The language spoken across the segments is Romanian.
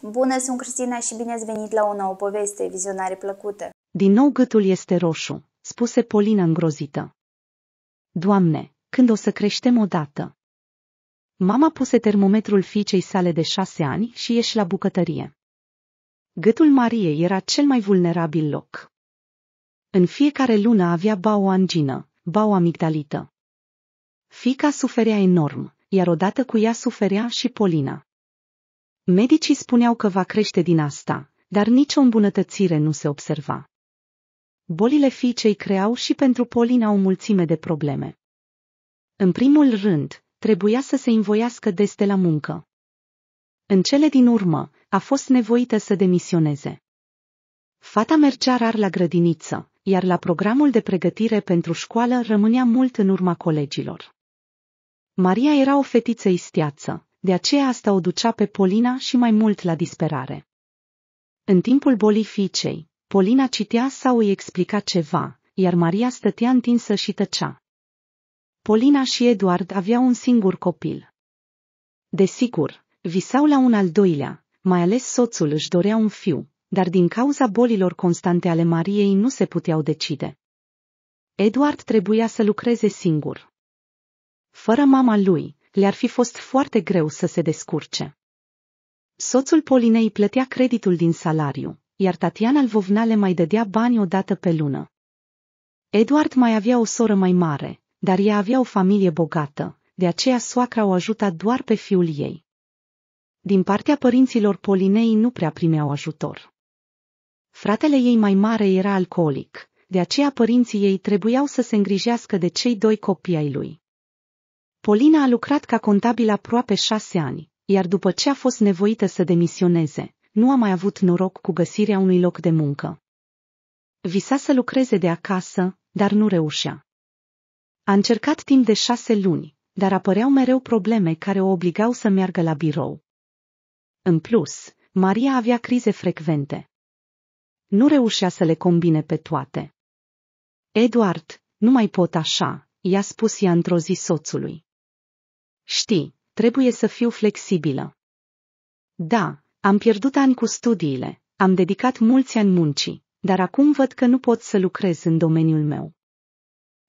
Bună, sunt Cristina și bine ați venit la o nouă poveste, vizionare plăcută. Din nou gâtul este roșu, spuse Polina îngrozită. Doamne, când o să creștem odată? Mama puse termometrul fiicei sale de șase ani și ieși la bucătărie. Gâtul Mariei era cel mai vulnerabil loc. În fiecare lună avea ba o angină, ba o amigdalită. Fica suferea enorm, iar odată cu ea suferea și Polina. Medicii spuneau că va crește din asta, dar nicio îmbunătățire nu se observa. Bolile fiicei creau și pentru Polina o mulțime de probleme. În primul rând, trebuia să se învoiască des de la muncă. În cele din urmă, a fost nevoită să demisioneze. Fata mergea rar la grădiniță, iar la programul de pregătire pentru școală rămânea mult în urma colegilor. Maria era o fetiță isteață, de aceea asta o ducea pe Polina și mai mult la disperare. În timpul bolii fiicei, Polina citea sau îi explica ceva, iar Maria stătea întinsă și tăcea. Polina și Eduard aveau un singur copil. Desigur, visau la un al doilea, mai ales soțul își dorea un fiu, dar din cauza bolilor constante ale Mariei nu se puteau decide. Eduard trebuia să lucreze singur. Fără mama lui, le-ar fi fost foarte greu să se descurce. Soțul Polinei plătea creditul din salariu, iar Tatiana Lvovna le mai dădea bani o dată pe lună. Eduard mai avea o soră mai mare, dar ea avea o familie bogată, de aceea soacra o ajuta doar pe fiul ei. Din partea părinților Polinei nu prea primeau ajutor. Fratele ei mai mare era alcoolic, de aceea părinții ei trebuiau să se îngrijească de cei doi copii ai lui. Polina a lucrat ca contabil aproape șase ani, iar după ce a fost nevoită să demisioneze, nu a mai avut noroc cu găsirea unui loc de muncă. Visa să lucreze de acasă, dar nu reușea. A încercat timp de șase luni, dar apăreau mereu probleme care o obligau să meargă la birou. În plus, Maria avea crize frecvente. Nu reușea să le combine pe toate. Eduard, nu mai pot așa, i-a spus ea într-o zi soțului. Știi, trebuie să fiu flexibilă. Da, am pierdut ani cu studiile, am dedicat mulți ani muncii, dar acum văd că nu pot să lucrez în domeniul meu.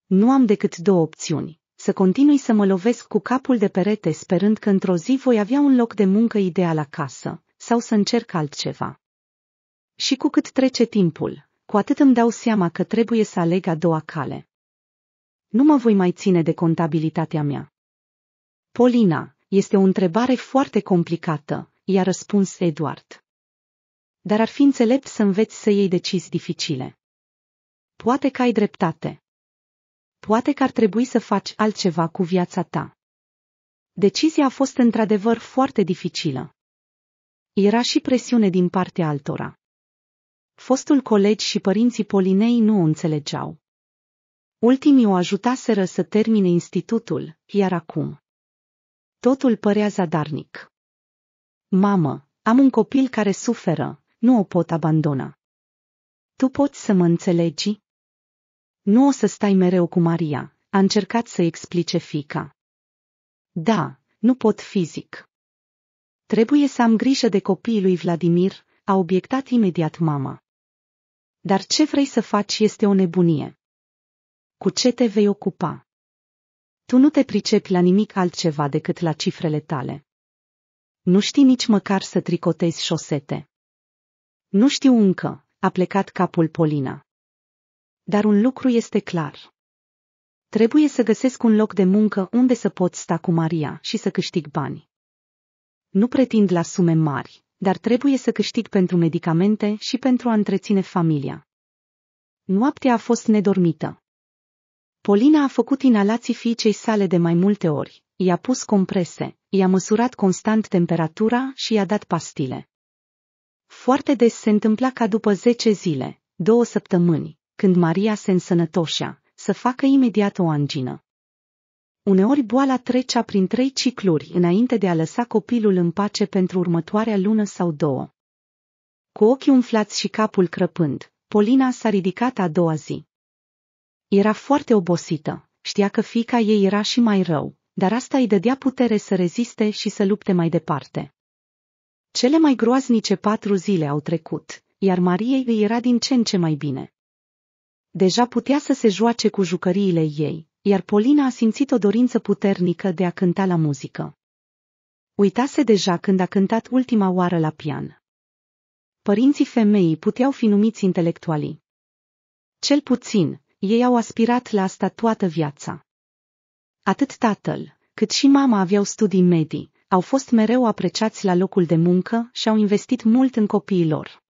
Nu am decât două opțiuni, să continui să mă lovesc cu capul de perete sperând că într-o zi voi avea un loc de muncă ideal acasă, sau să încerc altceva. Și cu cât trece timpul, cu atât îmi dau seama că trebuie să aleg a doua cale. Nu mă voi mai ține de contabilitatea mea. Polina, este o întrebare foarte complicată, i-a răspuns Eduard. Dar ar fi înțelept să înveți să iei decizii dificile. Poate că ai dreptate. Poate că ar trebui să faci altceva cu viața ta. Decizia a fost într-adevăr foarte dificilă. Era și presiune din partea altora. Fostul colegi și părinții Polinei nu o înțelegeau. Ultimii o ajutaseră să termine institutul, iar acum. Totul părea zadarnic. Mamă, am un copil care suferă, nu o pot abandona. Tu poți să mă înțelegi? Nu o să stai mereu cu Maria, a încercat să explice fica. Da, nu pot fizic. Trebuie să am grijă de copiii lui Vladimir, a obiectat imediat mama. Dar ce vrei să faci este o nebunie. Cu ce te vei ocupa? Tu nu te pricepi la nimic altceva decât la cifrele tale. Nu știi nici măcar să tricotezi șosete. Nu știu încă, a plecat capul Polina. Dar un lucru este clar. Trebuie să găsesc un loc de muncă unde să pot sta cu Maria și să câștig bani. Nu pretind la sume mari, dar trebuie să câștig pentru medicamente și pentru a întreține familia. Noaptea a fost nedormită. Polina a făcut inalații fiicei sale de mai multe ori, i-a pus comprese, i-a măsurat constant temperatura și i-a dat pastile. Foarte des se întâmpla ca după zece zile, două săptămâni, când Maria se însănătoșea, să facă imediat o angină. Uneori boala trecea prin trei cicluri înainte de a lăsa copilul în pace pentru următoarea lună sau două. Cu ochii umflați și capul crăpând, Polina s-a ridicat a doua zi. Era foarte obosită, știa că fica ei era și mai rău, dar asta îi dădea putere să reziste și să lupte mai departe. Cele mai groaznice patru zile au trecut, iar Mariei îi era din ce în ce mai bine. Deja putea să se joace cu jucăriile ei, iar Polina a simțit o dorință puternică de a cânta la muzică. Uitase deja când a cântat ultima oară la pian. Părinții femeii puteau fi numiți intelectualii. Cel puțin, ei au aspirat la asta toată viața. Atât tatăl, cât și mama aveau studii medii, au fost mereu apreciați la locul de muncă și au investit mult în copiii lor.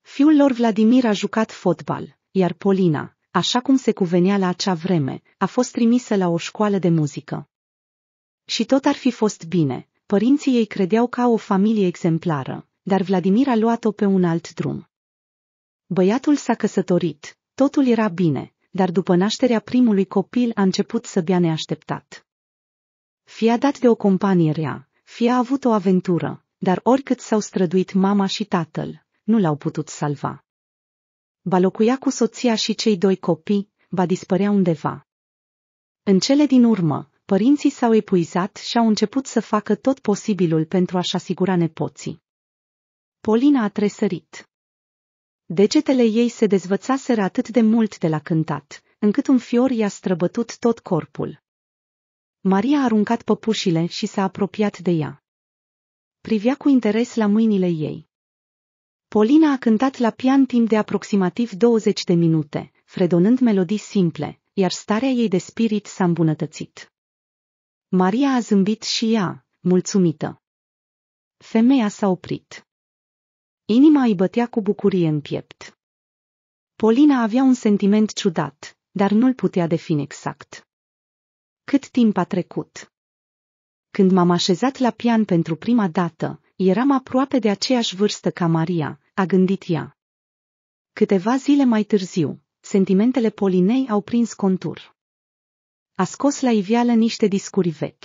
Fiul lor Vladimir a jucat fotbal, iar Polina, așa cum se cuvenea la acea vreme, a fost trimisă la o școală de muzică. Și tot ar fi fost bine, părinții ei credeau ca o familie exemplară, dar Vladimir a luat-o pe un alt drum. Băiatul s-a căsătorit, totul era bine, dar după nașterea primului copil a început să bea neașteptat. Fie a dat de o companie rea, fie a avut o aventură, dar oricât s-au străduit mama și tatăl, nu l-au putut salva. Ba locuia cu soția și cei doi copii, ba dispărea undeva. În cele din urmă, părinții s-au epuizat și au început să facă tot posibilul pentru a-și asigura nepoții. Polina a tresărit. Degetele ei se dezvățaseră atât de mult de la cântat, încât un fior i-a străbătut tot corpul. Maria a aruncat păpușile și s-a apropiat de ea. Privea cu interes la mâinile ei. Polina a cântat la pian timp de aproximativ 20 de minute, fredonând melodii simple, iar starea ei de spirit s-a îmbunătățit. Maria a zâmbit și ea, mulțumită. Femeia s-a oprit. Inima îi bătea cu bucurie în piept. Polina avea un sentiment ciudat, dar nu-l putea defini exact. Cât timp a trecut? Când m-am așezat la pian pentru prima dată, eram aproape de aceeași vârstă ca Maria, a gândit ea. Câteva zile mai târziu, sentimentele Polinei au prins contur. A scos la iveală niște discuri vechi.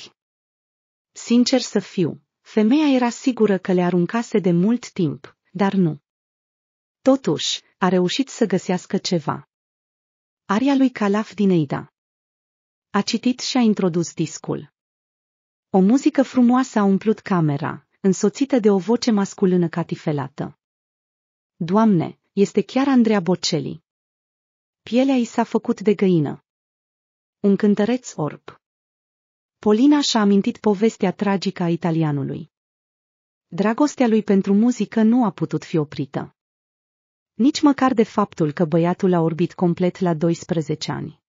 Sincer să fiu, femeia era sigură că le aruncase de mult timp, dar nu. Totuși, a reușit să găsească ceva. Aria lui Calaf din Eida. A citit și a introdus discul. O muzică frumoasă a umplut camera, însoțită de o voce masculină catifelată. Doamne, este chiar Andrea Bocelli. Pielea i s-a făcut de găină. Un cântăreț orb. Polina și-a amintit povestea tragică a italianului. Dragostea lui pentru muzică nu a putut fi oprită. Nici măcar de faptul că băiatul a orbit complet la 12 ani.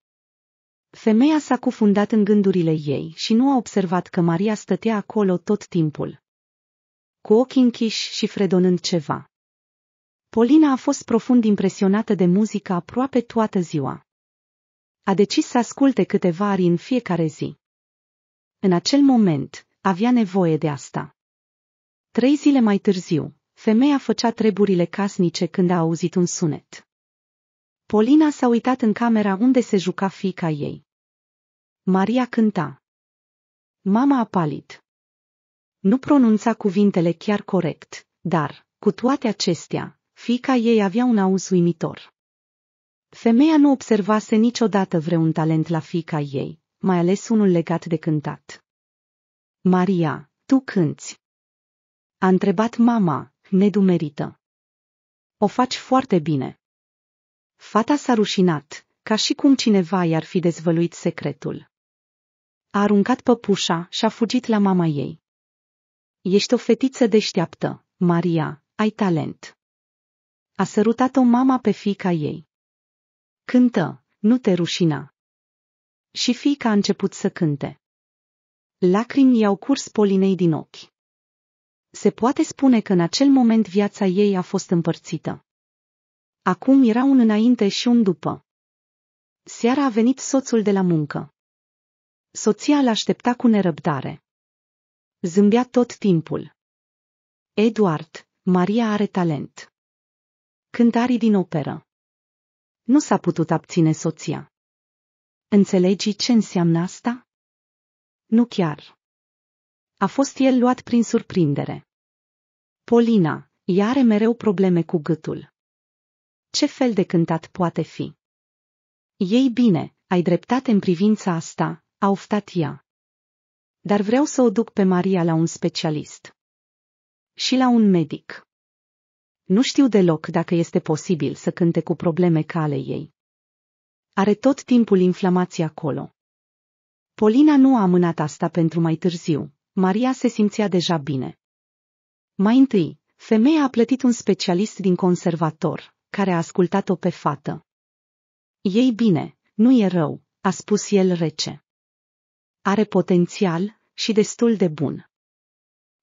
Femeia s-a cufundat în gândurile ei și nu a observat că Maria stătea acolo tot timpul. Cu ochii închiși și fredonând ceva. Polina a fost profund impresionată de muzică aproape toată ziua. A decis să asculte câteva arii în fiecare zi. În acel moment, avea nevoie de asta. Trei zile mai târziu, femeia făcea treburile casnice când a auzit un sunet. Polina s-a uitat în camera unde se juca fica ei. Maria cânta. Mama a palit. Nu pronunța cuvintele chiar corect, dar, cu toate acestea, fica ei avea un auz uimitor. Femeia nu observase niciodată vreun talent la fica ei, mai ales unul legat de cântat. Maria, tu cânți. A întrebat mama, nedumerită. O faci foarte bine. Fata s-a rușinat, ca și cum cineva i-ar fi dezvăluit secretul. A aruncat păpușa și a fugit la mama ei. Ești o fetiță deșteaptă, Maria, ai talent. A sărutat-o mama pe fica ei. Cântă, nu te rușina. Și fica a început să cânte. Lacrimi i-au curs Polinei din ochi. Se poate spune că în acel moment viața ei a fost împărțită. Acum era un înainte și un după. Seara a venit soțul de la muncă. Soția l aștepta cu nerăbdare. Zâmbea tot timpul. Eduard, Maria are talent. Cântarii din operă. Nu s-a putut abține soția. Înțelegi ce înseamnă asta? Nu chiar. A fost el luat prin surprindere. Polina, ea are mereu probleme cu gâtul. Ce fel de cântat poate fi? Ei bine, ai dreptate în privința asta, a oftat ea. Dar vreau să o duc pe Maria la un specialist. Și la un medic. Nu știu deloc dacă este posibil să cânte cu probleme ca ale ei. Are tot timpul inflamație acolo. Polina nu a amânat asta pentru mai târziu. Maria se simțea deja bine. Mai întâi, femeia a plătit un specialist din conservator, care a ascultat-o pe fată. Ei bine, nu e rău, a spus el rece. Are potențial și destul de bun.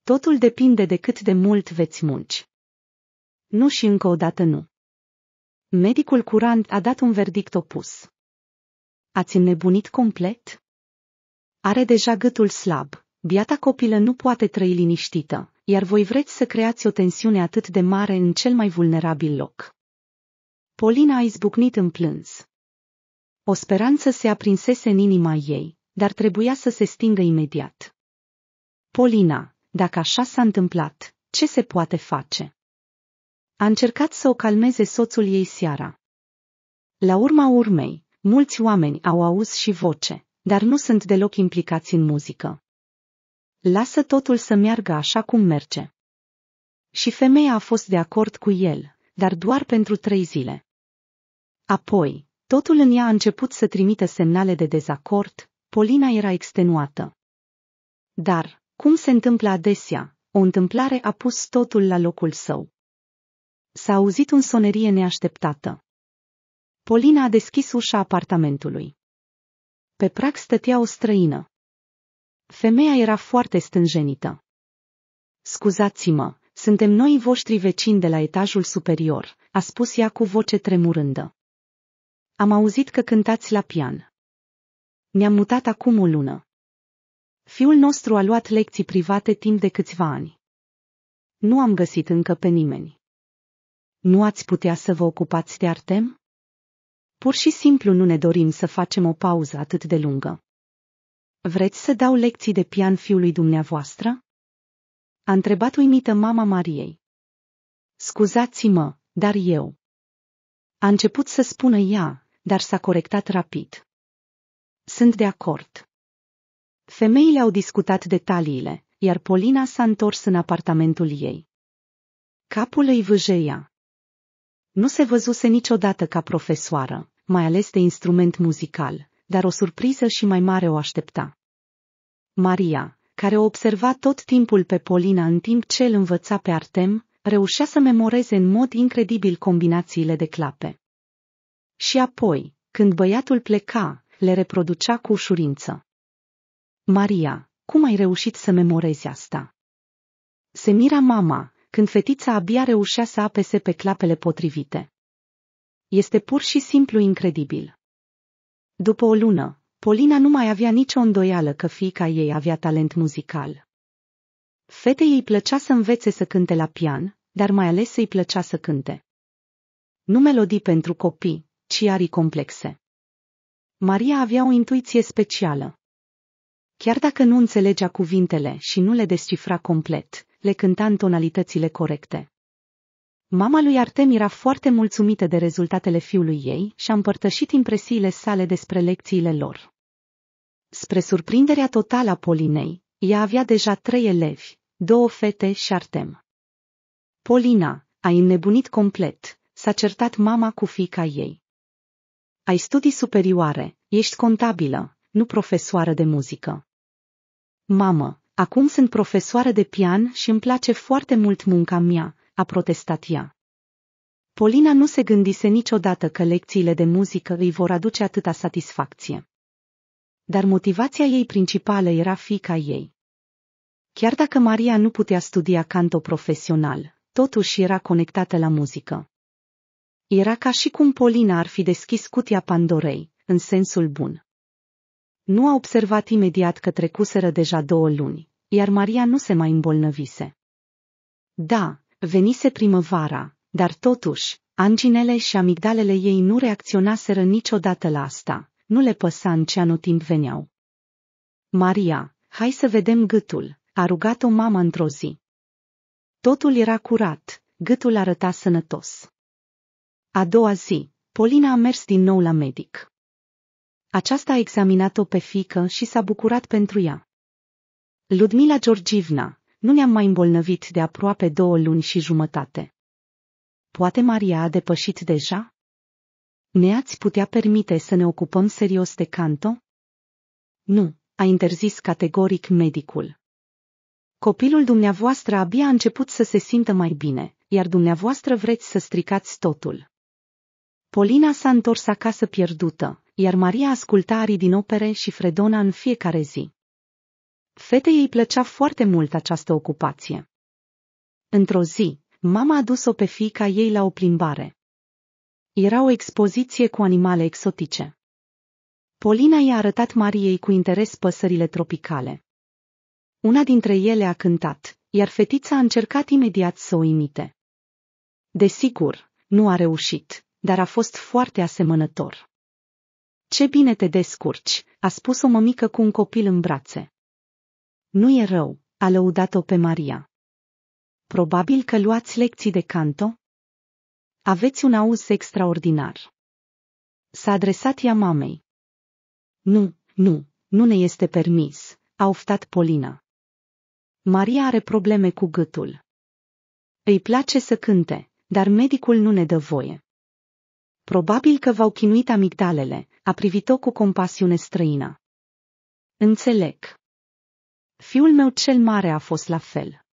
Totul depinde de cât de mult veți munci. Nu și încă o dată nu. Medicul curant a dat un verdict opus. Ați înnebunit complet? Are deja gâtul slab, biata copilă nu poate trăi liniștită, iar voi vreți să creați o tensiune atât de mare în cel mai vulnerabil loc. Polina a izbucnit în plâns. O speranță se aprinsese în inima ei, dar trebuia să se stingă imediat. Polina, dacă așa s-a întâmplat, ce se poate face? A încercat să o calmeze soțul ei seara. La urma urmei, mulți oameni au auz și voce, dar nu sunt deloc implicați în muzică. Lasă totul să meargă așa cum merge. Și femeia a fost de acord cu el, dar doar pentru trei zile. Apoi, totul în ea a început să trimită semnale de dezacord, Polina era extenuată. Dar, cum se întâmplă adesea, o întâmplare a pus totul la locul său. S-a auzit un sonerie neașteptată. Polina a deschis ușa apartamentului. Pe prag stătea o străină. Femeia era foarte stânjenită. Scuzați-mă, suntem noi voștri vecini de la etajul superior, a spus ea cu voce tremurândă. Am auzit că cântați la pian. Ne-am mutat acum o lună. Fiul nostru a luat lecții private timp de câțiva ani. Nu am găsit încă pe nimeni. Nu ați putea să vă ocupați de Artem? Pur și simplu nu ne dorim să facem o pauză atât de lungă. Vreți să dau lecții de pian fiului dumneavoastră? A întrebat uimită mama Mariei. Scuzați-mă, dar eu. A început să spună ea, dar s-a corectat rapid. Sunt de acord. Femeile au discutat detaliile, iar Polina s-a întors în apartamentul ei. Capul îi vâjeia. Nu se văzuse niciodată ca profesoară, mai ales de instrument muzical, dar o surpriză și mai mare o aștepta. Maria, care o observa tot timpul pe Polina în timp ce îl învăța pe Artem, reușea să memoreze în mod incredibil combinațiile de clape. Și apoi, când băiatul pleca, le reproducea cu ușurință. Maria, cum ai reușit să memorezi asta? Se mira mama, când fetița abia reușea să apese pe clapele potrivite. Este pur și simplu incredibil. După o lună, Polina nu mai avea nicio îndoială că fiica ei avea talent muzical. Fetei îi plăcea să învețe să cânte la pian, dar mai ales îi plăcea să cânte. Nu melodii pentru copii, ci arii complexe. Maria avea o intuiție specială. Chiar dacă nu înțelegea cuvintele și nu le descifra complet, le cânta în tonalitățile corecte. Mama lui Artem era foarte mulțumită de rezultatele fiului ei și a împărtășit impresiile sale despre lecțiile lor. Spre surprinderea totală a Polinei, ea avea deja trei elevi, două fete și Artem. Polina, a înnebunit complet, s-a certat mama cu fica ei. Ai studii superioare, ești contabilă, nu profesoară de muzică. Mamă, acum sunt profesoară de pian și îmi place foarte mult munca mea, a protestat ea. Polina nu se gândise niciodată că lecțiile de muzică îi vor aduce atâta satisfacție. Dar motivația ei principală era fica ei. Chiar dacă Maria nu putea studia canto profesional, totuși era conectată la muzică. Era ca și cum Polina ar fi deschis cutia Pandorei, în sensul bun. Nu a observat imediat că trecuseră deja două luni, iar Maria nu se mai îmbolnăvise. Da, venise primăvara, dar totuși, anginele și amigdalele ei nu reacționaseră niciodată la asta, nu le păsa în ce anotimp veneau. Maria, hai să vedem gâtul, a rugat-o mama într-o zi. Totul era curat, gâtul arăta sănătos. A doua zi, Polina a mers din nou la medic. Aceasta a examinat-o pe fică și s-a bucurat pentru ea. Ludmila Georgivna, nu ne-am mai îmbolnăvit de aproape două luni și jumătate. Poate Maria a depășit deja? Ne-ați putea permite să ne ocupăm serios de Canto? Nu, a interzis categoric medicul. Copilul dumneavoastră abia a început să se simtă mai bine, iar dumneavoastră vreți să stricați totul. Polina s-a întors acasă pierdută, iar Maria asculta arii din opere și Fredona în fiecare zi. Fetei îi plăcea foarte mult această ocupație. Într-o zi, mama a dus-o pe fiica ei la o plimbare. Era o expoziție cu animale exotice. Polina i-a arătat Mariei cu interes păsările tropicale. Una dintre ele a cântat, iar fetița a încercat imediat să o imite. Desigur, nu a reușit, dar a fost foarte asemănător. Ce bine te descurci, a spus o mămică cu un copil în brațe. Nu e rău, a lăudat-o pe Maria. Probabil că luați lecții de canto? Aveți un auz extraordinar. S-a adresat ea mamei. Nu, nu, nu ne este permis, a oftat Polina. Maria are probleme cu gâtul. Îi place să cânte, dar medicul nu ne dă voie. Probabil că v-au chinuit amigdalele, a privit-o cu compasiune străină. Înțeleg. Fiul meu cel mare a fost la fel.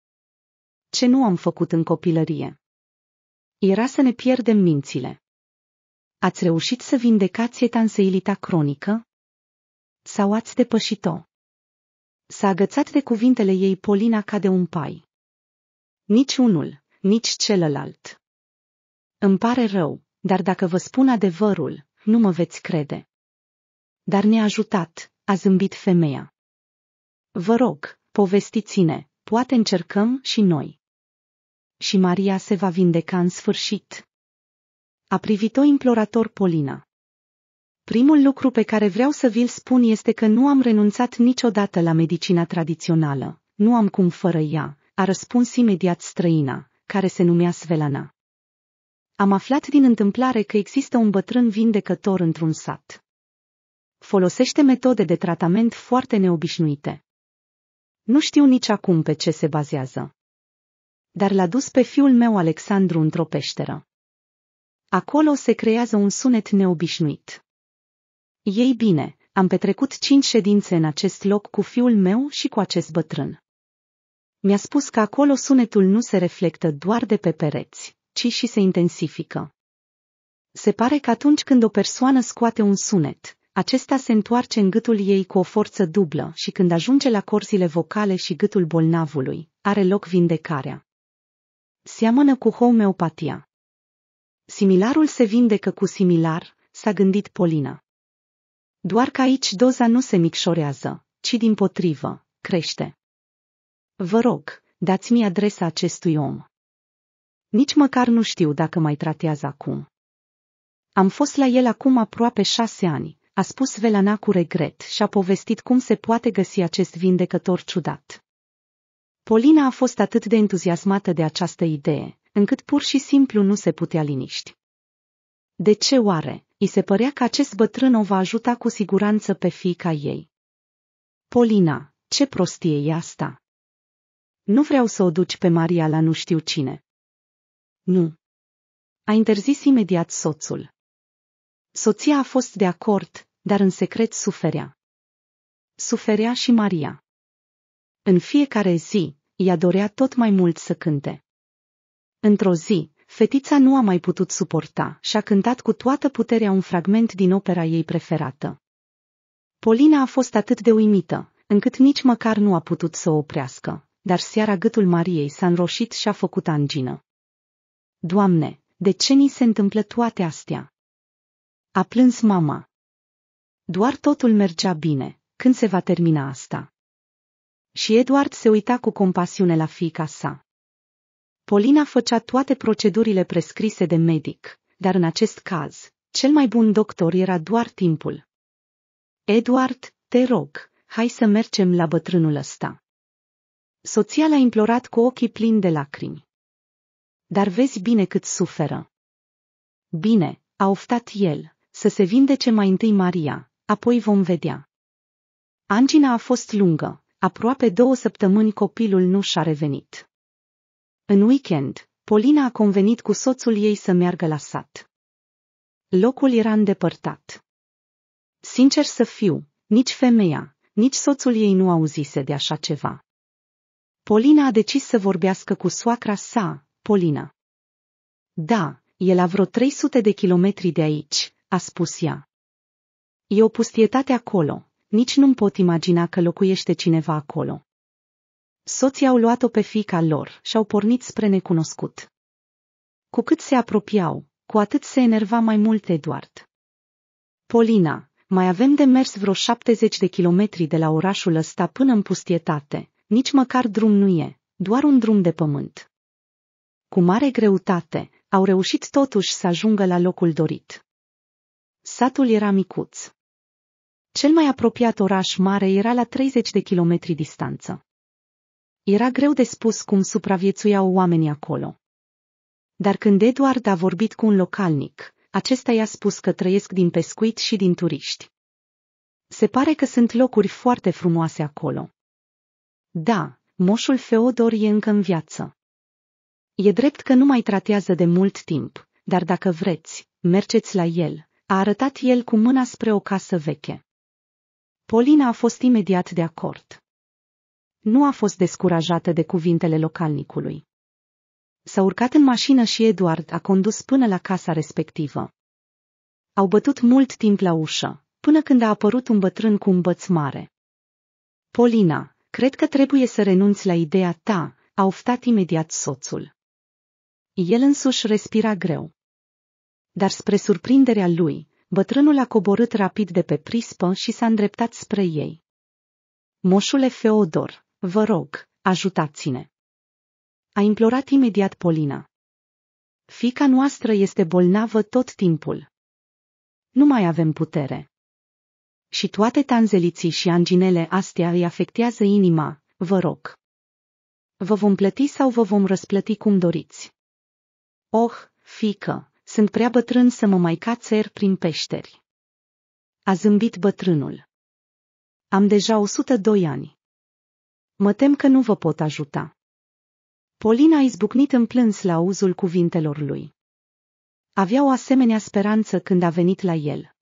Ce nu am făcut în copilărie? Era să ne pierdem mințile. Ați reușit să vindecați etanseilita cronică? Sau ați depășit-o? S-a agățat de cuvintele ei Polina ca de un pai. Nici unul, nici celălalt. Îmi pare rău, dar dacă vă spun adevărul, nu mă veți crede. Dar ne-a ajutat, a zâmbit femeia. Vă rog, povestiți-ne, poate încercăm și noi. Și Maria se va vindeca în sfârșit. A privit-o implorator Polina. Primul lucru pe care vreau să vi-l spun este că nu am renunțat niciodată la medicina tradițională, nu am cum fără ea, a răspuns imediat străina, care se numea Svelana. Am aflat din întâmplare că există un bătrân vindecător într-un sat. Folosește metode de tratament foarte neobișnuite. Nu știu nici acum pe ce se bazează. Dar l-a dus pe fiul meu Alexandru într-o peșteră. Acolo se creează un sunet neobișnuit. Ei bine, am petrecut cinci ședințe în acest loc cu fiul meu și cu acest bătrân. Mi-a spus că acolo sunetul nu se reflectă doar de pe pereți, ci și se intensifică. Se pare că atunci când o persoană scoate un sunet, acesta se întoarce în gâtul ei cu o forță dublă și când ajunge la corzile vocale și gâtul bolnavului, are loc vindecarea. Seamănă cu homeopatia. Similarul se vindecă cu similar, s-a gândit Polina. Doar că aici doza nu se micșorează, ci din potrivă, crește. Vă rog, dați-mi adresa acestui om. Nici măcar nu știu dacă mai tratează acum. Am fost la el acum aproape șase ani, a spus Velana cu regret și a povestit cum se poate găsi acest vindecător ciudat. Polina a fost atât de entuziasmată de această idee, încât pur și simplu nu se putea liniști. De ce oare? I se părea că acest bătrân o va ajuta cu siguranță pe fiica ei. Polina, ce prostie e asta? Nu vreau să o duci pe Maria la nu știu cine. Nu. A interzis imediat soțul. Soția a fost de acord, dar în secret suferea. Suferea și Maria. În fiecare zi, ea dorea tot mai mult să cânte. Într-o zi, fetița nu a mai putut suporta și a cântat cu toată puterea un fragment din opera ei preferată. Polina a fost atât de uimită, încât nici măcar nu a putut să o oprească, dar seara gâtul Mariei s-a înroșit și a făcut angină. Doamne, de ce ni se întâmplă toate astea? A plâns mama. Doar totul mergea bine, când se va termina asta? Și Eduard se uita cu compasiune la fiica sa. Polina făcea toate procedurile prescrise de medic, dar în acest caz, cel mai bun doctor era doar timpul. Eduard, te rog, hai să mergem la bătrânul ăsta. Soția l-a implorat cu ochii plini de lacrimi. Dar vezi bine cât suferă. Bine, a oftat el, să se vindece mai întâi Maria, apoi vom vedea. Angina a fost lungă, aproape două săptămâni copilul nu și-a revenit. În weekend, Polina a convenit cu soțul ei să meargă la sat. Locul era îndepărtat. Sincer să fiu, nici femeia, nici soțul ei nu auzise de așa ceva. Polina a decis să vorbească cu soacra sa, Polina. Da, e la vreo 300 de kilometri de aici, a spus ea. E o pustietate acolo, nici nu-mi pot imagina că locuiește cineva acolo. Soții au luat-o pe fica lor și au pornit spre necunoscut. Cu cât se apropiau, cu atât se enerva mai mult Eduard. Polina, mai avem de mers vreo 70 de kilometri de la orașul ăsta până în pustietate, nici măcar drum nu e, doar un drum de pământ. Cu mare greutate, au reușit totuși să ajungă la locul dorit. Satul era micuț. Cel mai apropiat oraș mare era la 30 de kilometri distanță. Era greu de spus cum supraviețuiau oamenii acolo. Dar când Eduard a vorbit cu un localnic, acesta i-a spus că trăiesc din pescuit și din turiști. Se pare că sunt locuri foarte frumoase acolo. Da, moșul Feodor e încă în viață. E drept că nu mai tratează de mult timp, dar dacă vreți, mergeți la el, a arătat el cu mâna spre o casă veche. Polina a fost imediat de acord. Nu a fost descurajată de cuvintele localnicului. S-a urcat în mașină și Eduard a condus până la casa respectivă. Au bătut mult timp la ușă, până când a apărut un bătrân cu un băț mare. Polina, cred că trebuie să renunți la ideea ta, a oftat imediat soțul. El însuși respira greu. Dar spre surprinderea lui, bătrânul a coborât rapid de pe prispă și s-a îndreptat spre ei. Moșule Feodor, vă rog, ajutați-ne. A implorat imediat Polina. Fica noastră este bolnavă tot timpul. Nu mai avem putere. Și toate tanzeliții și anginele astea îi afectează inima, vă rog. Vă vom plăti sau vă vom răsplăti cum doriți. Oh, fică, sunt prea bătrân să mă mai cațer prin peșteri. A zâmbit bătrânul. Am deja 102 ani. Mă tem că nu vă pot ajuta. Polina a izbucnit în plâns la auzul cuvintelor lui. Avea o asemenea speranță când a venit la el.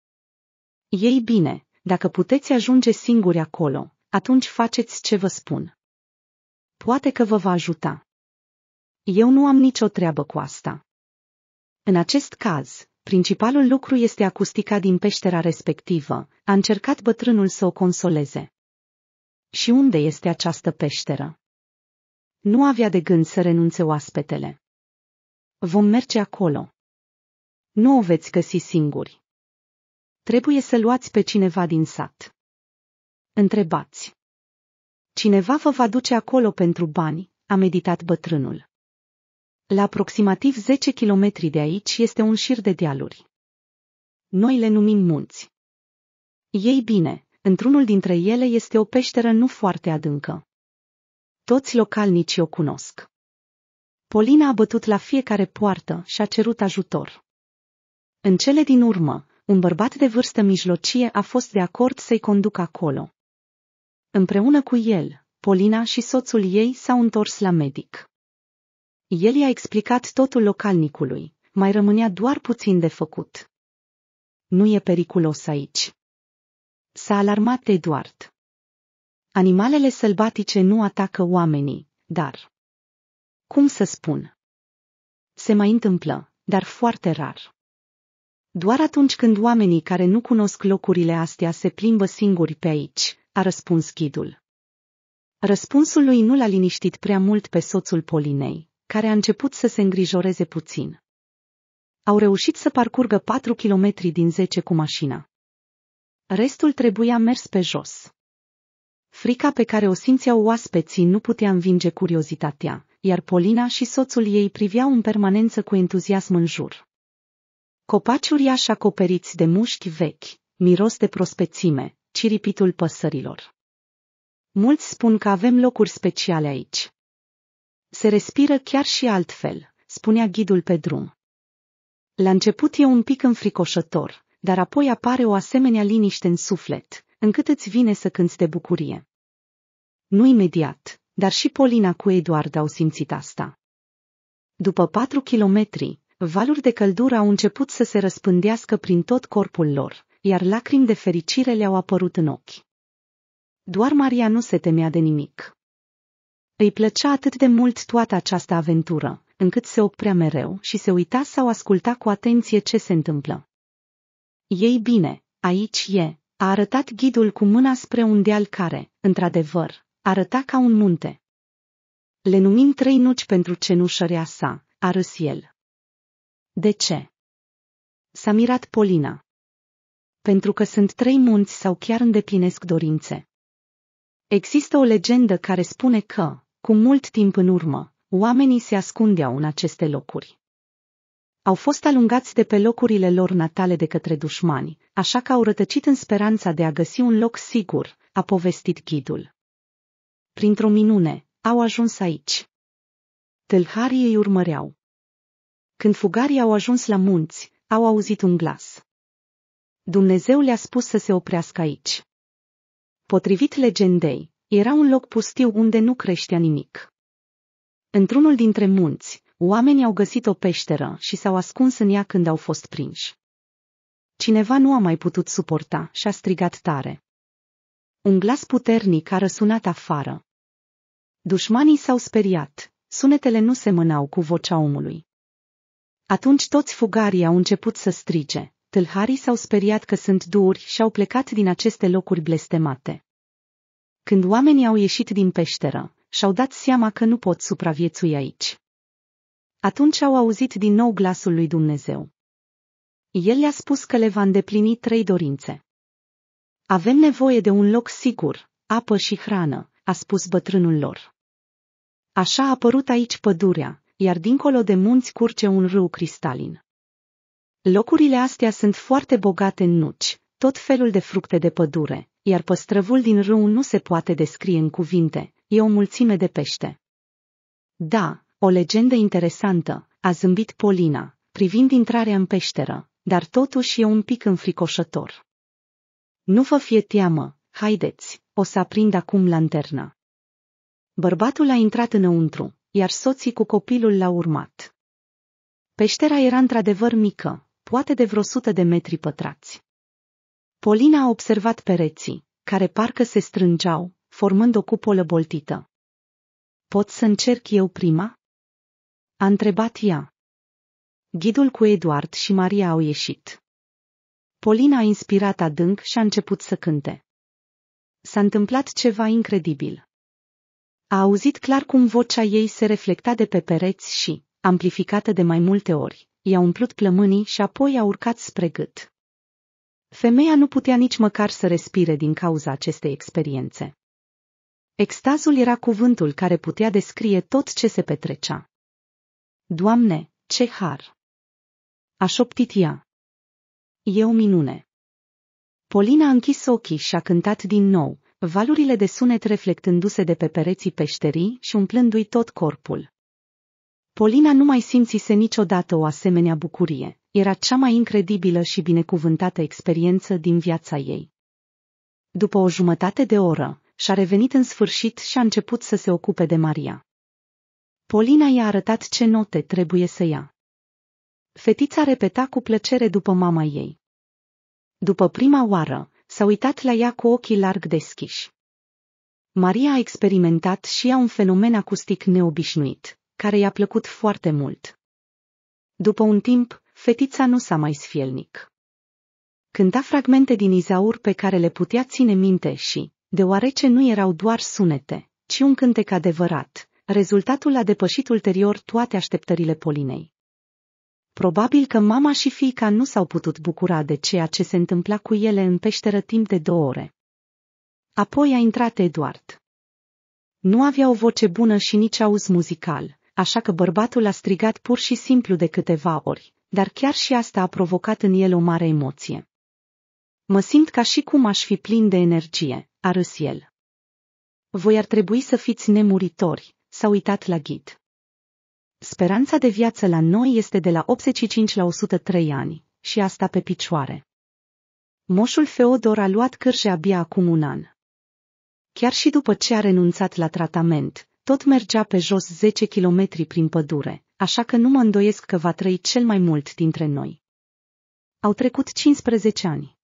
Ei bine, dacă puteți ajunge singuri acolo, atunci faceți ce vă spun. Poate că vă va ajuta. Eu nu am nicio treabă cu asta. În acest caz, principalul lucru este acustica din peștera respectivă, a încercat bătrânul să o consoleze. Și unde este această peșteră? Nu avea de gând să renunțe oaspetele. Vom merge acolo. Nu o veți găsi singuri. Trebuie să luați pe cineva din sat. Întrebați. Cineva vă va duce acolo pentru bani, a meditat bătrânul. La aproximativ 10 kilometri de aici este un șir de dealuri. Noi le numim munți. Ei bine, într-unul dintre ele este o peșteră nu foarte adâncă. Toți localnicii o cunosc. Polina a bătut la fiecare poartă și a cerut ajutor. În cele din urmă, un bărbat de vârstă mijlocie a fost de acord să-i conducă acolo. Împreună cu el, Polina și soțul ei s-au întors la medic. El i-a explicat totul localnicului, mai rămânea doar puțin de făcut. Nu e periculos aici. S-a alarmat Eduard. Animalele sălbatice nu atacă oamenii, dar... Cum să spun? Se mai întâmplă, dar foarte rar. Doar atunci când oamenii care nu cunosc locurile astea se plimbă singuri pe aici, a răspuns ghidul. Răspunsul lui nu l-a liniștit prea mult pe soțul Polinei, care a început să se îngrijoreze puțin. Au reușit să parcurgă patru kilometri din zece cu mașina. Restul trebuia mers pe jos. Frica pe care o simțeau oaspeții nu putea învinge curiozitatea, iar Polina și soțul ei priveau în permanență cu entuziasm în jur. Copaci uriași acoperiți de mușchi vechi, miros de prospețime, ciripitul păsărilor. Mulți spun că avem locuri speciale aici. Se respiră chiar și altfel, spunea ghidul pe drum. La început e un pic înfricoșător, dar apoi apare o asemenea liniște în suflet, încât îți vine să cânți de bucurie. Nu imediat, dar și Polina cu Eduard au simțit asta. După patru kilometri, valuri de căldură au început să se răspândească prin tot corpul lor, iar lacrimi de fericire le-au apărut în ochi. Doar Maria nu se temea de nimic. Îi plăcea atât de mult toată această aventură, încât se oprea mereu și se uita sau asculta cu atenție ce se întâmplă. Ei bine, aici e, a arătat ghidul cu mâna spre un deal care, într-adevăr, arăta ca un munte. Le numim trei nuci pentru cenușărea sa, a râs el. De ce? S-a mirat Polina. Pentru că sunt trei munți sau chiar îndeplinesc dorințe. Există o legendă care spune că, cu mult timp în urmă, oamenii se ascundeau în aceste locuri. Au fost alungați de pe locurile lor natale de către dușmani, așa că au rătăcit în speranța de a găsi un loc sigur, a povestit ghidul. Printr-o minune, au ajuns aici. Tâlharii îi urmăreau. Când fugarii au ajuns la munți, au auzit un glas. Dumnezeu le-a spus să se oprească aici. Potrivit legendei, era un loc pustiu unde nu creștea nimic. Într-unul dintre munți, oamenii au găsit o peșteră și s-au ascuns în ea când au fost prinși. Cineva nu a mai putut suporta și a strigat tare. Un glas puternic a răsunat afară. Dușmanii s-au speriat, sunetele nu semănau cu vocea omului. Atunci toți fugarii au început să strige, tâlharii s-au speriat că sunt duri și au plecat din aceste locuri blestemate. Când oamenii au ieșit din peșteră, și-au dat seama că nu pot supraviețui aici. Atunci au auzit din nou glasul lui Dumnezeu. El le-a spus că le va îndeplini trei dorințe. Avem nevoie de un loc sigur, apă și hrană, a spus bătrânul lor. Așa a apărut aici pădurea, iar dincolo de munți curge un râu cristalin. Locurile astea sunt foarte bogate în nuci, tot felul de fructe de pădure, iar păstrăvul din râu nu se poate descrie în cuvinte, e o mulțime de pește. Da, o legendă interesantă, a zâmbit Polina, privind intrarea în peșteră, dar totuși e un pic înfricoșător. Nu vă fie teamă, haideți, o să aprind acum lanterna. Bărbatul a intrat înăuntru, iar soții cu copilul l-au urmat. Peștera era într-adevăr mică, poate de vreo sută de metri pătrați. Polina a observat pereții, care parcă se strângeau, formând o cupolă boltită. Pot să încerc eu prima? A întrebat ea. Ghidul cu Eduard și Maria au ieșit. Polina a inspirat adânc și a început să cânte. S-a întâmplat ceva incredibil. A auzit clar cum vocea ei se reflecta de pe pereți și, amplificată de mai multe ori, i-a umplut plămânii și apoi a urcat spre gât. Femeia nu putea nici măcar să respire din cauza acestei experiențe. Extazul era cuvântul care putea descrie tot ce se petrecea. Doamne, ce har! A șoptit ea. E o minune. Polina a închis ochii și a cântat din nou, valurile de sunet reflectându-se de pe pereții peșterii și umplându-i tot corpul. Polina nu mai simțise niciodată o asemenea bucurie, era cea mai incredibilă și binecuvântată experiență din viața ei. După o jumătate de oră, și-a revenit în sfârșit și a început să se ocupe de Maria. Polina i-a arătat ce note trebuie să ia. Fetița repeta cu plăcere după mama ei. După prima oară, s-a uitat la ea cu ochii larg deschiși. Maria a experimentat și ea un fenomen acustic neobișnuit, care i-a plăcut foarte mult. După un timp, fetița nu s-a mai sfielnic. Cânta fragmente din Izaur pe care le putea ține minte și, deoarece nu erau doar sunete, ci un cântec adevărat, rezultatul a depășit ulterior toate așteptările Polinei. Probabil că mama și fiica nu s-au putut bucura de ceea ce se întâmpla cu ele în peșteră timp de două ore. Apoi a intrat Eduard. Nu avea o voce bună și nici auz muzical, așa că bărbatul a strigat pur și simplu de câteva ori, dar chiar și asta a provocat în el o mare emoție. Mă simt ca și cum aș fi plin de energie, a râs el. Voi ar trebui să fiți nemuritori, s-a uitat la ghid. Speranța de viață la noi este de la 85 la 103 ani, și asta pe picioare. Moșul Feodor a luat cârje abia acum un an. chiar și după ce a renunțat la tratament, tot mergea pe jos 10 kilometri prin pădure, așa că nu mă îndoiesc că va trăi cel mai mult dintre noi. Au trecut 15 ani.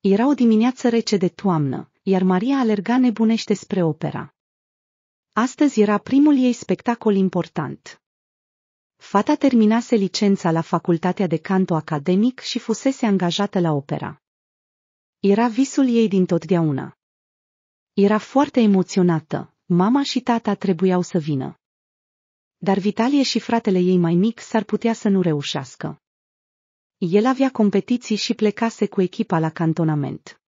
Era o dimineață rece de toamnă, iar Maria alerga nebunește spre opera. Astăzi era primul ei spectacol important. Fata terminase licența la facultatea de canto academic și fusese angajată la opera. Era visul ei din totdeauna. Era foarte emoționată, mama și tata trebuiau să vină. Dar Vitalie și fratele ei mai mic s-ar putea să nu reușească. El avea competiții și plecase cu echipa la cantonament.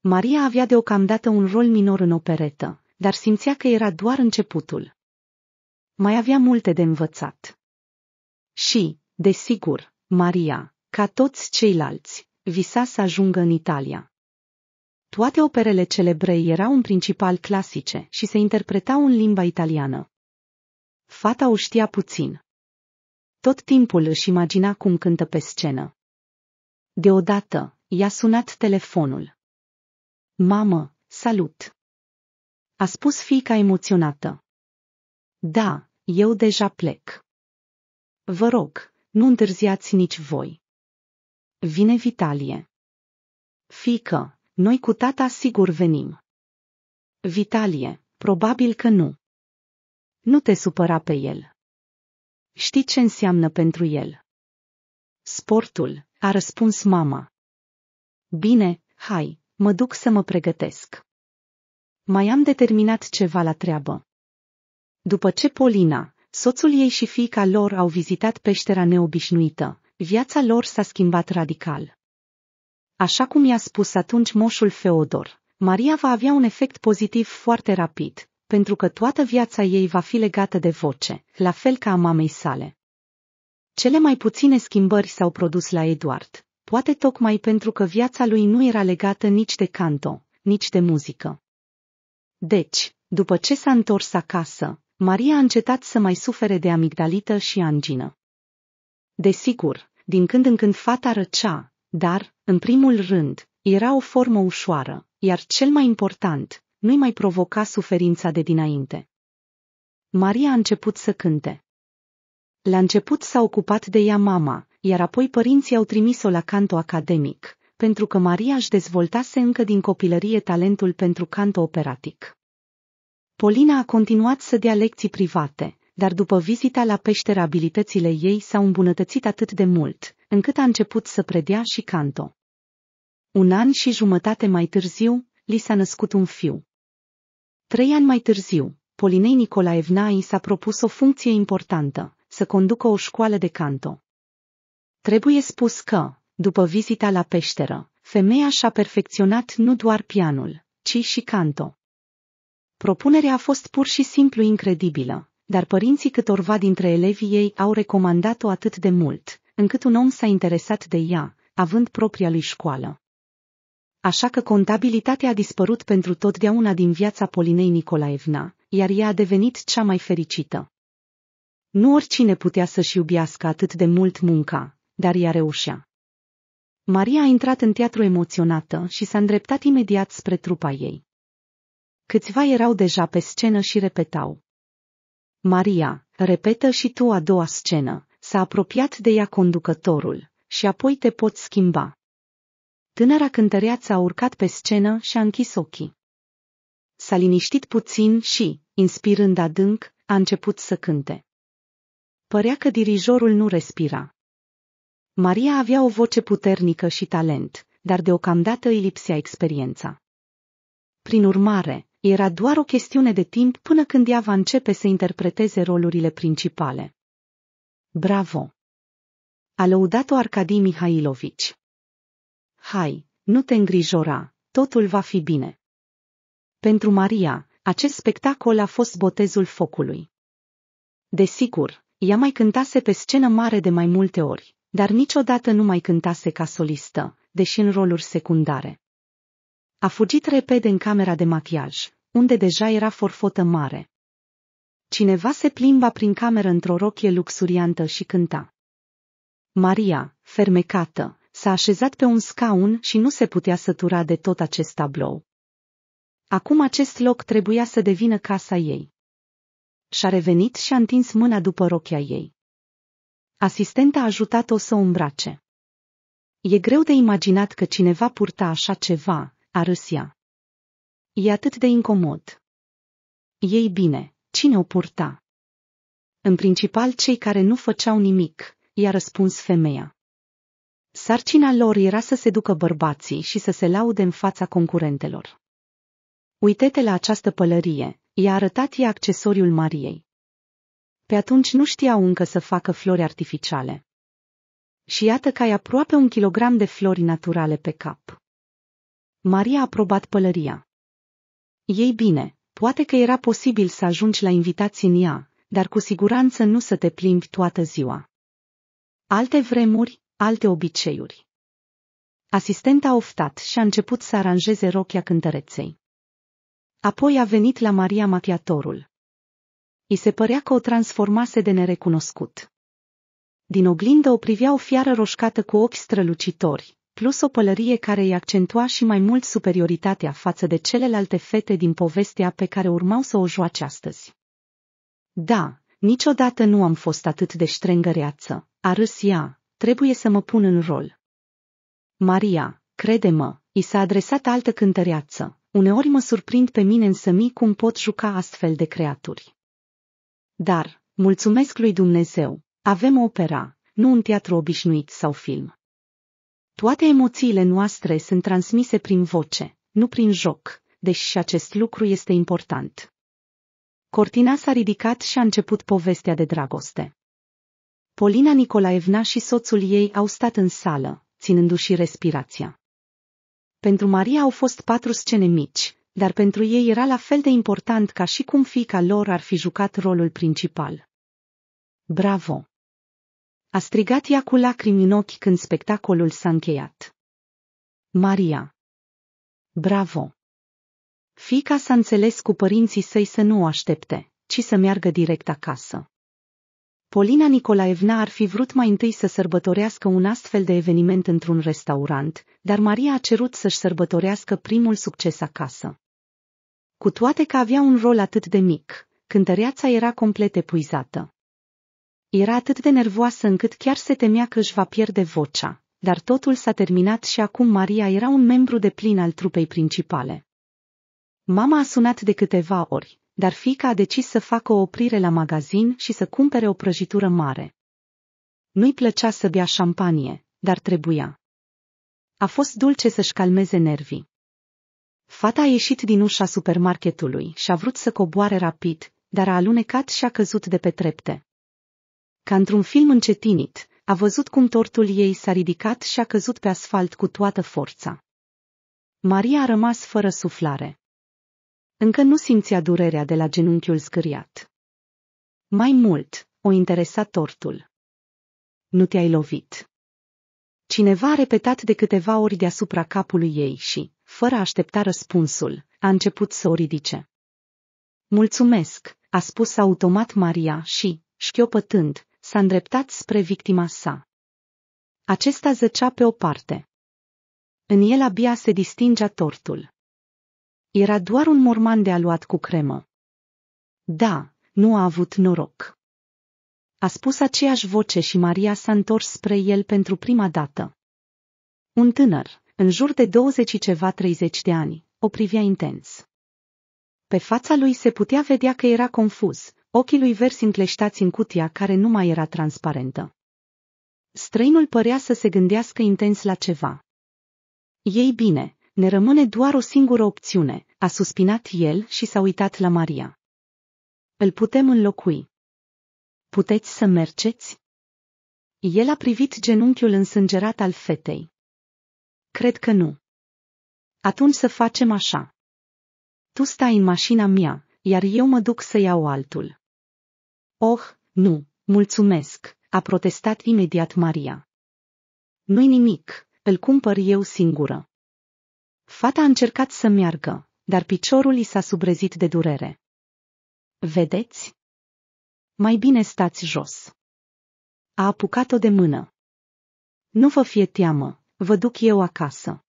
Maria avea deocamdată un rol minor în operetă, dar simțea că era doar începutul. Mai avea multe de învățat. Și, desigur, Maria, ca toți ceilalți, visa să ajungă în Italia. Toate operele celebre erau în principal clasice și se interpretau în limba italiană. Fata o știa puțin. Tot timpul își imagina cum cântă pe scenă. Deodată, i-a sunat telefonul. Mamă, salut! A spus fiica emoționată. Da, eu deja plec. Vă rog, nu întârziați nici voi. Vine Vitalie. Fică, noi cu tata sigur venim. Vitalie, probabil că nu. Nu te supăra pe el. Știi ce înseamnă pentru el? Sportul, a răspuns mama. Bine, hai, mă duc să mă pregătesc. Mai am determinat ceva la treabă. După ce Polina, soțul ei și fiica lor au vizitat peștera neobișnuită, viața lor s-a schimbat radical. Așa cum i-a spus atunci moșul Feodor, Maria va avea un efect pozitiv foarte rapid, pentru că toată viața ei va fi legată de voce, la fel ca a mamei sale. Cele mai puține schimbări s-au produs la Eduard, poate tocmai pentru că viața lui nu era legată nici de canto, nici de muzică. Deci, după ce s-a întors acasă, Maria a încetat să mai sufere de amigdalită și angină. Desigur, din când în când fata răcea, dar, în primul rând, era o formă ușoară, iar cel mai important, nu-i mai provoca suferința de dinainte. Maria a început să cânte. La început s-a ocupat de ea mama, iar apoi părinții au trimis-o la canto academic, pentru că Maria își dezvoltase încă din copilărie talentul pentru canto operatic. Polina a continuat să dea lecții private, dar după vizita la peșteră abilitățile ei s-au îmbunătățit atât de mult, încât a început să predea și canto. Un an și jumătate mai târziu, li s-a născut un fiu. Trei ani mai târziu, Polinei Nicolaevna i s-a propus o funcție importantă, să conducă o școală de canto. Trebuie spus că, după vizita la peșteră, femeia și-a perfecționat nu doar pianul, ci și canto. Propunerea a fost pur și simplu incredibilă, dar părinții câtorva dintre elevii ei au recomandat-o atât de mult, încât un om s-a interesat de ea, având propria lui școală. Așa că contabilitatea a dispărut pentru totdeauna din viața Polinei Nicolaevna, iar ea a devenit cea mai fericită. Nu oricine putea să-și iubească atât de mult munca, dar ea reușea. Maria a intrat în teatru emoționată și s-a îndreptat imediat spre trupa ei. Câțiva erau deja pe scenă și repetau. Maria, repetă și tu a doua scenă, s-a apropiat de ea conducătorul, și apoi te poți schimba. Tânăra cântăreață a urcat pe scenă și a închis ochii. S-a liniștit puțin și, inspirând adânc, a început să cânte. Părea că dirijorul nu respira. Maria avea o voce puternică și talent, dar deocamdată îi lipsea experiența. Prin urmare, era doar o chestiune de timp până când ea va începe să interpreteze rolurile principale. Bravo! A lăudat-o Arcadii Mihailovici. Hai, nu te îngrijora, totul va fi bine. Pentru Maria, acest spectacol a fost botezul focului. Desigur, ea mai cântase pe scenă mare de mai multe ori, dar niciodată nu mai cântase ca solistă, deși în roluri secundare. A fugit repede în camera de machiaj, unde deja era forfotă mare. Cineva se plimba prin cameră într-o rochie luxuriantă și cânta. Maria, fermecată, s-a așezat pe un scaun și nu se putea sătura de tot acest tablou. Acum acest loc trebuia să devină casa ei. Și-a revenit și a întins mâna după rochia ei. Asistenta a ajutat-o să o îmbrace. E greu de imaginat că cineva purta așa ceva, a râs ea. E atât de incomod. Ei bine, cine o purta? În principal cei care nu făceau nimic, i-a răspuns femeia. Sarcina lor era să se ducă bărbații și să se laude în fața concurentelor. Uitete la această pălărie, i-a arătat ea accesoriul Mariei. Pe atunci nu știau încă să facă flori artificiale. Și iată că ai aproape un kilogram de flori naturale pe cap. Maria a probat pălăria. Ei bine, poate că era posibil să ajungi la invitații în ea, dar cu siguranță nu să te plimbi toată ziua. Alte vremuri, alte obiceiuri. Asistenta a oftat și a început să aranjeze rochia cântăreței. Apoi a venit la Maria machiatorul. I se părea că o transformase de nerecunoscut. Din oglindă o privea o fiară roșcată cu ochi strălucitori, plus o pălărie care îi accentua și mai mult superioritatea față de celelalte fete din povestea pe care urmau să o joace astăzi. Da, niciodată nu am fost atât de ștrengăreață, a râs ea, trebuie să mă pun în rol. Maria, crede-mă, i s-a adresat altă cântăreață, uneori mă surprind pe mine însă mi cum pot juca astfel de creaturi. Dar, mulțumesc lui Dumnezeu, avem opera, nu un teatru obișnuit sau film. Toate emoțiile noastre sunt transmise prin voce, nu prin joc, deși și acest lucru este important. Cortina s-a ridicat și a început povestea de dragoste. Polina Nicolaevna și soțul ei au stat în sală, ținându-și respirația. Pentru Maria au fost patru scene mici, dar pentru ei era la fel de important ca și cum fica lor ar fi jucat rolul principal. Bravo! A strigat ea cu lacrimi în ochi când spectacolul s-a încheiat. Maria! Bravo! Fica s-a înțeles cu părinții săi să nu o aștepte, ci să meargă direct acasă. Polina Nicolaevna ar fi vrut mai întâi să sărbătorească un astfel de eveniment într-un restaurant, dar Maria a cerut să-și sărbătorească primul succes acasă. Cu toate că avea un rol atât de mic, cântăreața era complet epuizată. Era atât de nervoasă încât chiar se temea că își va pierde vocea, dar totul s-a terminat și acum Maria era un membru de plin al trupei principale. Mama a sunat de câteva ori, dar fica a decis să facă o oprire la magazin și să cumpere o prăjitură mare. Nu-i plăcea să bea șampanie, dar trebuia. A fost dulce să-și calmeze nervii. Fata a ieșit din ușa supermarketului și a vrut să coboare rapid, dar a alunecat și a căzut de pe trepte. Ca într-un film încetinit, a văzut cum tortul ei s-a ridicat și a căzut pe asfalt cu toată forța. Maria a rămas fără suflare. Încă nu simțea durerea de la genunchiul zgâriat. Mai mult, o interesa tortul. Nu te-ai lovit. Cineva a repetat de câteva ori deasupra capului ei și, fără a aștepta răspunsul, a început să o ridice. Mulțumesc, a spus automat Maria și, șchiopătând, s-a îndreptat spre victima sa. Acesta zăcea pe o parte. În el abia se distingea tortul. Era doar un morman de aluat cu cremă. Da, nu a avut noroc. A spus aceeași voce și Maria s-a întors spre el pentru prima dată. Un tânăr, în jur de 20 ceva 30 de ani, o privea intens. Pe fața lui se putea vedea că era confuz, ochii lui versi încleștați în cutia care nu mai era transparentă. Străinul părea să se gândească intens la ceva. Ei bine, ne rămâne doar o singură opțiune, a suspinat el și s-a uitat la Maria. Îl putem înlocui. Puteți să mergeți? El a privit genunchiul însângerat al fetei. Cred că nu. Atunci să facem așa. Tu stai în mașina mea, iar eu mă duc să iau altul. Oh, nu, mulțumesc, a protestat imediat Maria. Nu-i nimic, îl cumpăr eu singură. Fata a încercat să meargă, dar piciorul i s-a subrezit de durere. Vedeți? Mai bine stați jos. A apucat-o de mână. Nu vă fie teamă, vă duc eu acasă.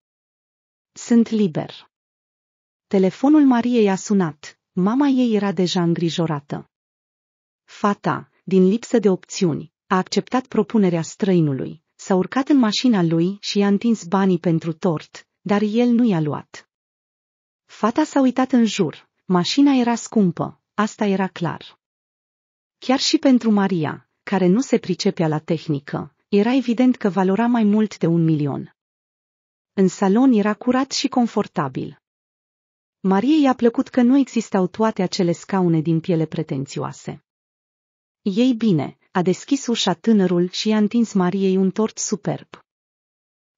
Sunt liber. Telefonul Mariei a sunat, mama ei era deja îngrijorată. Fata, din lipsă de opțiuni, a acceptat propunerea străinului, s-a urcat în mașina lui și i-a întins banii pentru tort, dar el nu i-a luat. Fata s-a uitat în jur, mașina era scumpă, asta era clar. Chiar și pentru Maria, care nu se pricepea la tehnică, era evident că valora mai mult de un milion. În salon era curat și confortabil. Mariei i-a plăcut că nu existau toate acele scaune din piele pretențioase. Ei bine, a deschis ușa tânărul și i-a întins Mariei un tort superb.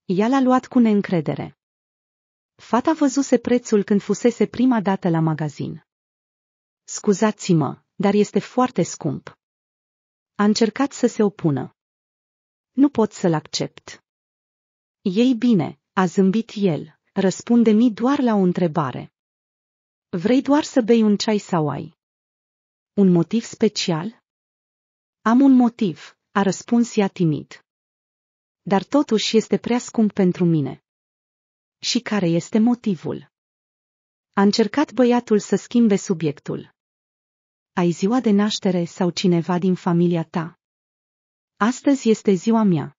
Ea l-a luat cu neîncredere. Fata văzuse prețul când fusese prima dată la magazin. Scuzați-mă, dar este foarte scump. A încercat să se opună. Nu pot să-l accept. Ei bine, a zâmbit el, răspunde-mi doar la o întrebare. Vrei doar să bei un ceai sau ai? Un motiv special? Am un motiv, a răspuns ea timid. Dar totuși este prea scump pentru mine. Și care este motivul? A încercat băiatul să schimbe subiectul. Ai ziua de naștere sau cineva din familia ta? Astăzi este ziua mea.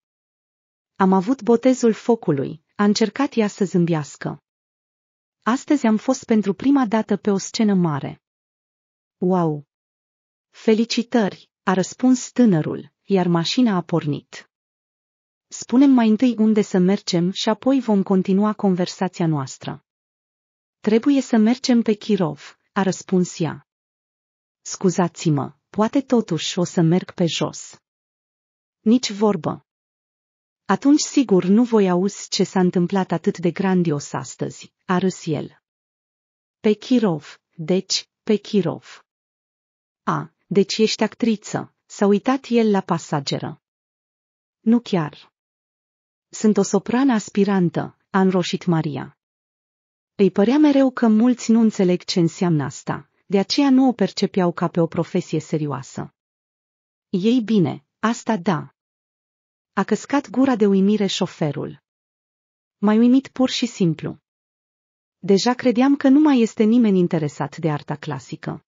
Am avut botezul focului, a încercat ea să zâmbească. Astăzi am fost pentru prima dată pe o scenă mare. Wow! Felicitări, a răspuns tânărul, iar mașina a pornit. Spunem mai întâi unde să mergem și apoi vom continua conversația noastră. Trebuie să mergem pe Kirov, a răspuns ea. Scuzați-mă, poate totuși o să merg pe jos. Nici vorbă. Atunci sigur nu voi auzi ce s-a întâmplat atât de grandios astăzi, a râs el. Pe Kirov, deci, pe Kirov. A, deci ești actriță, s-a uitat el la pasageră. Nu chiar. Sunt o soprană aspirantă, a înroșit Maria. Îi părea mereu că mulți nu înțeleg ce înseamnă asta, de aceea nu o percepeau ca pe o profesie serioasă. Ei bine, asta da. A căscat gura de uimire șoferul. Mai uimit pur și simplu. Deja credeam că nu mai este nimeni interesat de arta clasică.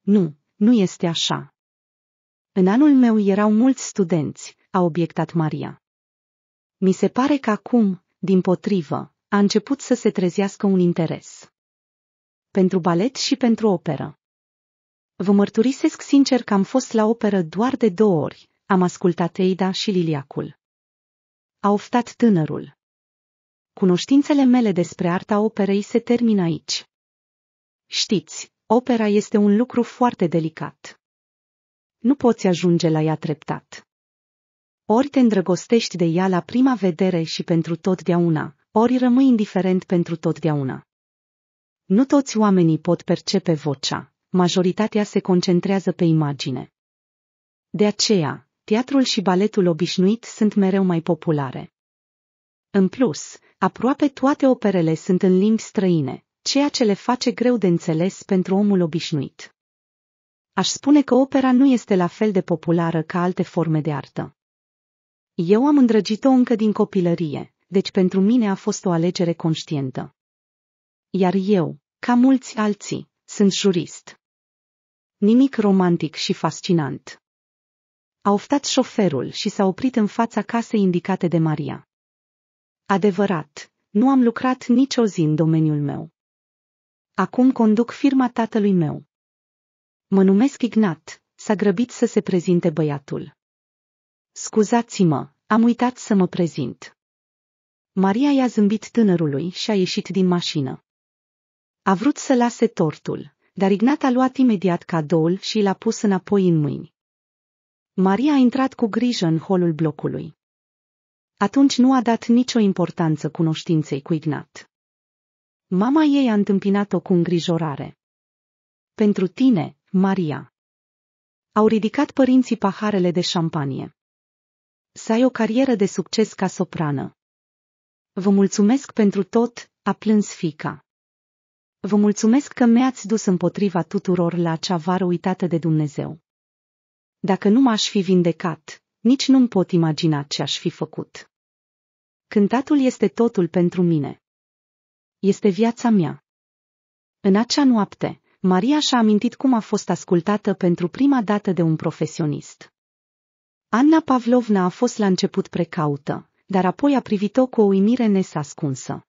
Nu, nu este așa. În anul meu erau mulți studenți, a obiectat Maria. Mi se pare că acum, din potrivă, a început să se trezească un interes. Pentru balet și pentru operă. Vă mărturisesc sincer că am fost la operă doar de două ori, am ascultat Eida și Liliacul. A oftat tânărul. Cunoștințele mele despre arta operei se termină aici. Știți, opera este un lucru foarte delicat. Nu poți ajunge la ea treptat. Ori te îndrăgostești de ea la prima vedere și pentru totdeauna, ori rămâi indiferent pentru totdeauna. Nu toți oamenii pot percepe vocea, majoritatea se concentrează pe imagine. De aceea, teatrul și baletul obișnuit sunt mereu mai populare. În plus, aproape toate operele sunt în limbi străine, ceea ce le face greu de înțeles pentru omul obișnuit. Aș spune că opera nu este la fel de populară ca alte forme de artă. Eu am îndrăgit-o încă din copilărie, deci pentru mine a fost o alegere conștientă. Iar eu, ca mulți alții, sunt jurist. Nimic romantic și fascinant. A oftat șoferul și s-a oprit în fața casei indicate de Maria. Adevărat, nu am lucrat nicio zi în domeniul meu. Acum conduc firma tatălui meu. Mă numesc Ignat, s-a grăbit să se prezinte băiatul. Scuzați-mă, am uitat să mă prezint. Maria i-a zâmbit tânărului și a ieșit din mașină. A vrut să lase tortul, dar Ignat a luat imediat cadoul și l-a pus înapoi în mâini. Maria a intrat cu grijă în holul blocului. Atunci nu a dat nicio importanță cunoștinței cu Ignat. Mama ei a întâmpinat-o cu îngrijorare. Pentru tine, Maria. Au ridicat părinții paharele de șampanie. Să ai o carieră de succes ca soprană. Vă mulțumesc pentru tot, a plâns fica. Vă mulțumesc că mi-ați dus împotriva tuturor la acea vară uitată de Dumnezeu. Dacă nu m-aș fi vindecat, nici nu-mi pot imagina ce aș fi făcut. Cântatul este totul pentru mine. Este viața mea. În acea noapte, Maria și-a amintit cum a fost ascultată pentru prima dată de un profesionist. Anna Pavlovna a fost la început precaută, dar apoi a privit-o cu o uimire nesascunsă.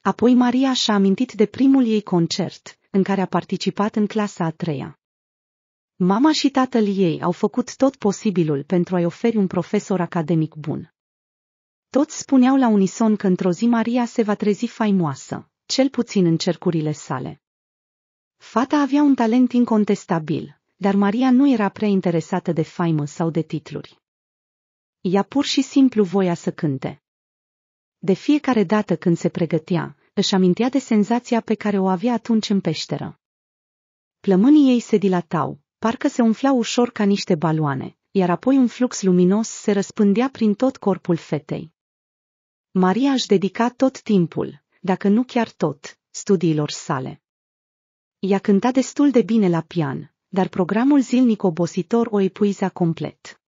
Apoi Maria și-a amintit de primul ei concert, în care a participat în clasa a treia. Mama și tatăl ei au făcut tot posibilul pentru a-i oferi un profesor academic bun. Toți spuneau la unison că într-o zi Maria se va trezi faimoasă, cel puțin în cercurile sale. Fata avea un talent incontestabil, dar Maria nu era prea interesată de faimă sau de titluri. Ea pur și simplu voia să cânte. De fiecare dată când se pregătea, își amintea de senzația pe care o avea atunci în peșteră. Plămânii ei se dilatau, parcă se umflau ușor ca niște baloane, iar apoi un flux luminos se răspândea prin tot corpul fetei. Maria își dedica tot timpul, dacă nu chiar tot, studiilor sale. Ea cânta destul de bine la pian, dar programul zilnic obositor o epuiza complet.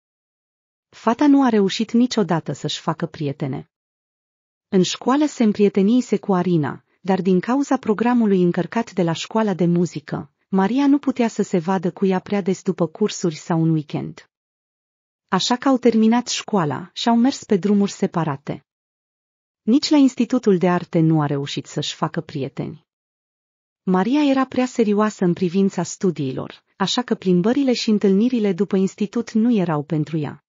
Fata nu a reușit niciodată să-și facă prietene. În școală se împrietenise cu Arina, dar din cauza programului încărcat de la școala de muzică, Maria nu putea să se vadă cu ea prea des după cursuri sau un weekend. Așa că au terminat școala și au mers pe drumuri separate. Nici la Institutul de Arte nu a reușit să-și facă prieteni. Maria era prea serioasă în privința studiilor, așa că plimbările și întâlnirile după institut nu erau pentru ea.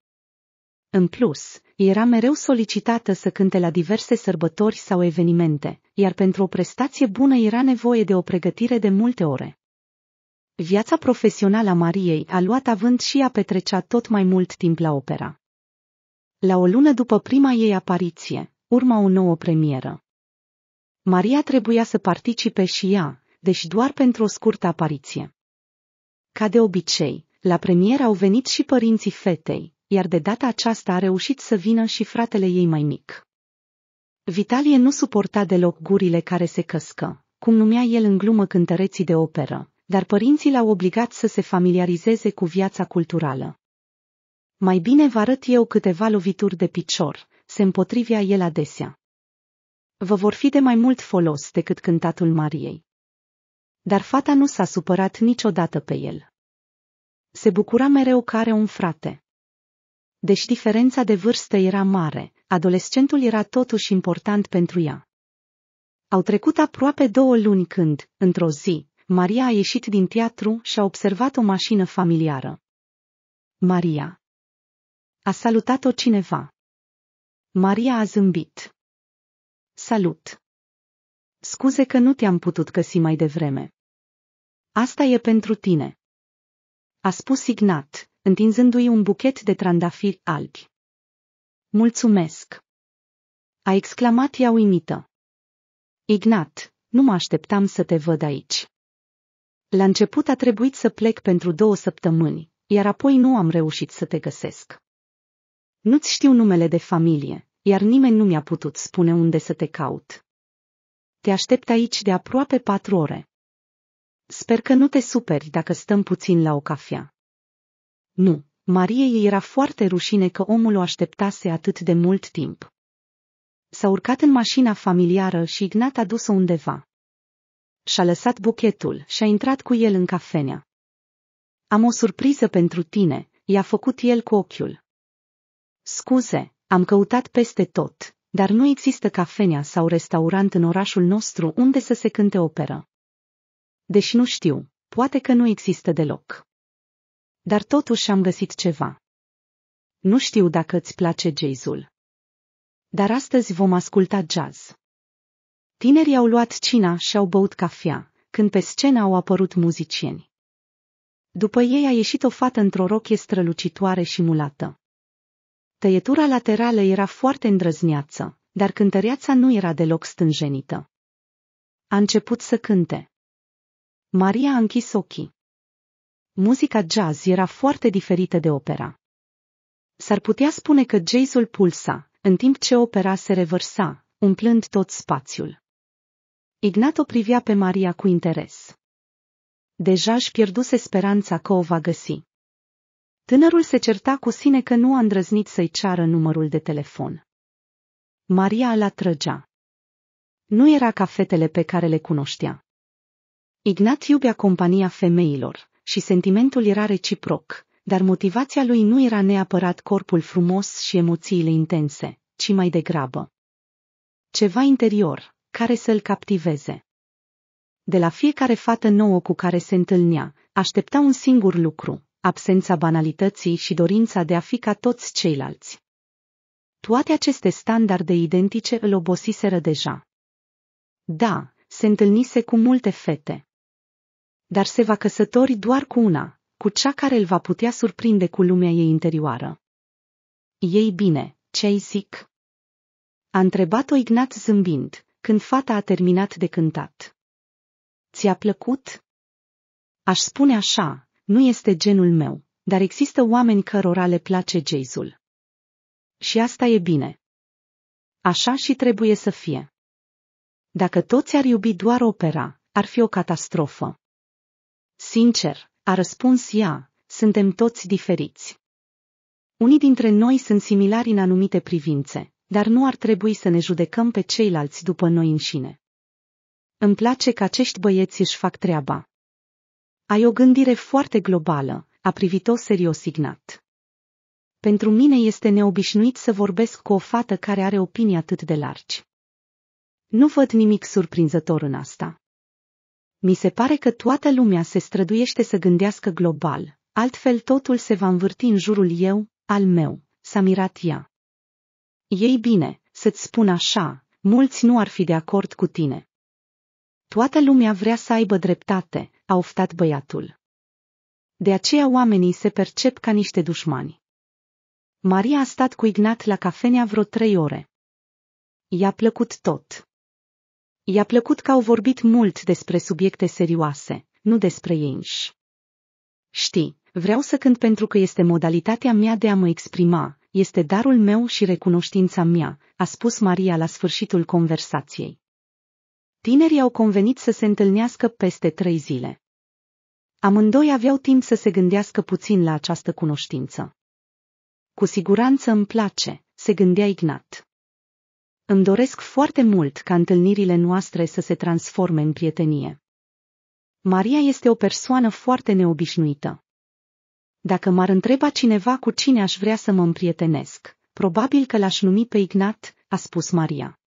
În plus, era mereu solicitată să cânte la diverse sărbători sau evenimente, iar pentru o prestație bună era nevoie de o pregătire de multe ore. Viața profesională a Mariei a luat avânt și ea petrecea tot mai mult timp la opera. La o lună după prima ei apariție, urma o nouă premieră. Maria trebuia să participe și ea, deși doar pentru o scurtă apariție. Ca de obicei, la premieră au venit și părinții fetei, iar de data aceasta a reușit să vină și fratele ei mai mic. Vitalie nu suporta deloc gurile care se căscă, cum numea el în glumă cântăreții de operă, dar părinții l-au obligat să se familiarizeze cu viața culturală. Mai bine vă arăt eu câteva lovituri de picior, se împotrivea el adesea. Vă vor fi de mai mult folos decât cântatul Mariei. Dar fata nu s-a supărat niciodată pe el. Se bucura mereu că are un frate. Deși diferența de vârstă era mare, adolescentul era totuși important pentru ea. Au trecut aproape două luni când, într-o zi, Maria a ieșit din teatru și a observat o mașină familiară. Maria. A salutat-o cineva. Maria a zâmbit. Salut. Scuze că nu te-am putut găsi mai devreme. Asta e pentru tine. A spus Ignat, întinzându-i un buchet de trandafiri albi. Mulțumesc! A exclamat ea uimită. Ignat, nu mă așteptam să te văd aici. La început a trebuit să plec pentru două săptămâni, iar apoi nu am reușit să te găsesc. Nu-ți știu numele de familie, iar nimeni nu mi-a putut spune unde să te caut. Te aștept aici de aproape patru ore. Sper că nu te superi dacă stăm puțin la o cafea. Nu, Mariei era foarte rușine că omul o așteptase atât de mult timp. S-a urcat în mașina familiară și Ignat a dus-o undeva. Și-a lăsat buchetul și a intrat cu el în cafenea. Am o surpriză pentru tine, i-a făcut el cu ochiul. Scuze, am căutat peste tot, dar nu există cafenea sau restaurant în orașul nostru unde să se cânte operă. Deși nu știu, poate că nu există deloc dar totuși am găsit ceva. Nu știu dacă îți place jazzul. Dar astăzi vom asculta jazz. Tinerii au luat cina și au băut cafea, când pe scenă au apărut muzicieni. După ei a ieșit o fată într-o rochie strălucitoare și mulată. Tăietura laterală era foarte îndrăzneață, dar cântăreața nu era deloc stânjenită. A început să cânte. Maria a închis ochii muzica jazz era foarte diferită de opera. S-ar putea spune că jazzul pulsa, în timp ce opera se revărsa, umplând tot spațiul. Ignat o privea pe Maria cu interes. Deja își pierduse speranța că o va găsi. Tânărul se certa cu sine că nu a îndrăznit să-i ceară numărul de telefon. Maria îl atrăgea. Nu era ca fetele pe care le cunoștea. Ignat iubea compania femeilor și sentimentul era reciproc, dar motivația lui nu era neapărat corpul frumos și emoțiile intense, ci mai degrabă. Ceva interior, care să-l captiveze. De la fiecare fată nouă cu care se întâlnea, aștepta un singur lucru, absența banalității și dorința de a fi ca toți ceilalți. Toate aceste standarde identice îl obosiseră deja. Da, se întâlnise cu multe fete. Dar se va căsători doar cu una, cu cea care îl va putea surprinde cu lumea ei interioară. Ei bine, ce-ai zic? A întrebat-o Ignat zâmbind, când fata a terminat de cântat. Ți-a plăcut? Aș spune așa, nu este genul meu, dar există oameni cărora le place jazzul. Și asta e bine. Așa și trebuie să fie. Dacă toți ar iubi doar opera, ar fi o catastrofă. Sincer, a răspuns ea, suntem toți diferiți. Unii dintre noi sunt similari în anumite privințe, dar nu ar trebui să ne judecăm pe ceilalți după noi înșine. Îmi place că acești băieți își fac treaba. Ai o gândire foarte globală, a privit-o serios Ignat. Pentru mine este neobișnuit să vorbesc cu o fată care are opinii atât de largi. Nu văd nimic surprinzător în asta. Mi se pare că toată lumea se străduiește să gândească global, altfel totul se va învârti în jurul eu, al meu, s-a mirat ea. Ei bine, să-ți spun așa, mulți nu ar fi de acord cu tine. Toată lumea vrea să aibă dreptate, a oftat băiatul. De aceea oamenii se percep ca niște dușmani. Maria a stat cu Ignat la cafenea vreo trei ore. I-a plăcut tot. I-a plăcut că au vorbit mult despre subiecte serioase, nu despre ei înși. Știi, vreau să cânt pentru că este modalitatea mea de a mă exprima, este darul meu și recunoștința mea, a spus Maria la sfârșitul conversației. Tinerii au convenit să se întâlnească peste trei zile. Amândoi aveau timp să se gândească puțin la această cunoștință. Cu siguranță îmi place, se gândea Ignat. Îmi doresc foarte mult ca întâlnirile noastre să se transforme în prietenie. Maria este o persoană foarte neobișnuită. Dacă m-ar întreba cineva cu cine aș vrea să mă împrietenesc, probabil că l-aș numi pe Ignat, a spus Maria.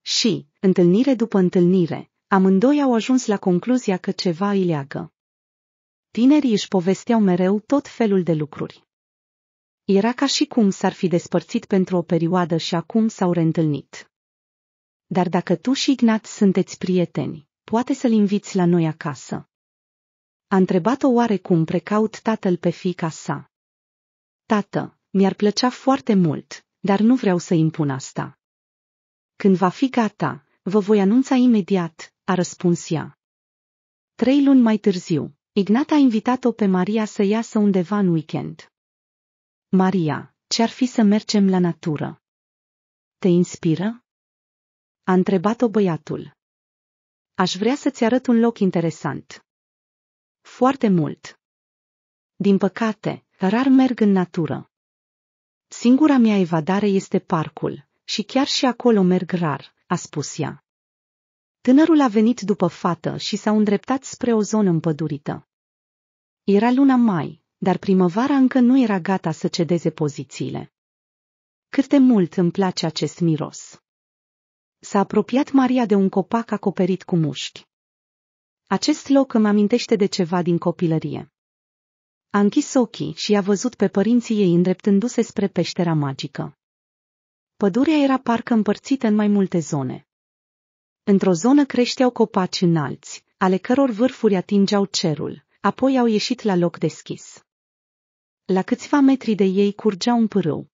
Și, întâlnire după întâlnire, amândoi au ajuns la concluzia că ceva îi leagă. Tinerii își povesteau mereu tot felul de lucruri. Era ca și cum s-ar fi despărțit pentru o perioadă și acum s-au reîntâlnit. Dar dacă tu și Ignat sunteți prieteni, poate să-l inviți la noi acasă. A întrebat-o oarecum precaut tatăl pe fiica sa. Tată, mi-ar plăcea foarte mult, dar nu vreau să impun asta. Când va fi gata, vă voi anunța imediat, a răspuns ea. Trei luni mai târziu, Ignat a invitat-o pe Maria să iasă undeva în weekend. Maria, ce-ar fi să mergem la natură? Te inspiră? A întrebat-o băiatul. Aș vrea să-ți arăt un loc interesant. Foarte mult. Din păcate, rar merg în natură. Singura mea evadare este parcul, și chiar și acolo merg rar, a spus ea. Tânărul a venit după fată și s-a îndreptat spre o zonă împădurită. Era luna mai, dar primăvara încă nu era gata să cedeze pozițiile. Cât de mult îmi place acest miros. S-a apropiat Maria de un copac acoperit cu mușchi. Acest loc îmi amintește de ceva din copilărie. A închis ochii și a văzut pe părinții ei îndreptându-se spre peștera magică. Pădurea era parcă împărțită în mai multe zone. Într-o zonă creșteau copaci înalți, ale căror vârfuri atingeau cerul, apoi au ieșit la loc deschis. La câțiva metri de ei curgea un pârâu.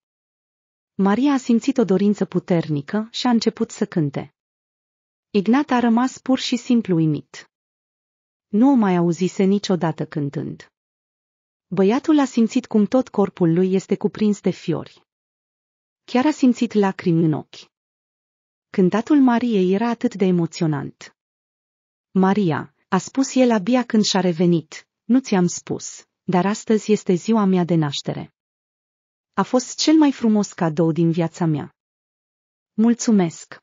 Maria a simțit o dorință puternică și a început să cânte. Ignat a rămas pur și simplu uimit. Nu o mai auzise niciodată cântând. Băiatul a simțit cum tot corpul lui este cuprins de fiori. Chiar a simțit lacrimi în ochi. Cântatul Mariei era atât de emoționant. Maria, a spus el abia când și-a revenit, nu ți-am spus, dar astăzi este ziua mea de naștere. A fost cel mai frumos cadou din viața mea. Mulțumesc!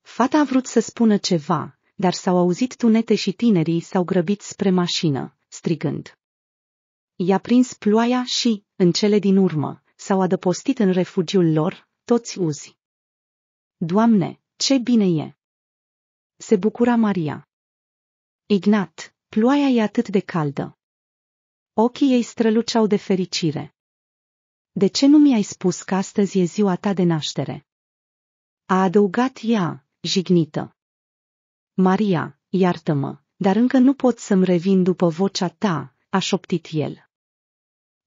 Fata a vrut să spună ceva, dar s-au auzit tunete și tinerii s-au grăbit spre mașină, strigând. I-a prins ploaia și, în cele din urmă, s-au adăpostit în refugiul lor, toți uzi. Doamne, ce bine e! Se bucura Maria. Ignat, ploaia e atât de caldă. Ochii ei străluceau de fericire. De ce nu mi-ai spus că astăzi e ziua ta de naștere? A adăugat ea, jignită. Maria, iartă-mă, dar încă nu pot să-mi revin după vocea ta, a șoptit el.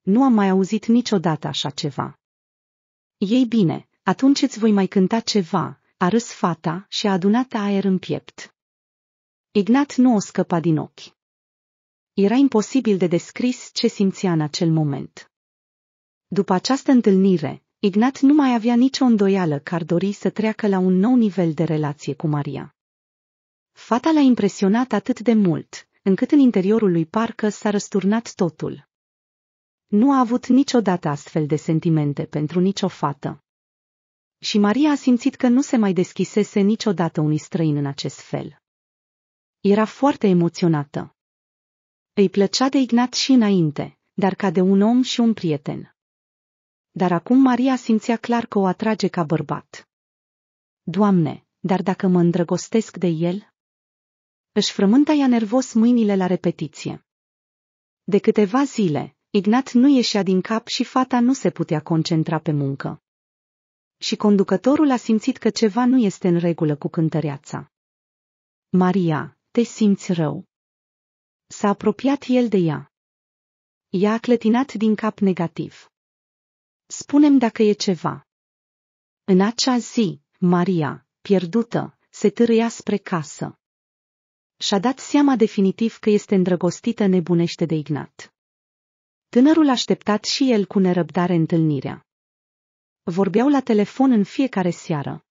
Nu am mai auzit niciodată așa ceva. Ei bine, atunci îți voi mai cânta ceva, a râs fata și a adunat aer în piept. Ignat nu o scăpa din ochi. Era imposibil de descris ce simțea în acel moment. După această întâlnire, Ignat nu mai avea nicio îndoială că ar dori să treacă la un nou nivel de relație cu Maria. Fata l-a impresionat atât de mult, încât în interiorul lui parcă s-a răsturnat totul. Nu a avut niciodată astfel de sentimente pentru nicio fată. Și Maria a simțit că nu se mai deschisese niciodată unui străin în acest fel. Era foarte emoționată. Îi plăcea de Ignat și înainte, dar ca de un om și un prieten. Dar acum Maria simțea clar că o atrage ca bărbat. Doamne, dar dacă mă îndrăgostesc de el? Își frământa ea nervos mâinile la repetiție. De câteva zile, Ignat nu ieșea din cap și fata nu se putea concentra pe muncă. Și conducătorul a simțit că ceva nu este în regulă cu cântăreața. Maria, te simți rău. S-a apropiat el de ea. Ea a clătinat din cap negativ. Spunem dacă e ceva. În acea zi, Maria, pierdută, se târâia spre casă. Și-a dat seama definitiv că este îndrăgostită nebunește de Ignat. Tânărul așteptat și el cu nerăbdare întâlnirea. Vorbeau la telefon în fiecare seară.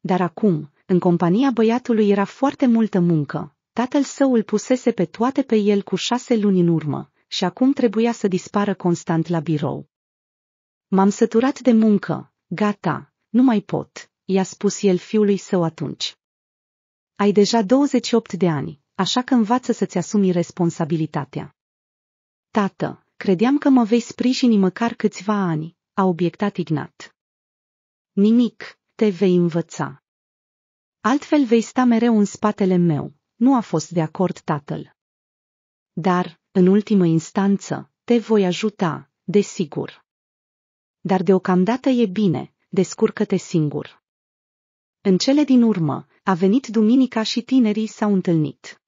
Dar acum, în compania băiatului era foarte multă muncă, tatăl său îl pusese pe toate pe el cu șase luni în urmă și acum trebuia să dispară constant la birou. M-am săturat de muncă, gata, nu mai pot, i-a spus el fiului său atunci. Ai deja 28 de ani, așa că învață să-ți asumi responsabilitatea. Tată, credeam că mă vei sprijini măcar câțiva ani, a obiectat Ignat. Nimic, te vei învăța. Altfel vei sta mereu în spatele meu, nu a fost de acord tatăl. Dar, în ultimă instanță, te voi ajuta, desigur. Dar deocamdată e bine, descurcă-te singur. În cele din urmă, a venit duminica și tinerii s-au întâlnit.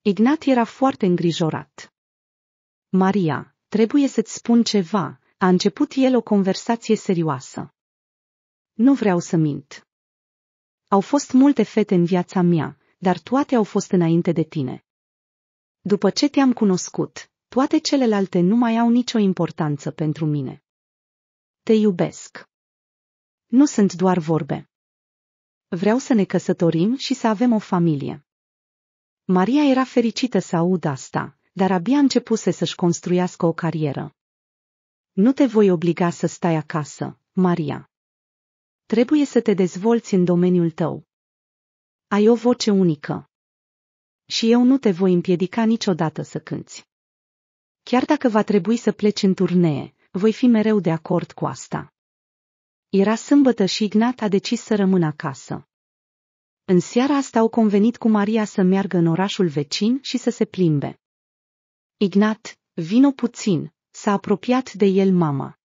Ignat era foarte îngrijorat. Maria, trebuie să-ți spun ceva, a început el o conversație serioasă. Nu vreau să mint. Au fost multe fete în viața mea, dar toate au fost înainte de tine. După ce te-am cunoscut, toate celelalte nu mai au nicio importanță pentru mine. Te iubesc. Nu sunt doar vorbe. Vreau să ne căsătorim și să avem o familie. Maria era fericită să audă asta, dar abia începuse să-și construiască o carieră. Nu te voi obliga să stai acasă, Maria. Trebuie să te dezvolți în domeniul tău. Ai o voce unică. Și eu nu te voi împiedica niciodată să cânți. Chiar dacă va trebui să pleci în turnee, voi fi mereu de acord cu asta. Era sâmbătă și Ignat a decis să rămână acasă. În seara asta au convenit cu Maria să meargă în orașul vecin și să se plimbe. Ignat, vino puțin, s-a apropiat de el mama.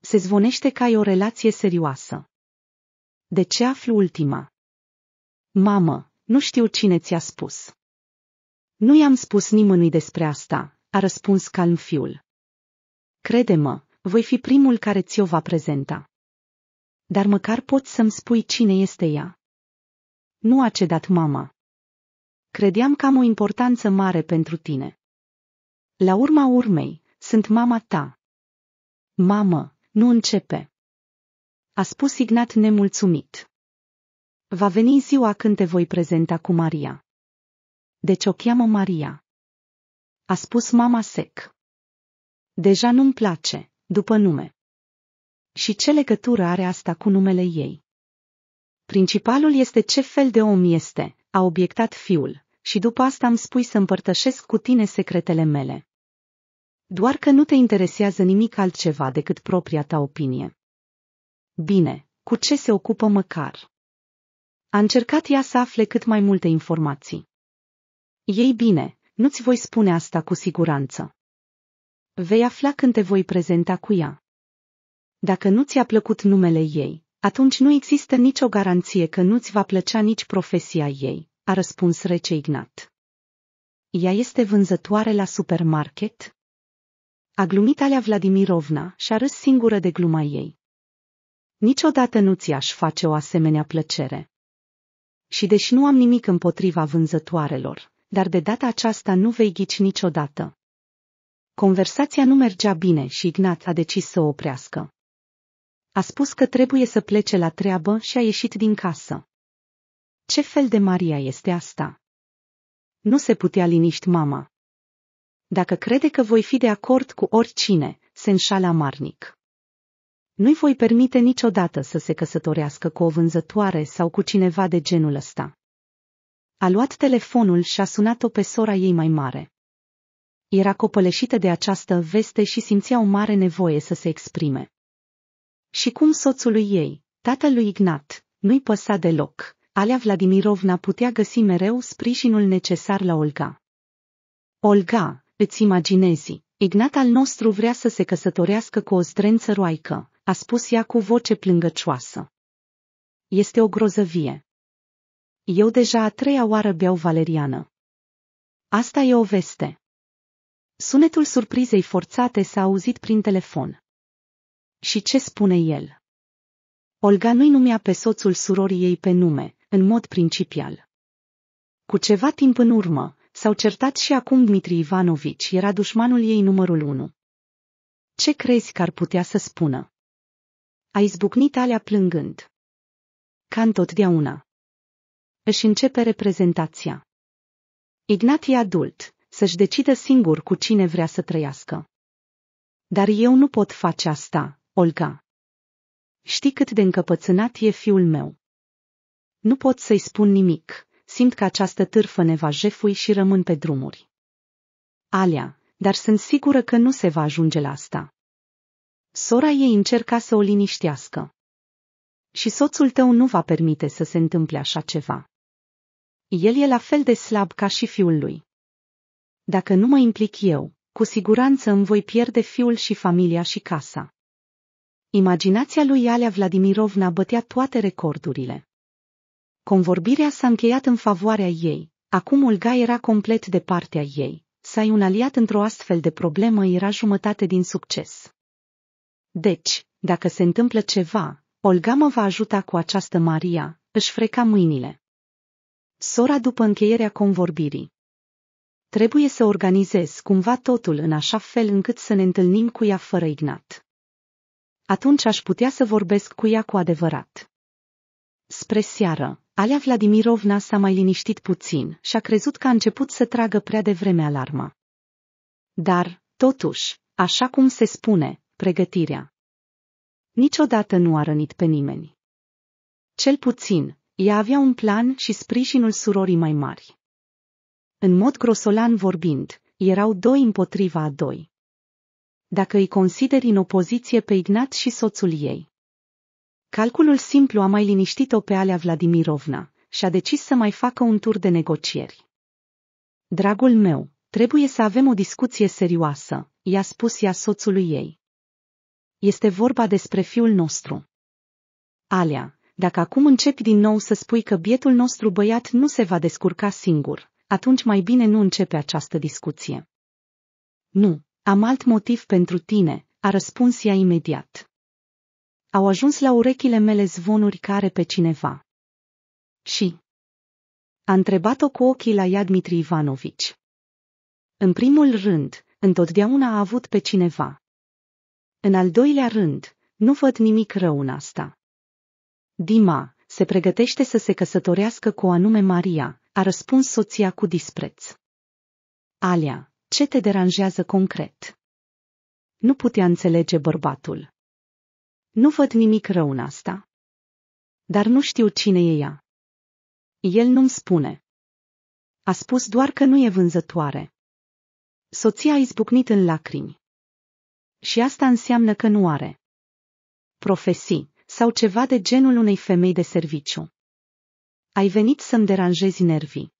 Se zvonește că ai o relație serioasă. De ce aflu ultima? Mamă, nu știu cine ți-a spus. Nu i-am spus nimănui despre asta, a răspuns calm fiul. Crede-mă, voi fi primul care ți-o va prezenta. Dar măcar poți să-mi spui cine este ea. Nu a cedat mama. Credeam că am o importanță mare pentru tine. La urma urmei, sunt mama ta. Mamă, nu începe. A spus Ignat nemulțumit. Va veni ziua când te voi prezenta cu Maria. Deci o cheamă Maria. A spus mama sec. Deja nu-mi place, după nume. Și ce legătură are asta cu numele ei? Principalul este ce fel de om este, a obiectat fiul, și după asta îmi spui să împărtășesc cu tine secretele mele. Doar că nu te interesează nimic altceva decât propria ta opinie. Bine, cu ce se ocupă măcar? A încercat ea să afle cât mai multe informații. Ei bine, nu-ți voi spune asta cu siguranță. Vei afla când te voi prezenta cu ea. Dacă nu ți-a plăcut numele ei, atunci nu există nicio garanție că nu-ți va plăcea nici profesia ei, a răspuns rece Ignat. Ea este vânzătoare la supermarket? A glumit Alea Vladimirovna și a râs singură de gluma ei. Niciodată nu ți-aș face o asemenea plăcere. Și deși nu am nimic împotriva vânzătoarelor, dar de data aceasta nu vei ghici niciodată. Conversația nu mergea bine și Ignat a decis să o oprească. A spus că trebuie să plece la treabă și a ieșit din casă. Ce fel de Maria este asta? Nu se putea liniști mama. Dacă crede că voi fi de acord cu oricine, se înșală amarnic. Nu-i voi permite niciodată să se căsătorească cu o vânzătoare sau cu cineva de genul ăsta. A luat telefonul și a sunat-o pe sora ei mai mare. Era copăleșită de această veste și simțea o mare nevoie să se exprime. Și cum soțului ei, tatălui Ignat, nu-i păsa deloc, Alea Vladimirovna putea găsi mereu sprijinul necesar la Olga. Olga, îți imaginezi, Ignat al nostru vrea să se căsătorească cu o zdrență roaică, a spus ea cu voce plângăcioasă. Este o grozăvie. Eu deja a treia oară beau valeriană. Asta e o veste. Sunetul surprizei forțate s-a auzit prin telefon. Și ce spune el? Olga nu-i numea pe soțul surorii ei pe nume, în mod principial. Cu ceva timp în urmă, s-au certat și acum Dmitri Ivanovici era dușmanul ei numărul unu. Ce crezi că ar putea să spună? A izbucnit alea plângând. Ca întotdeauna. Își începe reprezentația. Ignat e adult, să-și decidă singur cu cine vrea să trăiască. Dar eu nu pot face asta, Olga. Știi cât de încăpățânat e fiul meu. Nu pot să-i spun nimic, simt că această târfă ne va jefui și rămân pe drumuri. Alia, dar sunt sigură că nu se va ajunge la asta. Sora ei încerca să o liniștească. Și soțul tău nu va permite să se întâmple așa ceva. El e la fel de slab ca și fiul lui. Dacă nu mă implic eu, cu siguranță îmi voi pierde fiul și familia și casa. Imaginația lui Alea Vladimirovna bătea toate recordurile. Convorbirea s-a încheiat în favoarea ei, acum Olga era complet de partea ei, să ai un aliat într-o astfel de problemă era jumătate din succes. Deci, dacă se întâmplă ceva, Olga mă va ajuta cu această Maria, își freca mâinile. Sora după încheierea convorbirii. Trebuie să organizez cumva totul în așa fel încât să ne întâlnim cu ea fără Ignat. Atunci aș putea să vorbesc cu ea cu adevărat. Spre seară, Alia Vladimirovna s-a mai liniștit puțin și a crezut că a început să tragă prea devreme alarma. Dar, totuși, așa cum se spune, pregătirea. Niciodată nu a rănit pe nimeni. Cel puțin, ea avea un plan și sprijinul surorii mai mari. În mod grosolan vorbind, erau doi împotriva a doi. Dacă îi consideri în opoziție pe Ignat și soțul ei. Calculul simplu a mai liniștit-o pe Alea Vladimirovna și a decis să mai facă un tur de negocieri. Dragul meu, trebuie să avem o discuție serioasă, i-a spus ea soțului ei. Este vorba despre fiul nostru. Alea, dacă acum începi din nou să spui că bietul nostru băiat nu se va descurca singur, atunci mai bine nu începe această discuție. Nu, am alt motiv pentru tine, a răspuns ea imediat. Au ajuns la urechile mele zvonuri care pe cineva. Și? A întrebat-o cu ochii la ea Dmitri Ivanovici. În primul rând, întotdeauna a avut pe cineva. În al doilea rând, nu văd nimic rău în asta. Dima, se pregătește să se căsătorească cu o anume Maria, a răspuns soția cu dispreț. Alia, ce te deranjează concret? Nu putea înțelege bărbatul. Nu văd nimic rău în asta. Dar nu știu cine e ea. El nu-mi spune. A spus doar că nu e vânzătoare. Soția a izbucnit în lacrimi. Și asta înseamnă că nu are profesii sau ceva de genul unei femei de serviciu. Ai venit să-mi deranjezi nervii.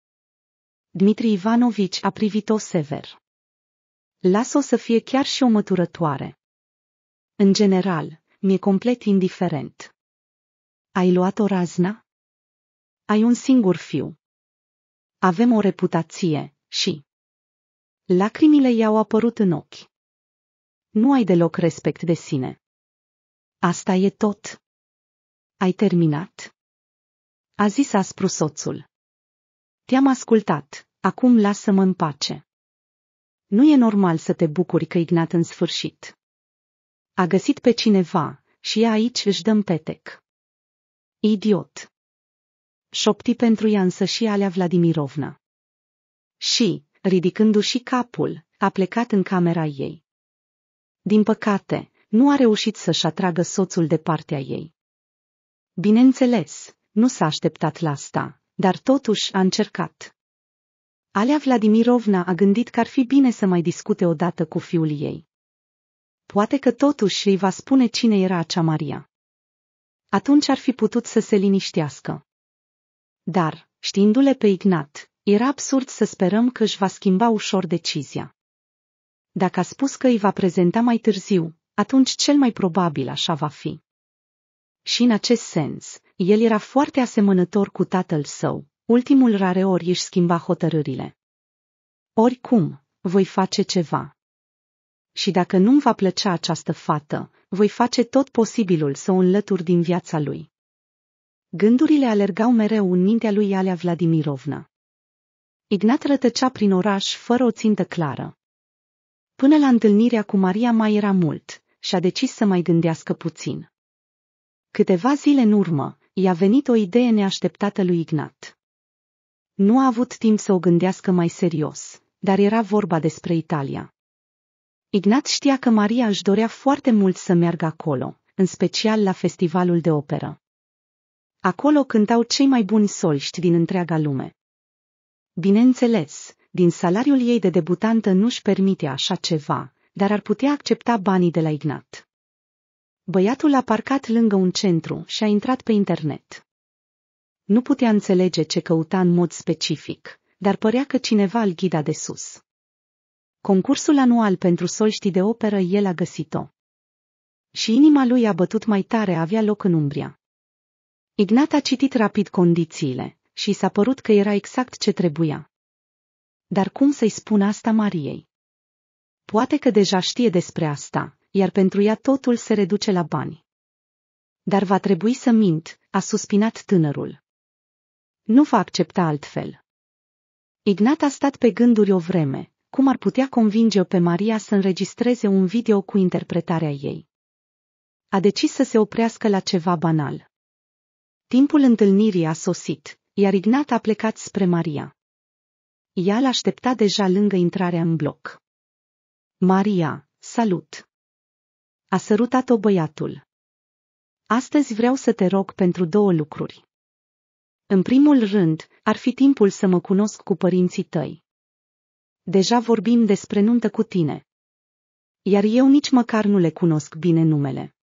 Dmitri Ivanovici a privit-o sever. Las-o să fie chiar și o măturătoare. În general, mi-e complet indiferent. Ai luat o razna? Ai un singur fiu. Avem o reputație și... Lacrimile i-au apărut în ochi. Nu ai deloc respect de sine. Asta e tot. Ai terminat? A zis aspru soțul. Te-am ascultat, acum lasă-mă în pace. Nu e normal să te bucuri că Ignat în sfârșit. A găsit pe cineva și ea aici își dăm petec. Idiot. Șopti pentru ea însă și Alea Vladimirovna. Și, ridicându-și capul, a plecat în camera ei. Din păcate, nu a reușit să-și atragă soțul de partea ei. Bineînțeles, nu s-a așteptat la asta, dar totuși a încercat. Alea Vladimirovna a gândit că ar fi bine să mai discute odată cu fiul ei. Poate că totuși îi va spune cine era acea Maria. Atunci ar fi putut să se liniștească. Dar, știindu-le pe Ignat, era absurd să sperăm că își va schimba ușor decizia. Dacă a spus că îi va prezenta mai târziu, atunci cel mai probabil așa va fi. Și în acest sens, el era foarte asemănător cu tatăl său, ultimul rareori își schimba hotărârile. Oricum, voi face ceva. Și dacă nu-mi va plăcea această fată, voi face tot posibilul să o înlătur din viața lui. Gândurile alergau mereu în mintea lui Alea Vladimirovna. Ignat rătăcea prin oraș fără o țintă clară. Până la întâlnirea cu Maria mai era mult, și a decis să mai gândească puțin. Câteva zile în urmă, i-a venit o idee neașteptată lui Ignat. Nu a avut timp să o gândească mai serios, dar era vorba despre Italia. Ignat știa că Maria își dorea foarte mult să meargă acolo, în special la festivalul de operă. Acolo cântau cei mai buni soliști din întreaga lume. Bineînțeles, din salariul ei de debutantă nu-și permite așa ceva, dar ar putea accepta banii de la Ignat. Băiatul a parcat lângă un centru și a intrat pe internet. Nu putea înțelege ce căuta în mod specific, dar părea că cineva îl ghida de sus. Concursul anual pentru solștii de operă el a găsit-o. Și inima lui a bătut mai tare avea loc în Umbria. Ignat a citit rapid condițiile și s-a părut că era exact ce trebuia. Dar cum să-i spun asta Mariei? Poate că deja știe despre asta, iar pentru ea totul se reduce la bani. Dar va trebui să mint, a suspinat tânărul. Nu va accepta altfel. Ignat a stat pe gânduri o vreme, cum ar putea convinge-o pe Maria să înregistreze un video cu interpretarea ei. A decis să se oprească la ceva banal. Timpul întâlnirii a sosit, iar Ignat a plecat spre Maria. Ea l-aștepta deja lângă intrarea în bloc. Maria, salut! A sărutat-o băiatul. Astăzi vreau să te rog pentru două lucruri. În primul rând, ar fi timpul să mă cunosc cu părinții tăi. Deja vorbim despre nuntă cu tine. Iar eu nici măcar nu le cunosc bine numele.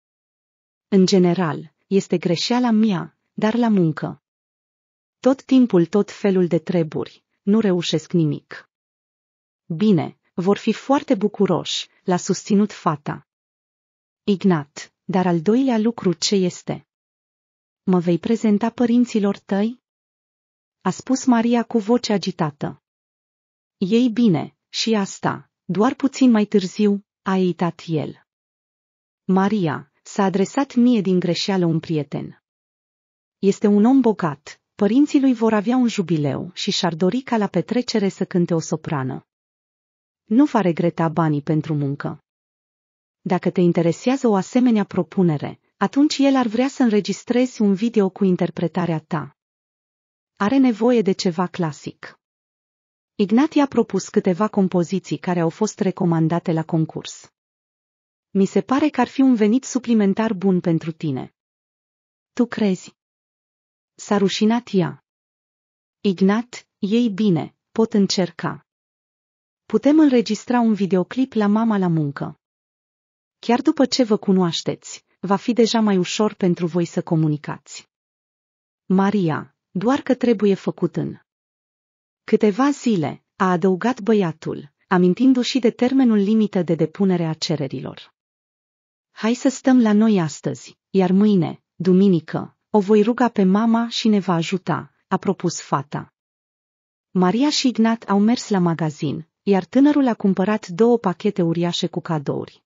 În general, este greșeala mea, dar la muncă. Tot timpul tot felul de treburi, nu reușesc nimic. Bine, vor fi foarte bucuroși, l-a susținut fata. Ignat, dar al doilea lucru ce este? Mă vei prezenta părinților tăi? A spus Maria cu voce agitată. Ei bine, și asta, doar puțin mai târziu, a eitat el. Maria, s-a adresat mie din greșeală un prieten. Este un om bogat, părinții lui vor avea un jubileu și și-ar dori ca la petrecere să cânte o soprană nu va regreta banii pentru muncă. Dacă te interesează o asemenea propunere, atunci el ar vrea să înregistrezi un video cu interpretarea ta. Are nevoie de ceva clasic. Ignati a propus câteva compoziții care au fost recomandate la concurs. Mi se pare că ar fi un venit suplimentar bun pentru tine. Tu crezi? S-a rușinat ea. Ignat, ei bine, pot încerca. Putem înregistra un videoclip la mama la muncă. Chiar după ce vă cunoașteți, va fi deja mai ușor pentru voi să comunicați. Maria, doar că trebuie făcut în câteva zile, a adăugat băiatul, amintindu-și de termenul limită de depunere a cererilor. Hai să stăm la noi astăzi, iar mâine, duminică, o voi ruga pe mama și ne va ajuta, a propus fata. Maria și Ignat au mers la magazin, iar tânărul a cumpărat două pachete uriașe cu cadouri.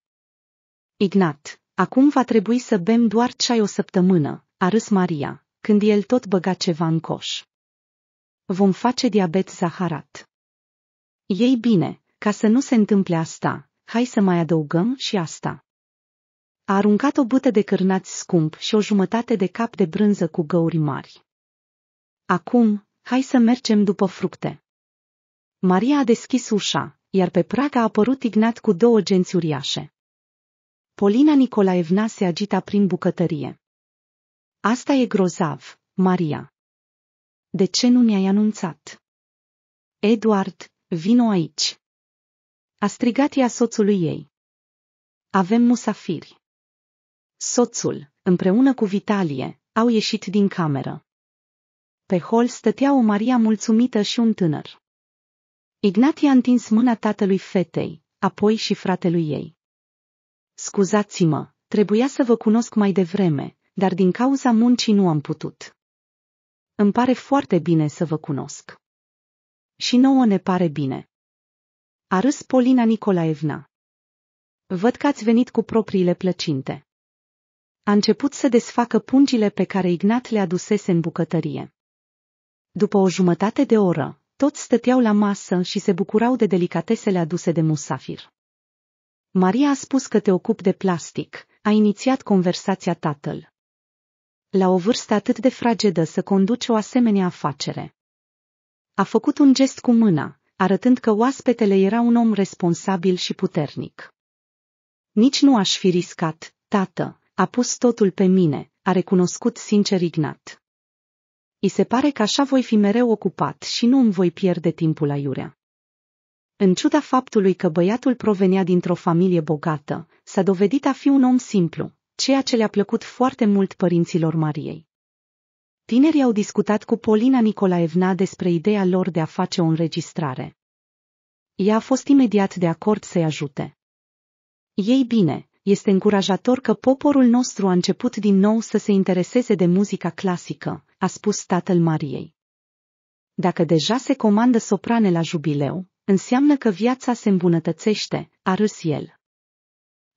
Ignat, acum va trebui să bem doar ceai o săptămână, a râs Maria, când el tot băga ceva în coș. Vom face diabet zaharat. Ei bine, ca să nu se întâmple asta, hai să mai adăugăm și asta. A aruncat o bută de cârnați scump și o jumătate de cap de brânză cu găuri mari. Acum, hai să mergem după fructe. Maria a deschis ușa, iar pe prag a apărut Ignat cu două genți uriașe. Polina Nicolaevna se agita prin bucătărie. Asta e grozav, Maria. De ce nu mi-ai anunțat? Eduard, vino aici. A strigat ea soțului ei. Avem musafiri. Soțul, împreună cu Vitalie, au ieșit din cameră. Pe hol stătea o Maria mulțumită și un tânăr. Ignat i-a întins mâna tatălui fetei, apoi și fratelui ei. Scuzați-mă, trebuia să vă cunosc mai devreme, dar din cauza muncii nu am putut. Îmi pare foarte bine să vă cunosc. Și nouă ne pare bine. A râs Polina Nicolaevna. Văd că ați venit cu propriile plăcinte. A început să desfacă pungile pe care Ignat le adusese în bucătărie. După o jumătate de oră, toți stăteau la masă și se bucurau de delicatesele aduse de musafir. Maria a spus că te ocupi de plastic, a inițiat conversația tatăl. La o vârstă atât de fragedă să conduci o asemenea afacere. A făcut un gest cu mâna, arătând că oaspetele era un om responsabil și puternic. Nici nu aș fi riscat, tată, a pus totul pe mine, a recunoscut sincer Ignat. I se pare că așa voi fi mereu ocupat și nu îmi voi pierde timpul aiurea. În ciuda faptului că băiatul provenea dintr-o familie bogată, s-a dovedit a fi un om simplu, ceea ce le-a plăcut foarte mult părinților Mariei. Tinerii au discutat cu Polina Nicolaevna despre ideea lor de a face o înregistrare. Ea a fost imediat de acord să-i ajute. Ei bine, este încurajator că poporul nostru a început din nou să se intereseze de muzica clasică, a spus tatăl Mariei. Dacă deja se comandă soprane la jubileu, înseamnă că viața se îmbunătățește, a râs el.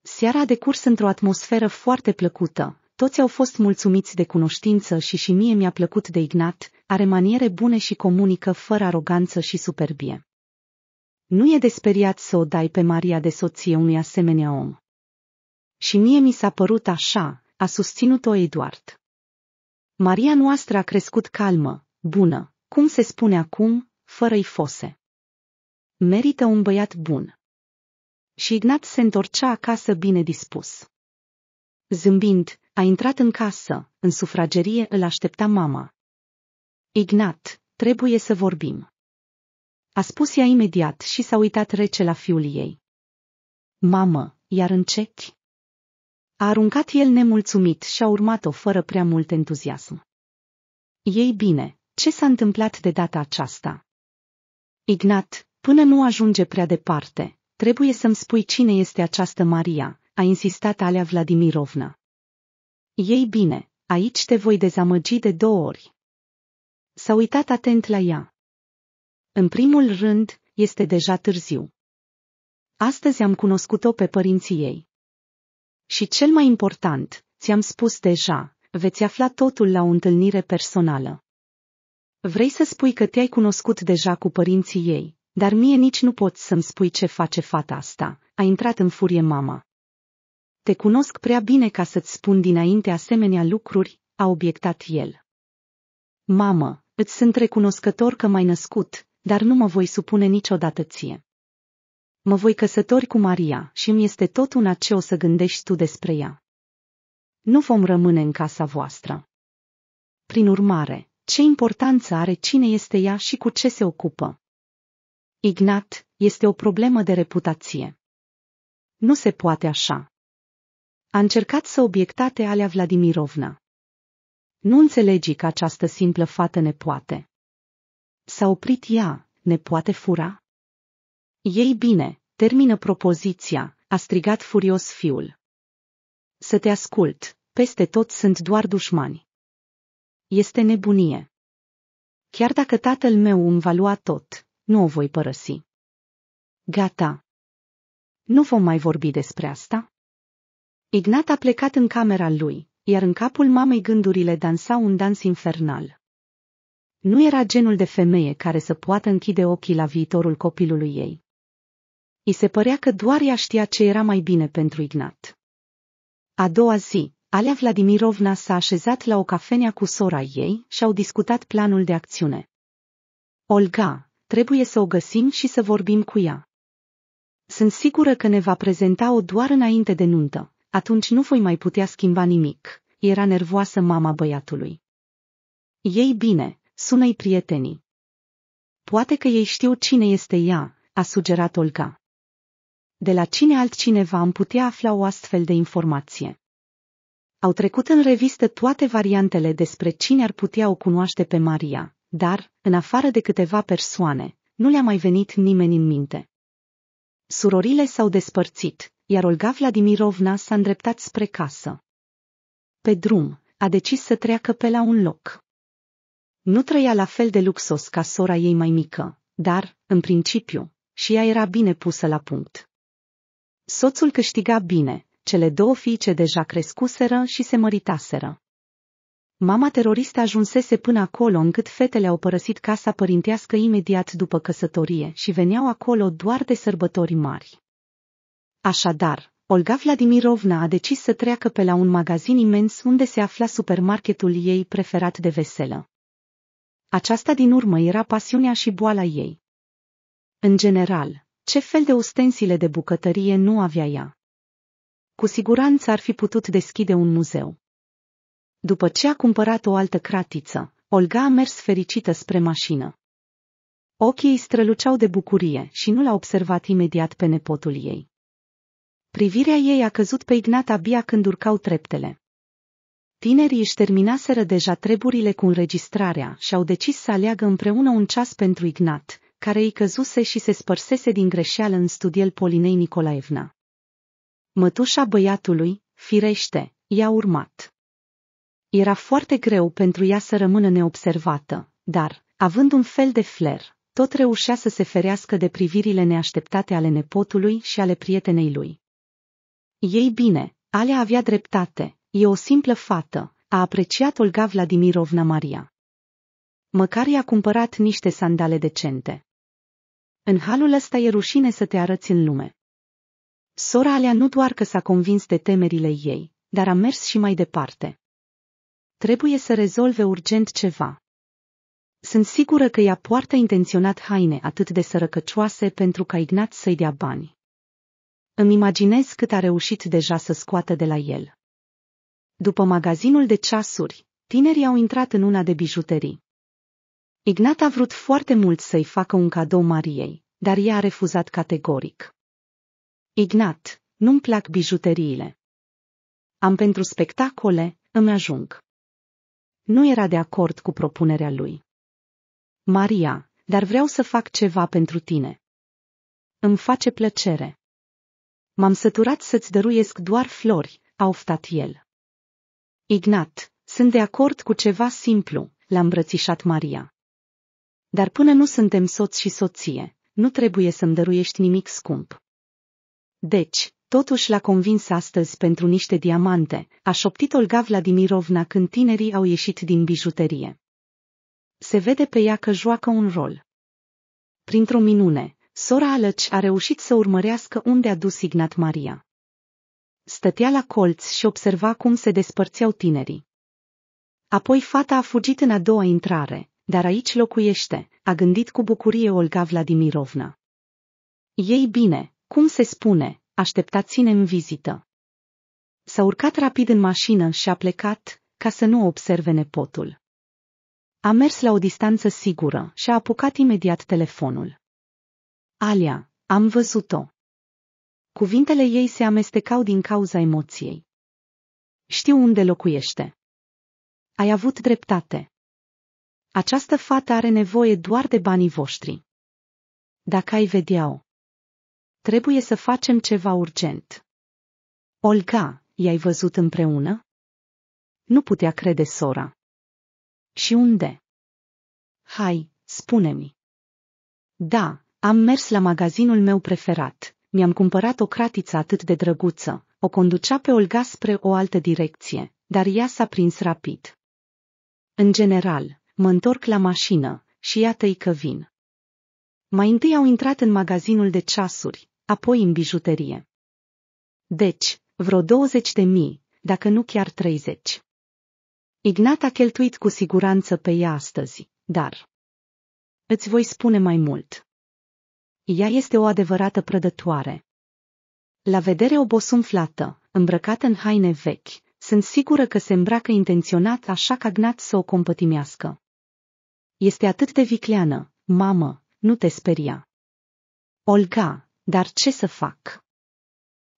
Seara a decurs într-o atmosferă foarte plăcută, toți au fost mulțumiți de cunoștință și și mie mi-a plăcut de Ignat, are maniere bune și comunică fără aroganță și superbie. Nu e de speriat să o dai pe Maria de soție unui asemenea om. Și mie mi s-a părut așa, a susținut-o Eduard. Maria noastră a crescut calmă, bună, cum se spune acum, fără-i fose. Merită un băiat bun. Și Ignat se întorcea acasă bine dispus. Zâmbind, a intrat în casă, în sufragerie îl aștepta mama. Ignat, trebuie să vorbim. A spus ea imediat și s-a uitat rece la fiul ei. Mamă, iar înceti? A aruncat el nemulțumit și a urmat-o fără prea mult entuziasm. Ei bine, ce s-a întâmplat de data aceasta? Ignat, până nu ajunge prea departe, trebuie să-mi spui cine este această Maria, a insistat Alea Vladimirovna. Ei bine, aici te voi dezamăgi de două ori. S-a uitat atent la ea. În primul rând, este deja târziu. Astăzi am cunoscut-o pe părinții ei. Și cel mai important, ți-am spus deja, veți afla totul la o întâlnire personală. Vrei să spui că te-ai cunoscut deja cu părinții ei, dar mie nici nu poți să-mi spui ce face fata asta, a intrat în furie mama. Te cunosc prea bine ca să-ți spun dinainte asemenea lucruri, a obiectat el. Mamă, îți sunt recunoscător că m-ai născut, dar nu mă voi supune niciodată ție. Mă voi căsători cu Maria și mi este tot una ce o să gândești tu despre ea. Nu vom rămâne în casa voastră. Prin urmare, ce importanță are cine este ea și cu ce se ocupă? Ignat, este o problemă de reputație. Nu se poate așa. A încercat să obiectate Alea Vladimirovna. Nu înțelegi că această simplă fată ne poate. S-a oprit ea, ne poate fura? Ei bine, termină propoziția, a strigat furios fiul. Să te ascult, peste tot sunt doar dușmani. Este nebunie. Chiar dacă tatăl meu îmi va lua tot, nu o voi părăsi. Gata. Nu vom mai vorbi despre asta? Ignat a plecat în camera lui, iar în capul mamei gândurile dansau un dans infernal. Nu era genul de femeie care să poată închide ochii la viitorul copilului ei. I se părea că doar ea știa ce era mai bine pentru Ignat. A doua zi, Alea Vladimirovna s-a așezat la o cafenea cu sora ei și au discutat planul de acțiune. Olga, trebuie să o găsim și să vorbim cu ea. Sunt sigură că ne va prezenta-o doar înainte de nuntă, atunci nu voi mai putea schimba nimic, era nervoasă mama băiatului. Ei bine, sună-i prietenii. Poate că ei știu cine este ea, a sugerat Olga. De la cine altcineva am putea afla o astfel de informație? Au trecut în revistă toate variantele despre cine ar putea o cunoaște pe Maria, dar, în afară de câteva persoane, nu le-a mai venit nimeni în minte. Surorile s-au despărțit, iar Olga Vladimirovna s-a îndreptat spre casă. Pe drum, a decis să treacă pe la un loc. Nu trăia la fel de luxos ca sora ei mai mică, dar, în principiu, și ea era bine pusă la punct. Soțul câștiga bine, cele două fiice deja crescuseră și se măritaseră. Mama teroristă ajunsese până acolo încât fetele au părăsit casa părintească imediat după căsătorie și veneau acolo doar de sărbători mari. Așadar, Olga Vladimirovna a decis să treacă pe la un magazin imens unde se afla supermarketul ei preferat de veselă. Aceasta din urmă era pasiunea și boala ei. În general, ce fel de ustensile de bucătărie nu avea ea? Cu siguranță ar fi putut deschide un muzeu. După ce a cumpărat o altă cratiță, Olga a mers fericită spre mașină. Ochii îi străluceau de bucurie și nu l-a observat imediat pe nepotul ei. Privirea ei a căzut pe Ignat abia când urcau treptele. Tinerii își terminaseră deja treburile cu înregistrarea și au decis să aleagă împreună un ceas pentru Ignat, care îi căzuse și se spărsese din greșeală în studiel Polinei Nicolaevna. Mătușa băiatului, firește, i-a urmat. Era foarte greu pentru ea să rămână neobservată, dar, având un fel de flair, tot reușea să se ferească de privirile neașteptate ale nepotului și ale prietenei lui. Ei bine, Alea avea dreptate, e o simplă fată, a apreciat Olga Vladimirovna Maria. Măcar i-a cumpărat niște sandale decente. În halul ăsta e rușine să te arăți în lume. Sora Alea nu doar că s-a convins de temerile ei, dar a mers și mai departe. Trebuie să rezolve urgent ceva. Sunt sigură că ea poartă intenționat haine atât de sărăcăcioase pentru ca Ignat să-i dea bani. Îmi imaginez cât a reușit deja să scoată de la el. După magazinul de ceasuri, tinerii au intrat în una de bijuterii. Ignat a vrut foarte mult să-i facă un cadou Mariei, dar ea a refuzat categoric. Ignat, nu-mi plac bijuteriile. Am pentru spectacole, îmi ajung. Nu era de acord cu propunerea lui. Maria, dar vreau să fac ceva pentru tine. Îmi face plăcere. M-am săturat să-ți dăruiesc doar flori, a oftat el. Ignat, sunt de acord cu ceva simplu, l-a îmbrățișat Maria. Dar până nu suntem soț și soție, nu trebuie să-mi dăruiești nimic scump. Deci, totuși l-a convins astăzi pentru niște diamante, a șoptit Olga Vladimirovna când tinerii au ieșit din bijuterie. Se vede pe ea că joacă un rol. Printr-o minune, sora Alăci a reușit să urmărească unde a dus Ignat Maria. Stătea la colț și observa cum se despărțeau tinerii. Apoi fata a fugit în a doua intrare, dar aici locuiește, a gândit cu bucurie Olga Vladimirovna. Ei bine, cum se spune, așteptați-ne în vizită. S-a urcat rapid în mașină și a plecat, ca să nu observe nepotul. A mers la o distanță sigură și a apucat imediat telefonul. Alia, am văzut-o. Cuvintele ei se amestecau din cauza emoției. Știu unde locuiește. Ai avut dreptate. Această fată are nevoie doar de banii voștri. Dacă ai vedea-o. Trebuie să facem ceva urgent. Olga, i-ai văzut împreună? Nu putea crede sora. Și unde? Hai, spune-mi. Da, am mers la magazinul meu preferat. Mi-am cumpărat o cratiță atât de drăguță. O conducea pe Olga spre o altă direcție, dar ea s-a prins rapid. În general, mă întorc la mașină și iată-i că vin. Mai întâi au intrat în magazinul de ceasuri, apoi în bijuterie. Deci, vreo 20 de mii, dacă nu chiar 30. Ignat a cheltuit cu siguranță pe ea astăzi, dar... Îți voi spune mai mult. Ea este o adevărată prădătoare. La vedere obosumflată, îmbrăcată în haine vechi, sunt sigură că se îmbracă intenționat așa ca Gnat să o compătimească. Este atât de vicleană, mamă, nu te speria. Olga, dar ce să fac?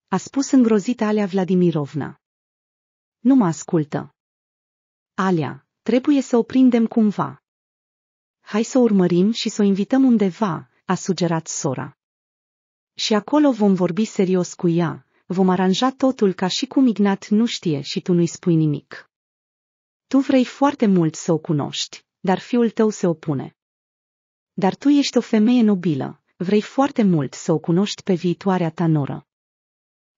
A spus îngrozită Alia Vladimirovna. Nu mă ascultă. Alia, trebuie să o prindem cumva. Hai să o urmărim și să o invităm undeva, a sugerat sora. Și acolo vom vorbi serios cu ea, vom aranja totul ca și cum Ignat nu știe și tu nu-i spui nimic. Tu vrei foarte mult să o cunoști, dar fiul tău se opune. Dar tu ești o femeie nobilă, vrei foarte mult să o cunoști pe viitoarea ta noră.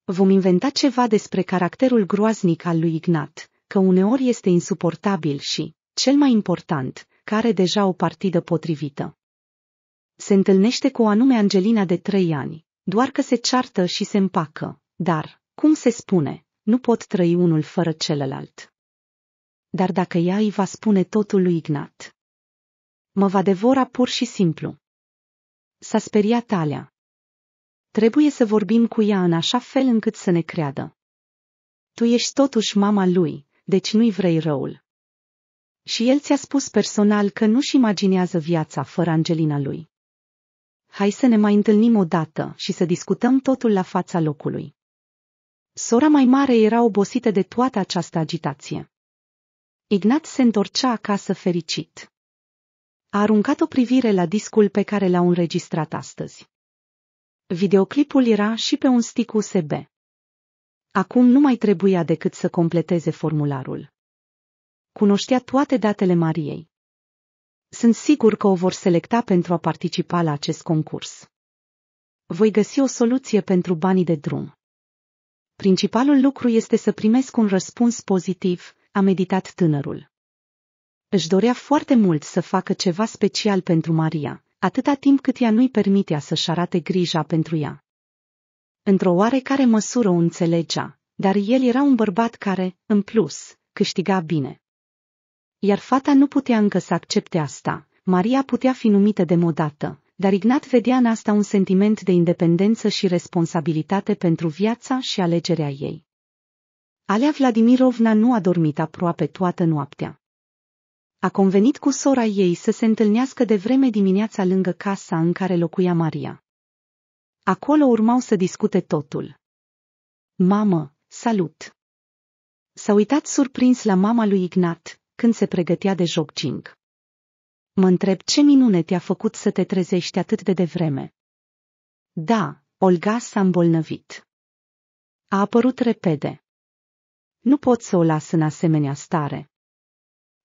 Vom inventa ceva despre caracterul groaznic al lui Ignat, că uneori este insuportabil și, cel mai important, care deja o partidă potrivită. Se întâlnește cu o anume Angelina de trei ani, doar că se ceartă și se împacă, dar, cum se spune, nu pot trăi unul fără celălalt. Dar dacă ea îi va spune totul lui Ignat, mă va devora pur și simplu. S-a speriat Alea. Trebuie să vorbim cu ea în așa fel încât să ne creadă. Tu ești totuși mama lui, deci nu-i vrei răul. Și el ți-a spus personal că nu-și imaginează viața fără Angelina lui. Hai să ne mai întâlnim odată și să discutăm totul la fața locului. Sora mai mare era obosită de toată această agitație. Ignat se întorcea acasă fericit. A aruncat o privire la discul pe care l-au înregistrat astăzi. Videoclipul era și pe un stick USB. Acum nu mai trebuia decât să completeze formularul. Cunoștea toate datele Mariei. Sunt sigur că o vor selecta pentru a participa la acest concurs. Voi găsi o soluție pentru banii de drum. Principalul lucru este să primesc un răspuns pozitiv, a meditat tânărul. Își dorea foarte mult să facă ceva special pentru Maria, atâta timp cât ea nu-i permitea să-și arate grija pentru ea. Într-o oarecare măsură o înțelegea, dar el era un bărbat care, în plus, câștiga bine. Iar fata nu putea încă să accepte asta, Maria putea fi numită demodată, dar Ignat vedea în asta un sentiment de independență și responsabilitate pentru viața și alegerea ei. Alea Vladimirovna nu a dormit aproape toată noaptea. A convenit cu sora ei să se întâlnească de vreme dimineața lângă casa în care locuia Maria. Acolo urmau să discute totul. Mamă, salut! S-a uitat surprins la mama lui Ignat, când se pregătea de jogging. Mă întreb ce minune te-a făcut să te trezești atât de devreme. Da, Olga s-a îmbolnăvit. A apărut repede. Nu pot să o las în asemenea stare.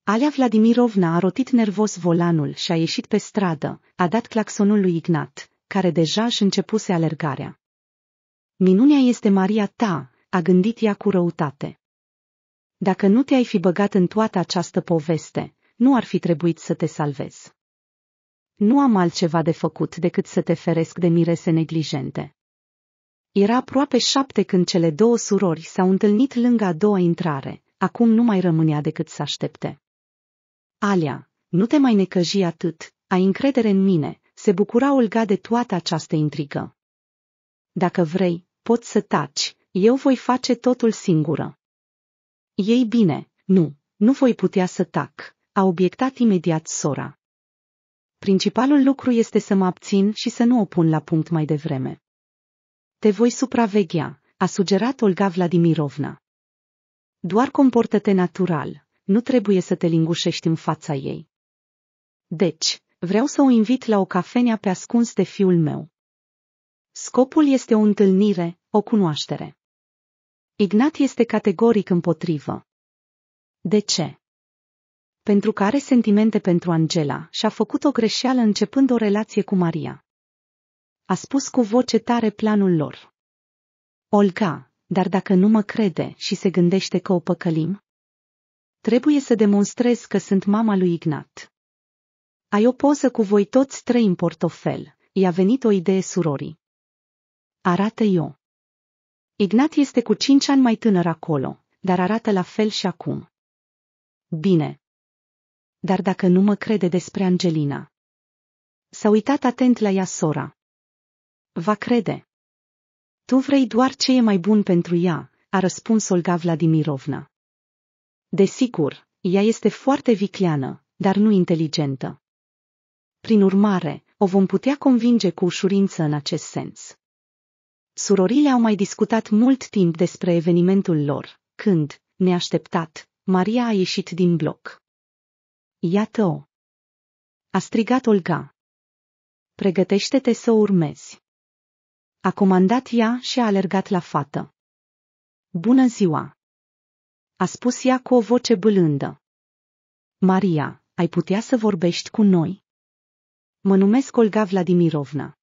Alia Vladimirovna a rotit nervos volanul și a ieșit pe stradă, a dat claxonul lui Ignat, care deja își începuse alergarea. Minunea este Maria ta, a gândit ea cu răutate. Dacă nu te-ai fi băgat în toată această poveste, nu ar fi trebuit să te salvezi. Nu am altceva de făcut decât să te feresc de mirese neglijente. Era aproape șapte când cele două surori s-au întâlnit lângă a doua intrare, acum nu mai rămânea decât să aștepte. Alia, nu te mai necăji atât, ai încredere în mine, se bucura Olga de toată această intrigă. Dacă vrei, poți să taci, eu voi face totul singură. Ei bine, nu, nu voi putea să tac, a obiectat imediat sora. Principalul lucru este să mă abțin și să nu o pun la punct mai devreme. Te voi supraveghea, a sugerat Olga Vladimirovna. Doar comportă-te natural, nu trebuie să te lingușești în fața ei. Deci, vreau să o invit la o cafenea pe ascuns de fiul meu. Scopul este o întâlnire, o cunoaștere. Ignat este categoric împotrivă. De ce? Pentru că are sentimente pentru Angela și a făcut o greșeală începând o relație cu Maria. A spus cu voce tare planul lor. Olga, dar dacă nu mă crede și se gândește că o păcălim? Trebuie să demonstrez că sunt mama lui Ignat. Ai o poză cu voi toți trei în portofel, i-a venit o idee surorii. Arată eu. Ignat este cu cinci ani mai tânăr acolo, dar arată la fel și acum. Bine. Dar dacă nu mă crede despre Angelina. S-a uitat atent la ea sora. Va crede. Tu vrei doar ce e mai bun pentru ea, a răspuns Olga Vladimirovna. Desigur, ea este foarte vicleană, dar nu inteligentă. Prin urmare, o vom putea convinge cu ușurință în acest sens. Surorile au mai discutat mult timp despre evenimentul lor, când, neașteptat, Maria a ieșit din bloc. Iată-o! A strigat Olga. Pregătește-te să o urmezi. A comandat ea și a alergat la fată. Bună ziua! A spus ea cu o voce bâlândă. Maria, ai putea să vorbești cu noi? Mă numesc Olga Vladimirovna.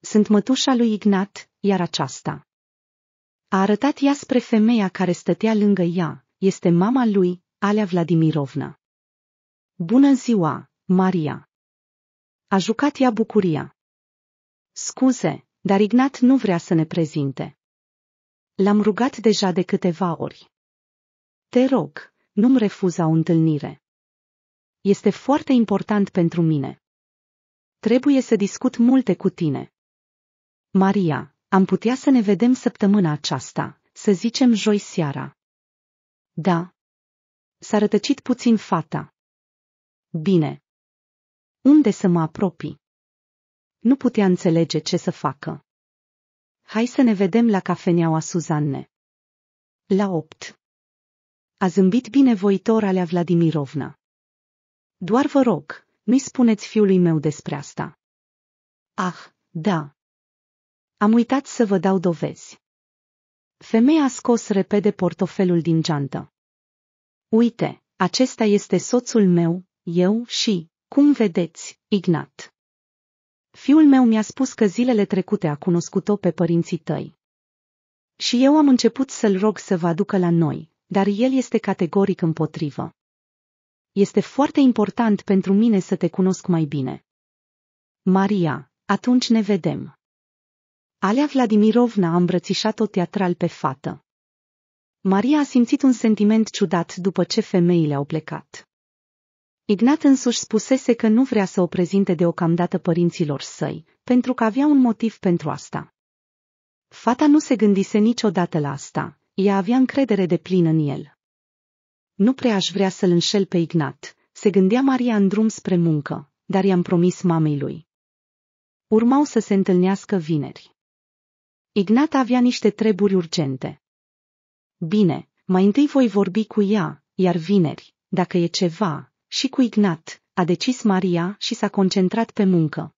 Sunt mătușa lui Ignat, iar aceasta. A arătat ea spre femeia care stătea lângă ea, este mama lui, Alea Vladimirovna. Bună ziua, Maria! A jucat ea bucuria. Scuze, dar Ignat nu vrea să ne prezinte. L-am rugat deja de câteva ori. Te rog, nu-mi refuza o întâlnire. Este foarte important pentru mine. Trebuie să discut multe cu tine. Maria, am putea să ne vedem săptămâna aceasta, să zicem joi seara. Da. S-a rătăcit puțin fata. Bine. Unde să mă apropii? Nu putea înțelege ce să facă. Hai să ne vedem la cafeneaua Suzanne. La opt. A zâmbit binevoitor alea Vladimirovna. Doar vă rog, nu-i spuneți fiului meu despre asta. Ah, da. Am uitat să vă dau dovezi. Femeia a scos repede portofelul din geantă. Uite, acesta este soțul meu, eu și, cum vedeți, Ignat. Fiul meu mi-a spus că zilele trecute a cunoscut-o pe părinții tăi. Și eu am început să-l rog să vă aducă la noi, dar el este categoric împotrivă. Este foarte important pentru mine să te cunosc mai bine. Maria, atunci ne vedem. Alea Vladimirovna a îmbrățișat-o teatral pe fată. Maria a simțit un sentiment ciudat după ce femeile au plecat. Ignat însuși spusese că nu vrea să o prezinte deocamdată părinților săi, pentru că avea un motiv pentru asta. Fata nu se gândise niciodată la asta, ea avea încredere de plin în el. Nu prea aș vrea să-l înșel pe Ignat, se gândea Maria în drum spre muncă, dar i-am promis mamei lui. Urmau să se întâlnească vineri. Ignat avea niște treburi urgente. Bine, mai întâi voi vorbi cu ea, iar vineri, dacă e ceva, și cu Ignat, a decis Maria și s-a concentrat pe muncă.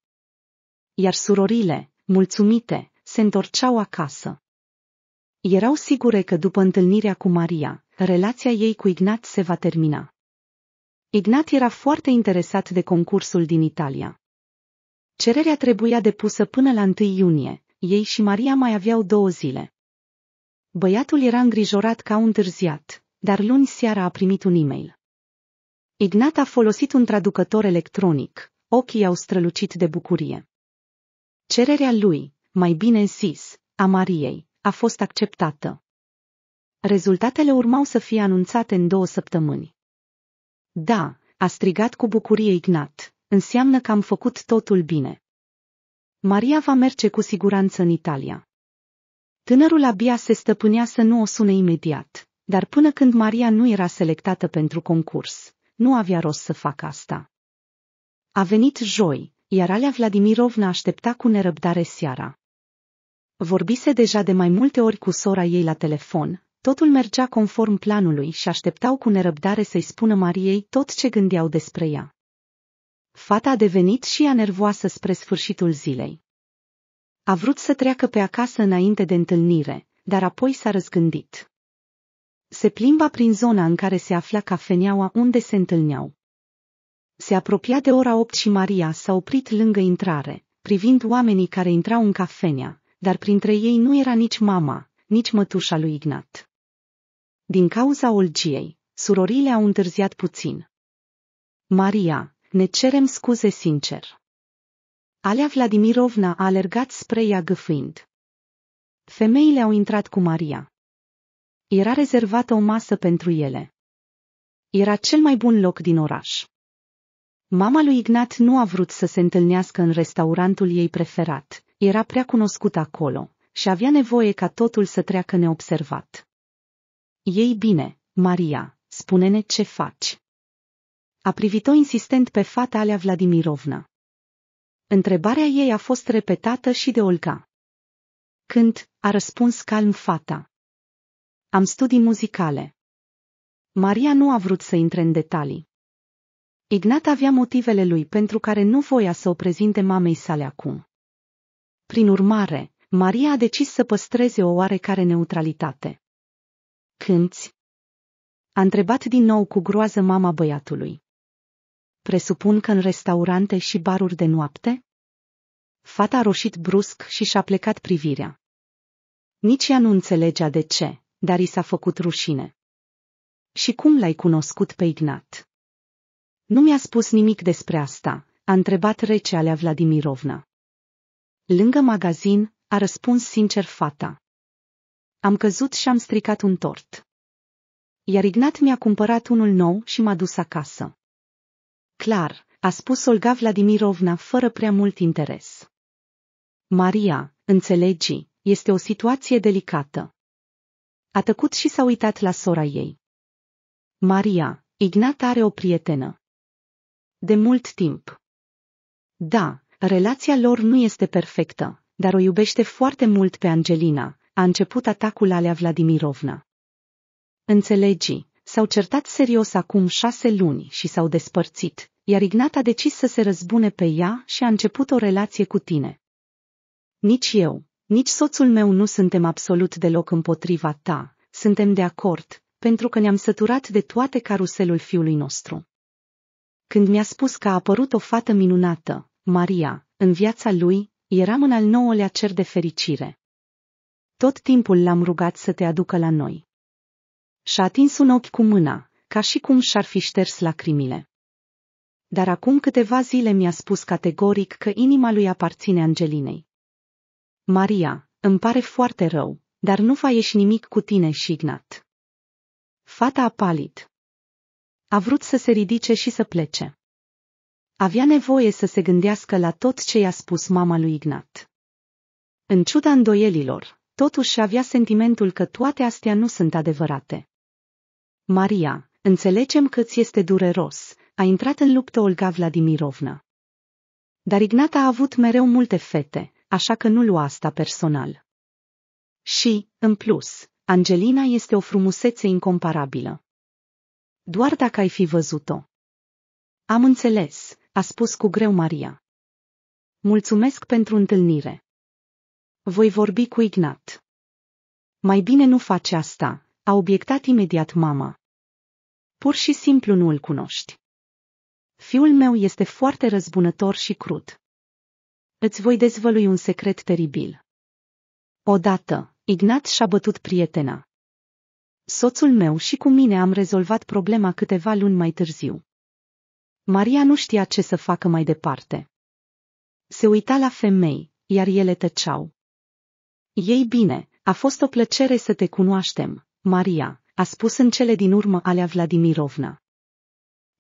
Iar surorile, mulțumite, se întorceau acasă. Erau sigure că după întâlnirea cu Maria, relația ei cu Ignat se va termina. Ignat era foarte interesat de concursul din Italia. Cererea trebuia depusă până la 1 iunie, ei și Maria mai aveau două zile. Băiatul era îngrijorat că au întârziat, dar luni seara a primit un e-mail. Ignat a folosit un traducător electronic, ochii au strălucit de bucurie. Cererea lui, mai bine zis, a Mariei, a fost acceptată. Rezultatele urmau să fie anunțate în două săptămâni. Da, a strigat cu bucurie Ignat, înseamnă că am făcut totul bine. Maria va merge cu siguranță în Italia. Tânărul abia se stăpânea să nu o sune imediat, dar până când Maria nu era selectată pentru concurs, nu avea rost să facă asta. A venit joi, iar Alea Vladimirovna aștepta cu nerăbdare seara. Vorbise deja de mai multe ori cu sora ei la telefon, totul mergea conform planului și așteptau cu nerăbdare să-i spună Mariei tot ce gândeau despre ea. Fata a devenit și ea nervoasă spre sfârșitul zilei. A vrut să treacă pe acasă înainte de întâlnire, dar apoi s-a răzgândit. Se plimba prin zona în care se afla cafeneaua unde se întâlneau. Se apropia de ora opt și Maria s-a oprit lângă intrare, privind oamenii care intrau în cafenea, dar printre ei nu era nici mama, nici mătușa lui Ignat. Din cauza olgiei, surorile au întârziat puțin. Maria, ne cerem scuze sincer. Alea Vladimirovna a alergat spre ea gâfâind. Femeile au intrat cu Maria. Era rezervată o masă pentru ele. Era cel mai bun loc din oraș. Mama lui Ignat nu a vrut să se întâlnească în restaurantul ei preferat, era prea cunoscut acolo și avea nevoie ca totul să treacă neobservat. Ei bine, Maria, spune-ne ce faci. A privit-o insistent pe fata alea Vladimirovna. Întrebarea ei a fost repetată și de Olga. Când, a răspuns calm fata. Am studii muzicale. Maria nu a vrut să intre în detalii. Ignat avea motivele lui pentru care nu voia să o prezinte mamei sale acum. Prin urmare, Maria a decis să păstreze o oarecare neutralitate. Cânți? A întrebat din nou cu groază mama băiatului. Presupun că în restaurante și baruri de noapte? Fata a roșit brusc și și-a plecat privirea. Nici ea nu înțelegea de ce, dar i s-a făcut rușine. Și cum l-ai cunoscut pe Ignat? Nu mi-a spus nimic despre asta, a întrebat rece alea Vladimirovna. Lângă magazin, a răspuns sincer fata. Am căzut și am stricat un tort. Iar Ignat mi-a cumpărat unul nou și m-a dus acasă. Clar, a spus Olga Vladimirovna fără prea mult interes. Maria, înțelegi, este o situație delicată. A tăcut și s-a uitat la sora ei. Maria, Ignat are o prietenă. De mult timp. Da, relația lor nu este perfectă, dar o iubește foarte mult pe Angelina, a început atacul alea Vladimirovna. Înțelegi, s-au certat serios acum șase luni și s-au despărțit, iar Ignat a decis să se răzbune pe ea și a început o relație cu tine. Nici eu, nici soțul meu nu suntem absolut deloc împotriva ta, suntem de acord, pentru că ne-am săturat de toate caruselul fiului nostru. Când mi-a spus că a apărut o fată minunată, Maria, în viața lui, eram în al nouălea cer de fericire. Tot timpul l-am rugat să te aducă la noi. Și-a atins un ochi cu mâna, ca și cum și-ar fi șters lacrimile. Dar acum câteva zile mi-a spus categoric că inima lui aparține Angelinei. Maria, îmi pare foarte rău, dar nu va ieși nimic cu tine și Ignat. Fata a palit. A vrut să se ridice și să plece. Avea nevoie să se gândească la tot ce i-a spus mama lui Ignat. În ciuda îndoielilor, totuși avea sentimentul că toate astea nu sunt adevărate. Maria, înțelegem că ți este dureros, a intrat în luptă Olga Vladimirovna. Dar Ignat a avut mereu multe fete, așa că nu lua asta personal. Și, în plus, Angelina este o frumusețe incomparabilă. Doar dacă ai fi văzut-o. Am înțeles, a spus cu greu Maria. Mulțumesc pentru întâlnire. Voi vorbi cu Ignat. Mai bine nu face asta, a obiectat imediat mama. Pur și simplu nu îl cunoști. Fiul meu este foarte răzbunător și crud. Îți voi dezvălui un secret teribil. Odată, Ignat și-a bătut prietena. Soțul meu și cu mine am rezolvat problema câteva luni mai târziu. Maria nu știa ce să facă mai departe. Se uita la femei, iar ele tăceau. Ei bine, a fost o plăcere să te cunoaștem, Maria, a spus în cele din urmă alea Vladimirovna.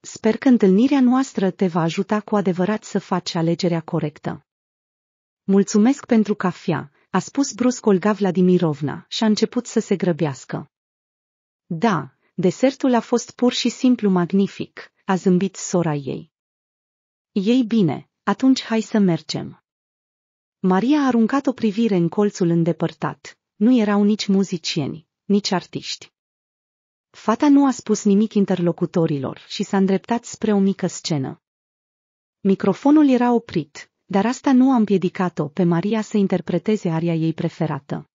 Sper că întâlnirea noastră te va ajuta cu adevărat să faci alegerea corectă. Mulțumesc pentru cafea, a spus brusc Olga Vladimirovna și a început să se grăbească. Da, desertul a fost pur și simplu magnific, a zâmbit sora ei. Ei bine, atunci hai să mergem. Maria a aruncat o privire în colțul îndepărtat. Nu erau nici muzicieni, nici artiști. Fata nu a spus nimic interlocutorilor și s-a îndreptat spre o mică scenă. Microfonul era oprit, dar asta nu a împiedicat-o pe Maria să interpreteze aria ei preferată.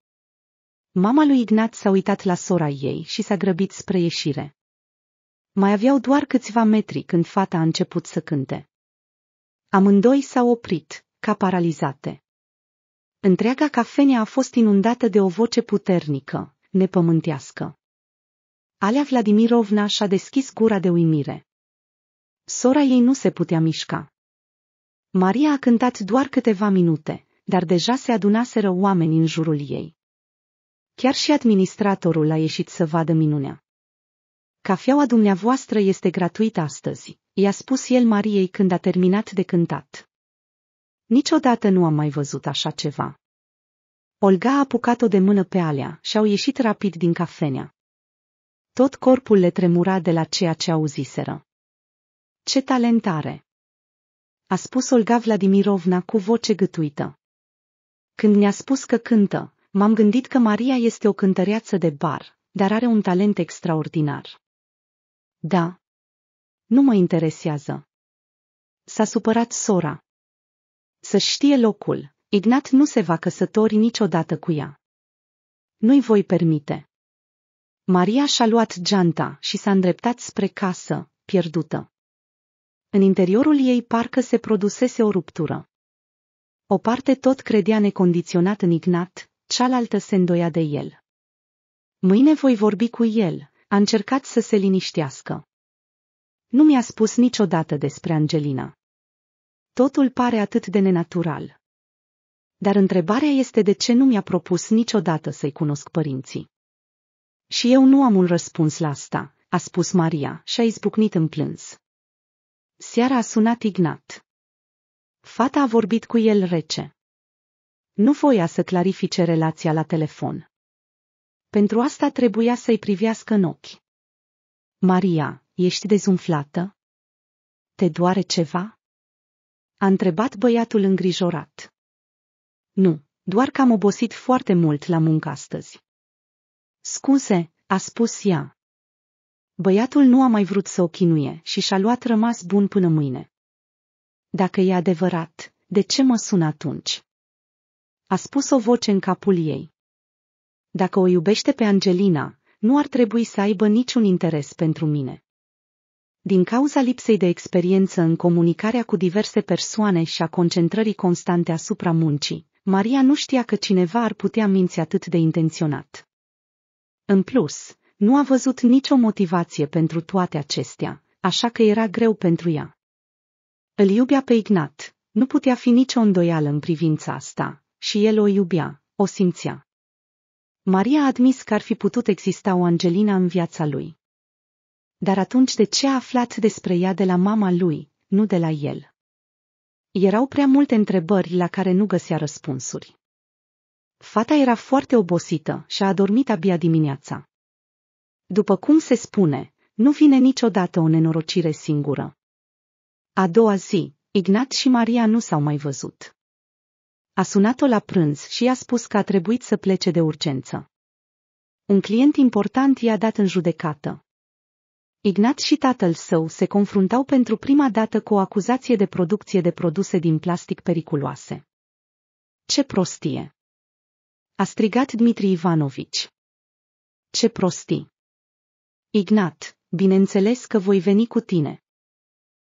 Mama lui Ignat s-a uitat la sora ei și s-a grăbit spre ieșire. Mai aveau doar câțiva metri când fata a început să cânte. Amândoi s-au oprit, ca paralizate. Întreaga cafenea a fost inundată de o voce puternică, nepământească. Alea Vladimirovna și-a deschis gura de uimire. Sora ei nu se putea mișca. Maria a cântat doar câteva minute, dar deja se adunaseră oameni în jurul ei. Chiar și administratorul a ieșit să vadă minunea. Cafeaua dumneavoastră este gratuită astăzi, i-a spus el Mariei când a terminat de cântat. Niciodată nu am mai văzut așa ceva. Olga a apucat-o de mână pe alea și au ieșit rapid din cafenea. Tot corpul le tremura de la ceea ce auziseră. Ce talentare! A spus Olga Vladimirovna cu voce gătuită. Când mi-a spus că cântă, m-am gândit că Maria este o cântăreață de bar, dar are un talent extraordinar. Da. Nu mă interesează. S-a supărat sora. Să știe locul, Ignat nu se va căsători niciodată cu ea. Nu-i voi permite. Maria și-a luat geanta și s-a îndreptat spre casă, pierdută. În interiorul ei parcă se produsese o ruptură. O parte tot credea necondiționat în Ignat, cealaltă se îndoia de el. Mâine voi vorbi cu el, a încercat să se liniștească. Nu mi-a spus niciodată despre Angelina. Totul pare atât de nenatural. Dar întrebarea este de ce nu mi-a propus niciodată să-i cunosc părinții. Și eu nu am un răspuns la asta, a spus Maria și a izbucnit în plâns. Seara a sunat Ignat. Fata a vorbit cu el rece. Nu voia să clarifice relația la telefon. Pentru asta trebuia să-i privească în ochi. Maria, ești dezumflată? Te doare ceva? A întrebat băiatul îngrijorat. Nu, doar că am obosit foarte mult la muncă astăzi. Scuze, a spus ea. Băiatul nu a mai vrut să o chinuie și și-a luat rămas bun până mâine. Dacă e adevărat, de ce mă sună atunci? A spus o voce în capul ei. Dacă o iubește pe Angelina, nu ar trebui să aibă niciun interes pentru mine. Din cauza lipsei de experiență în comunicarea cu diverse persoane și a concentrării constante asupra muncii, Maria nu știa că cineva ar putea minți atât de intenționat. În plus, nu a văzut nicio motivație pentru toate acestea, așa că era greu pentru ea. Îl iubea pe Ignat, nu putea fi nicio îndoială în privința asta, și el o iubea, o simțea. Maria a admis că ar fi putut exista o Angelina în viața lui. Dar atunci de ce a aflat despre ea de la mama lui, nu de la el? Erau prea multe întrebări la care nu găsea răspunsuri. Fata era foarte obosită și a adormit abia dimineața. După cum se spune, nu vine niciodată o nenorocire singură. A doua zi, Ignat și Maria nu s-au mai văzut. A sunat-o la prânz și i-a spus că a trebuit să plece de urgență. Un client important i-a dat în judecată. Ignat și tatăl său se confruntau pentru prima dată cu o acuzație de producție de produse din plastic periculoase. Ce prostie! A strigat Dmitri Ivanovici. Ce prostii! Ignat, bineînțeles că voi veni cu tine.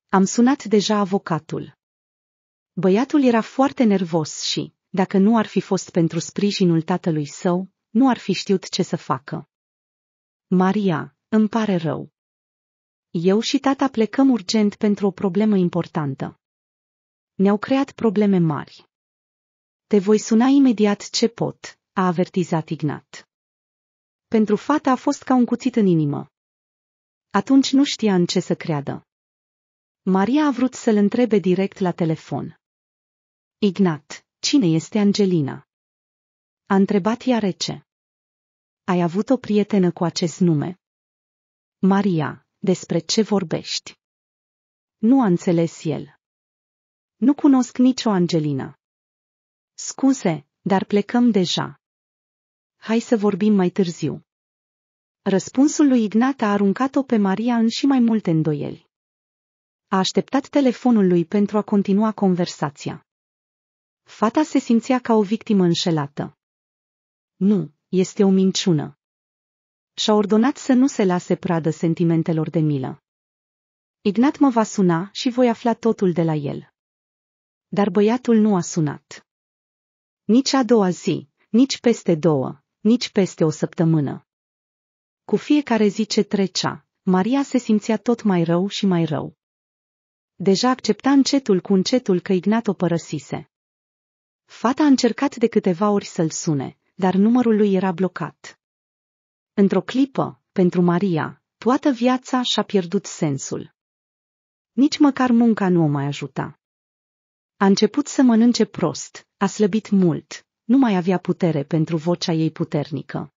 Am sunat deja avocatul. Băiatul era foarte nervos și, dacă nu ar fi fost pentru sprijinul tatălui său, nu ar fi știut ce să facă. Maria, îmi pare rău. Eu și tata plecăm urgent pentru o problemă importantă. Ne-au creat probleme mari. Te voi suna imediat ce pot, a avertizat Ignat. Pentru fata a fost ca un cuțit în inimă. Atunci nu știa în ce să creadă. Maria a vrut să-l întrebe direct la telefon. Ignat, cine este Angelina? A întrebat ea rece. Ai avut o prietenă cu acest nume? Maria, despre ce vorbești? Nu a înțeles el. Nu cunosc nicio Angelina. Scuze, dar plecăm deja. Hai să vorbim mai târziu. Răspunsul lui Ignat a aruncat-o pe Maria în și mai multe îndoieli. A așteptat telefonul lui pentru a continua conversația. Fata se simțea ca o victimă înșelată. Nu, este o minciună. Și-a ordonat să nu se lase pradă sentimentelor de milă. Ignat mă va suna și voi afla totul de la el. Dar băiatul nu a sunat. Nici a doua zi, nici peste două, nici peste o săptămână. Cu fiecare zi ce trecea, Maria se simțea tot mai rău și mai rău. Deja accepta încetul cu încetul că Ignat o părăsise. Fata a încercat de câteva ori să-l sune, dar numărul lui era blocat. Într-o clipă, pentru Maria, toată viața și-a pierdut sensul. Nici măcar munca nu o mai ajuta. A început să mănânce prost, a slăbit mult, nu mai avea putere pentru vocea ei puternică.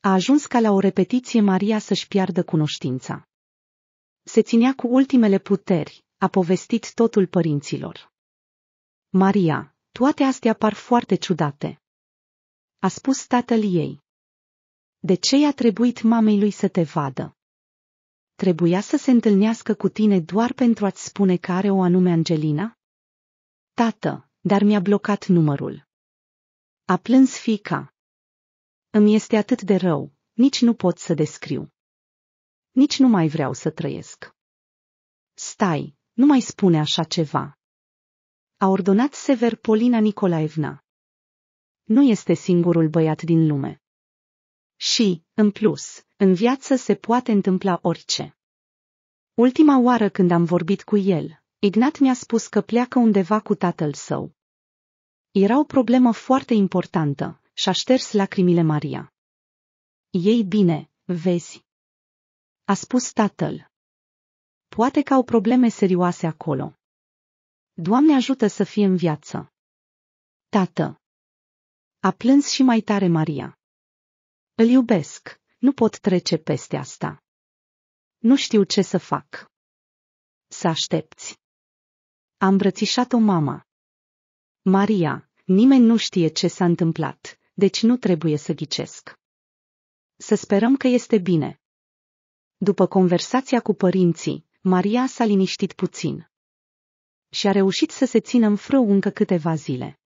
A ajuns ca la o repetiție Maria să-și piardă cunoștința. Se ținea cu ultimele puteri, a povestit totul părinților. Maria, toate astea par foarte ciudate. A spus tatăl ei. De ce i-a trebuit mamei lui să te vadă? Trebuia să se întâlnească cu tine doar pentru a-ți spune că are o anume Angelina? Tată, dar mi-a blocat numărul. A plâns fica. Îmi este atât de rău, nici nu pot să descriu. Nici nu mai vreau să trăiesc. Stai, nu mai spune așa ceva. A ordonat sever Polina Nicolaevna. Nu este singurul băiat din lume. Și, în plus, în viață se poate întâmpla orice. Ultima oară când am vorbit cu el, Ignat mi-a spus că pleacă undeva cu tatăl său. Era o problemă foarte importantă și-a șters lacrimile Maria. Ei bine, vezi. A spus tatăl. Poate că au probleme serioase acolo. Doamne ajută să fie în viață. Tată. A plâns și mai tare Maria. Îl iubesc, nu pot trece peste asta. Nu știu ce să fac. Să aștepți. A îmbrățișat-o mama. Maria, nimeni nu știe ce s-a întâmplat, deci nu trebuie să ghicesc. Să sperăm că este bine. După conversația cu părinții, Maria s-a liniștit puțin. Și a reușit să se țină în frâu încă câteva zile.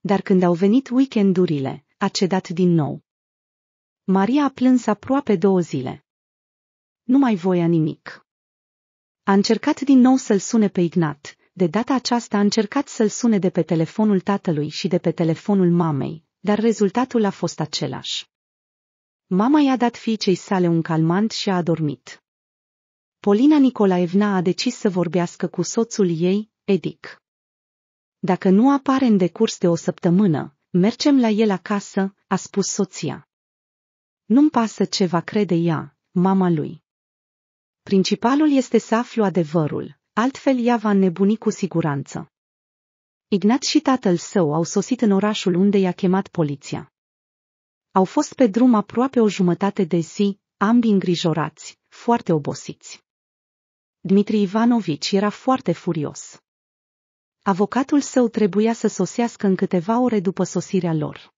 Dar când au venit weekendurile, a cedat din nou. Maria a plâns aproape două zile. Nu mai voia nimic. A încercat din nou să-l sune pe Ignat, de data aceasta a încercat să-l sune de pe telefonul tatălui și de pe telefonul mamei, dar rezultatul a fost același. Mama i-a dat fiicei sale un calmant și a adormit. Polina Nicolaevna a decis să vorbească cu soțul ei, Edic. Dacă nu apare în decurs de o săptămână, mergem la el acasă, a spus soția. Nu-mi pasă ce va crede ea, mama lui. Principalul este să aflu adevărul, altfel ea va înnebuni cu siguranță. Ignat și tatăl său au sosit în orașul unde i-a chemat poliția. Au fost pe drum aproape o jumătate de zi, ambii îngrijorați, foarte obosiți. Dmitri Ivanovici era foarte furios. Avocatul său trebuia să sosească în câteva ore după sosirea lor.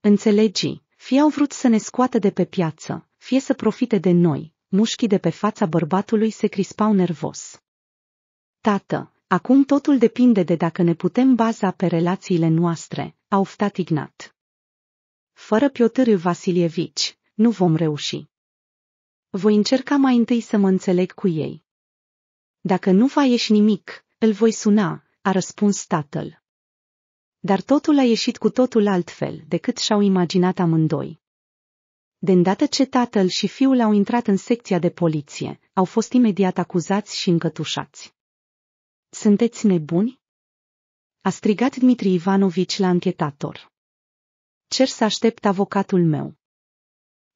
Înțelegi, fie au vrut să ne scoată de pe piață, fie să profite de noi, mușchii de pe fața bărbatului se crispau nervos. Tată, acum totul depinde de dacă ne putem baza pe relațiile noastre, a oftat Ignat. Fără Piotr Vasilievici, nu vom reuși. Voi încerca mai întâi să mă înțeleg cu ei. Dacă nu va ieși nimic, îl voi suna, a răspuns tatăl. Dar totul a ieșit cu totul altfel decât și-au imaginat amândoi. De îndată ce tatăl și fiul au intrat în secția de poliție, au fost imediat acuzați și încătușați. Sunteți nebuni? A strigat Dmitri Ivanovici la închetator. Cer să aștept avocatul meu.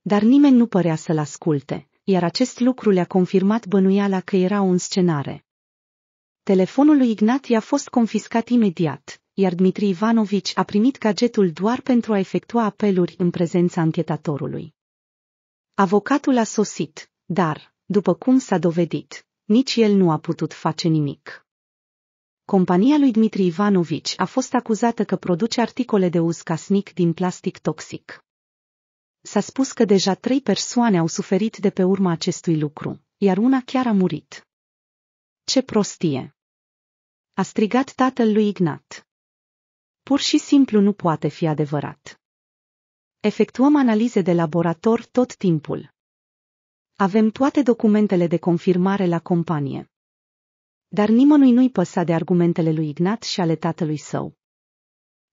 Dar nimeni nu părea să-l asculte, iar acest lucru le-a confirmat bănuiala că era o înscenare. Telefonul lui Ignat i-a fost confiscat imediat, iar Dmitri Ivanovici a primit gadgetul doar pentru a efectua apeluri în prezența închetatorului. Avocatul a sosit, dar, după cum s-a dovedit, nici el nu a putut face nimic. Compania lui Dmitri Ivanovici a fost acuzată că produce articole de uz casnic din plastic toxic. S-a spus că deja trei persoane au suferit de pe urma acestui lucru, iar una chiar a murit. Ce prostie! A strigat tatăl lui Ignat. Pur și simplu nu poate fi adevărat. Efectuăm analize de laborator tot timpul. Avem toate documentele de confirmare la companie. Dar nimănui nu-i păsa de argumentele lui Ignat și ale tatălui său.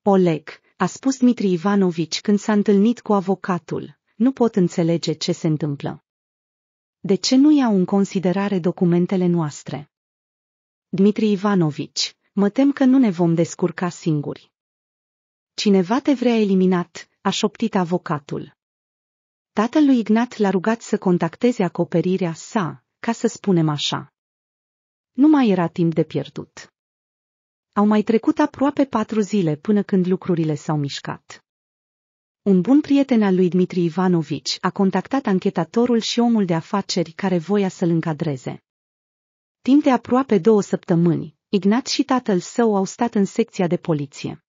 Oleg, a spus Dmitri Ivanovici când s-a întâlnit cu avocatul, nu pot înțelege ce se întâmplă. De ce nu iau în considerare documentele noastre? Dmitri Ivanovici, mă tem că nu ne vom descurca singuri. Cineva te vrea eliminat, a șoptit avocatul. Tatăl lui Ignat l-a rugat să contacteze acoperirea sa, ca să spunem așa. Nu mai era timp de pierdut. Au mai trecut aproape patru zile până când lucrurile s-au mișcat. Un bun prieten al lui Dmitri Ivanovici a contactat anchetatorul și omul de afaceri care voia să-l încadreze. Timp de aproape două săptămâni, Ignat și tatăl său au stat în secția de poliție.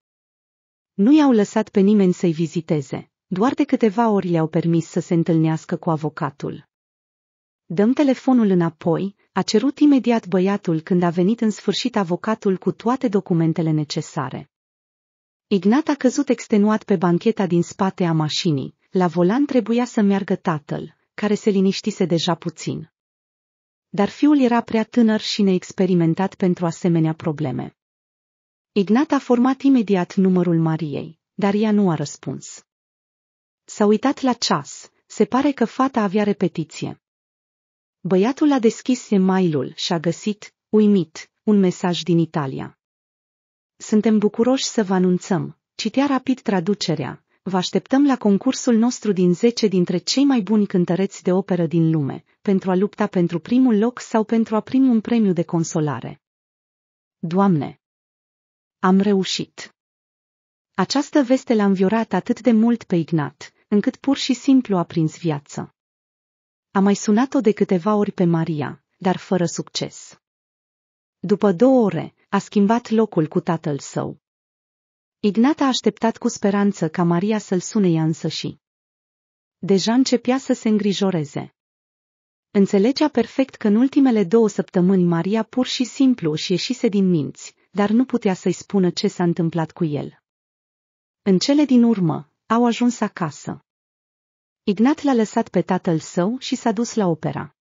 Nu i-au lăsat pe nimeni să-i viziteze, doar de câteva ori le-au permis să se întâlnească cu avocatul. Dăm telefonul înapoi, a cerut imediat băiatul când a venit în sfârșit avocatul cu toate documentele necesare. Ignat a căzut extenuat pe bancheta din spate a mașinii, la volan trebuia să meargă tatăl, care se liniștise deja puțin. Dar fiul era prea tânăr și neexperimentat pentru asemenea probleme. Ignat a format imediat numărul Mariei, dar ea nu a răspuns. S-a uitat la ceas, se pare că fata avea repetiție. Băiatul a deschis e-mailul și a găsit, uimit, un mesaj din Italia. Suntem bucuroși să vă anunțăm, citea rapid traducerea, vă așteptăm la concursul nostru din 10 dintre cei mai buni cântăreți de operă din lume, pentru a lupta pentru primul loc sau pentru a primi un premiu de consolare. Doamne! Am reușit! Această veste l-a înviorat atât de mult pe Ignat, încât pur și simplu a prins viață. A mai sunat-o de câteva ori pe Maria, dar fără succes. După două ore, a schimbat locul cu tatăl său. Ignat a așteptat cu speranță ca Maria să-l sune ea însă și. Deja începea să se îngrijoreze. Înțelegea perfect că în ultimele două săptămâni Maria pur și simplu își ieșise din minți, dar nu putea să-i spună ce s-a întâmplat cu el. În cele din urmă, au ajuns acasă. Ignat l-a lăsat pe tatăl său și s-a dus la opera.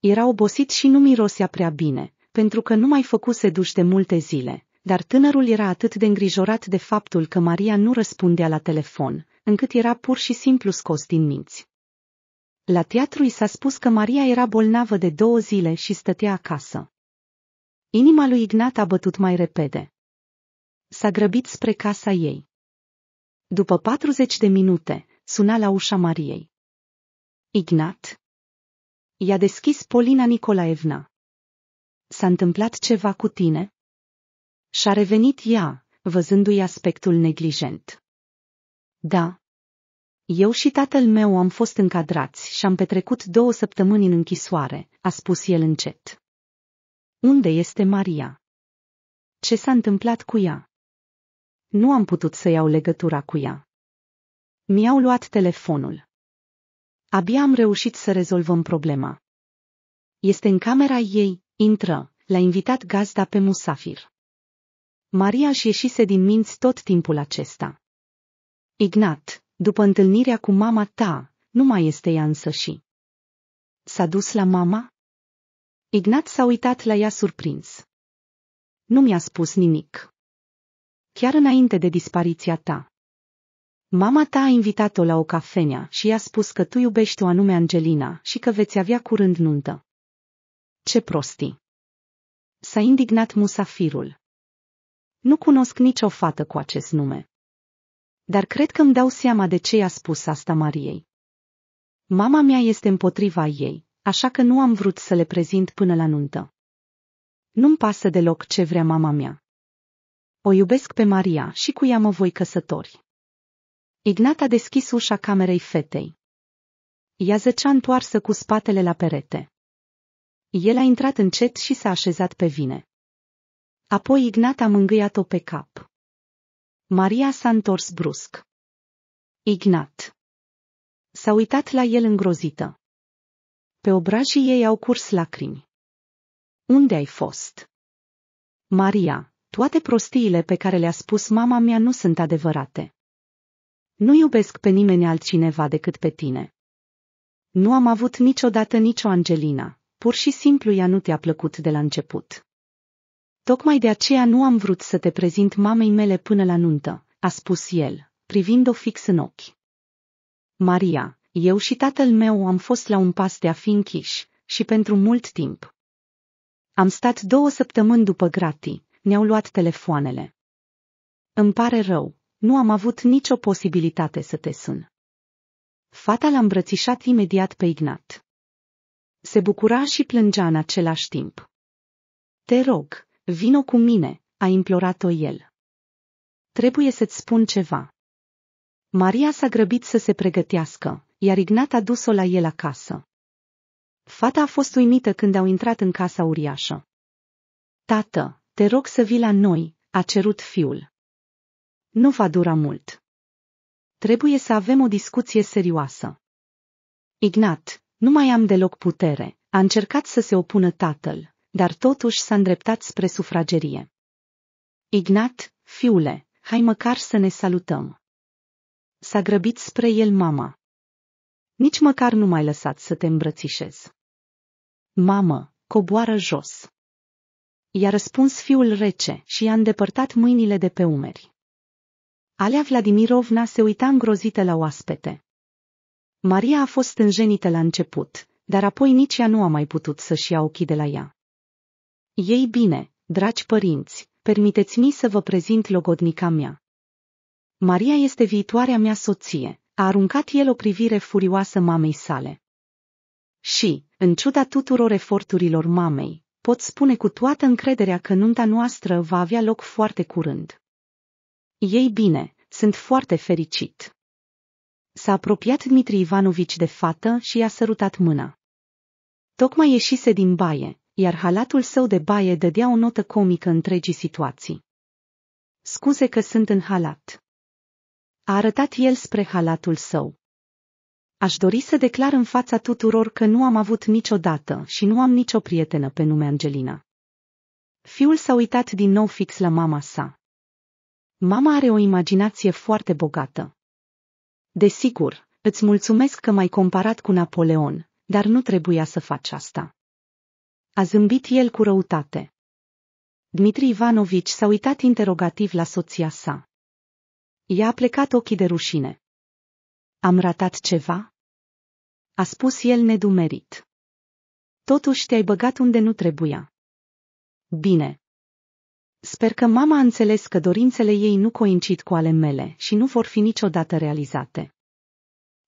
Era obosit și nu mirosea prea bine, pentru că nu mai făcuse duș de multe zile, dar tânărul era atât de îngrijorat de faptul că Maria nu răspundea la telefon, încât era pur și simplu scos din minți. La teatru i s-a spus că Maria era bolnavă de două zile și stătea acasă. Inima lui Ignat a bătut mai repede. S-a grăbit spre casa ei. După 40 de minute, suna la ușa Mariei. Ignat? I-a deschis Polina Nicolaevna. S-a întâmplat ceva cu tine? Și-a revenit ea, văzându-i aspectul neglijent. Da. Eu și tatăl meu am fost încadrați și am petrecut două săptămâni în închisoare, a spus el încet. Unde este Maria? Ce s-a întâmplat cu ea? Nu am putut să iau legătura cu ea. Mi-au luat telefonul. Abia am reușit să rezolvăm problema. Este în camera ei, intră, l-a invitat gazda pe musafir. Maria își ieșise din minți tot timpul acesta. Ignat, după întâlnirea cu mama ta, nu mai este ea însă și. S-a dus la mama? Ignat s-a uitat la ea surprins. Nu mi-a spus nimic. Chiar înainte de dispariția ta. Mama ta a invitat-o la o cafenea și i-a spus că tu iubești o anume Angelina și că veți avea curând nuntă. Ce prostii! S-a indignat musafirul. Nu cunosc nicio fată cu acest nume. Dar cred că îmi dau seama de ce i-a spus asta Mariei. Mama mea este împotriva ei, așa că nu am vrut să le prezint până la nuntă. Nu-mi pasă deloc ce vrea mama mea. O iubesc pe Maria și cu ea mă voi căsători. Ignat a deschis ușa camerei fetei. Ea zăcea întoarsă cu spatele la perete. El a intrat încet și s-a așezat pe vine. Apoi Ignat a mângâiat-o pe cap. Maria s-a întors brusc. Ignat. S-a uitat la el îngrozită. Pe obrajii ei au curs lacrimi. Unde ai fost? Maria, toate prostiile pe care le-a spus mama mea nu sunt adevărate. Nu iubesc pe nimeni altcineva decât pe tine. Nu am avut niciodată nicio Angelina, pur și simplu ea nu te-a plăcut de la început. Tocmai de aceea nu am vrut să te prezint mamei mele până la nuntă, a spus el, privind-o fix în ochi. Maria, eu și tatăl meu am fost la un pas de a fi închiși, și pentru mult timp. Am stat două săptămâni după gratii, ne-au luat telefoanele. Îmi pare rău, nu am avut nicio posibilitate să te sun. Fata l-a îmbrățișat imediat pe Ignat. Se bucura și plângea în același timp. Te rog, vino cu mine, a implorat-o el. Trebuie să-ți spun ceva. Maria s-a grăbit să se pregătească, iar Ignat a dus-o la el acasă. Fata a fost uimită când au intrat în casa uriașă. Tată, te rog să vii la noi, a cerut fiul. Nu va dura mult. Trebuie să avem o discuție serioasă. Ignat, nu mai am deloc putere, a încercat să se opună tatăl, dar totuși s-a îndreptat spre sufragerie. Ignat, fiule, hai măcar să ne salutăm. S-a grăbit spre el mama. Nici măcar nu mai lăsat să te îmbrățișez. Mamă, coboară jos. I-a răspuns fiul rece și i-a îndepărtat mâinile de pe umeri. Alea Vladimirovna se uita îngrozită la oaspete. Maria a fost înjenită la început, dar apoi nici ea nu a mai putut să-și ia ochii de la ea. Ei bine, dragi părinți, permiteți-mi să vă prezint logodnica mea. Maria este viitoarea mea soție, a aruncat el o privire furioasă mamei sale. Și, în ciuda tuturor eforturilor mamei, pot spune cu toată încrederea că nunta noastră va avea loc foarte curând. Ei bine, sunt foarte fericit. S-a apropiat Dmitri Ivanovici de fată și i-a sărutat mâna. Tocmai ieșise din baie, iar halatul său de baie dădea o notă comică întregii situații. Scuze că sunt în halat. A arătat el spre halatul său. Aș dori să declar în fața tuturor că nu am avut niciodată și nu am nicio prietenă pe nume Angelina. Fiul s-a uitat din nou fix la mama sa. Mama are o imaginație foarte bogată. Desigur, îți mulțumesc că m-ai comparat cu Napoleon, dar nu trebuia să faci asta. A zâmbit el cu răutate. Dmitri Ivanovici s-a uitat interogativ la soția sa. I-a plecat ochii de rușine. Am ratat ceva? A spus el nedumerit. Totuși te-ai băgat unde nu trebuia. Bine. Sper că mama a înțeles că dorințele ei nu coincid cu ale mele și nu vor fi niciodată realizate.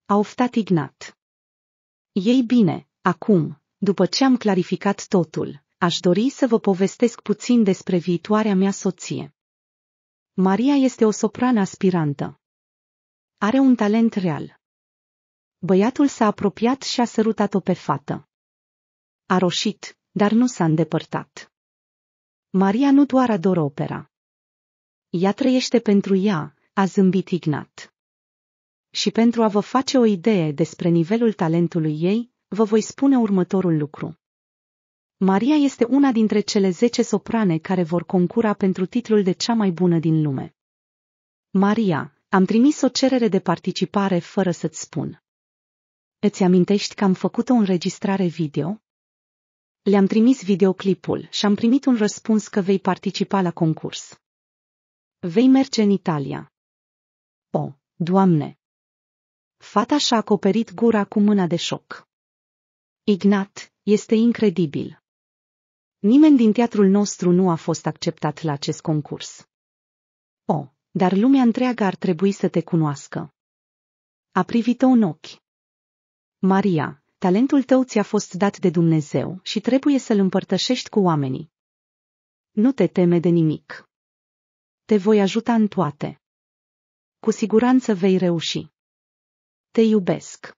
A oftat Ignat. Ei bine, acum, după ce am clarificat totul, aș dori să vă povestesc puțin despre viitoarea mea soție. Maria este o soprană aspirantă. Are un talent real. Băiatul s-a apropiat și a sărutat-o pe fată. A roșit, dar nu s-a îndepărtat. Maria nu doar adoră opera. Ea trăiește pentru ea, a zâmbit Ignat. Și pentru a vă face o idee despre nivelul talentului ei, vă voi spune următorul lucru. Maria este una dintre cele zece soprane care vor concura pentru titlul de cea mai bună din lume. Maria, am trimis o cerere de participare fără să-ți spun. Îți amintești că am făcut o înregistrare video? Le-am trimis videoclipul și am primit un răspuns că vei participa la concurs. Vei merge în Italia. O, Doamne! Fata și-a acoperit gura cu mâna de șoc. Ignat, este incredibil. Nimeni din teatrul nostru nu a fost acceptat la acest concurs. O, dar lumea întreagă ar trebui să te cunoască. A privit-o în ochi. Maria, talentul tău ți-a fost dat de Dumnezeu și trebuie să-l împărtășești cu oamenii. Nu te teme de nimic. Te voi ajuta în toate. Cu siguranță vei reuși. Te iubesc.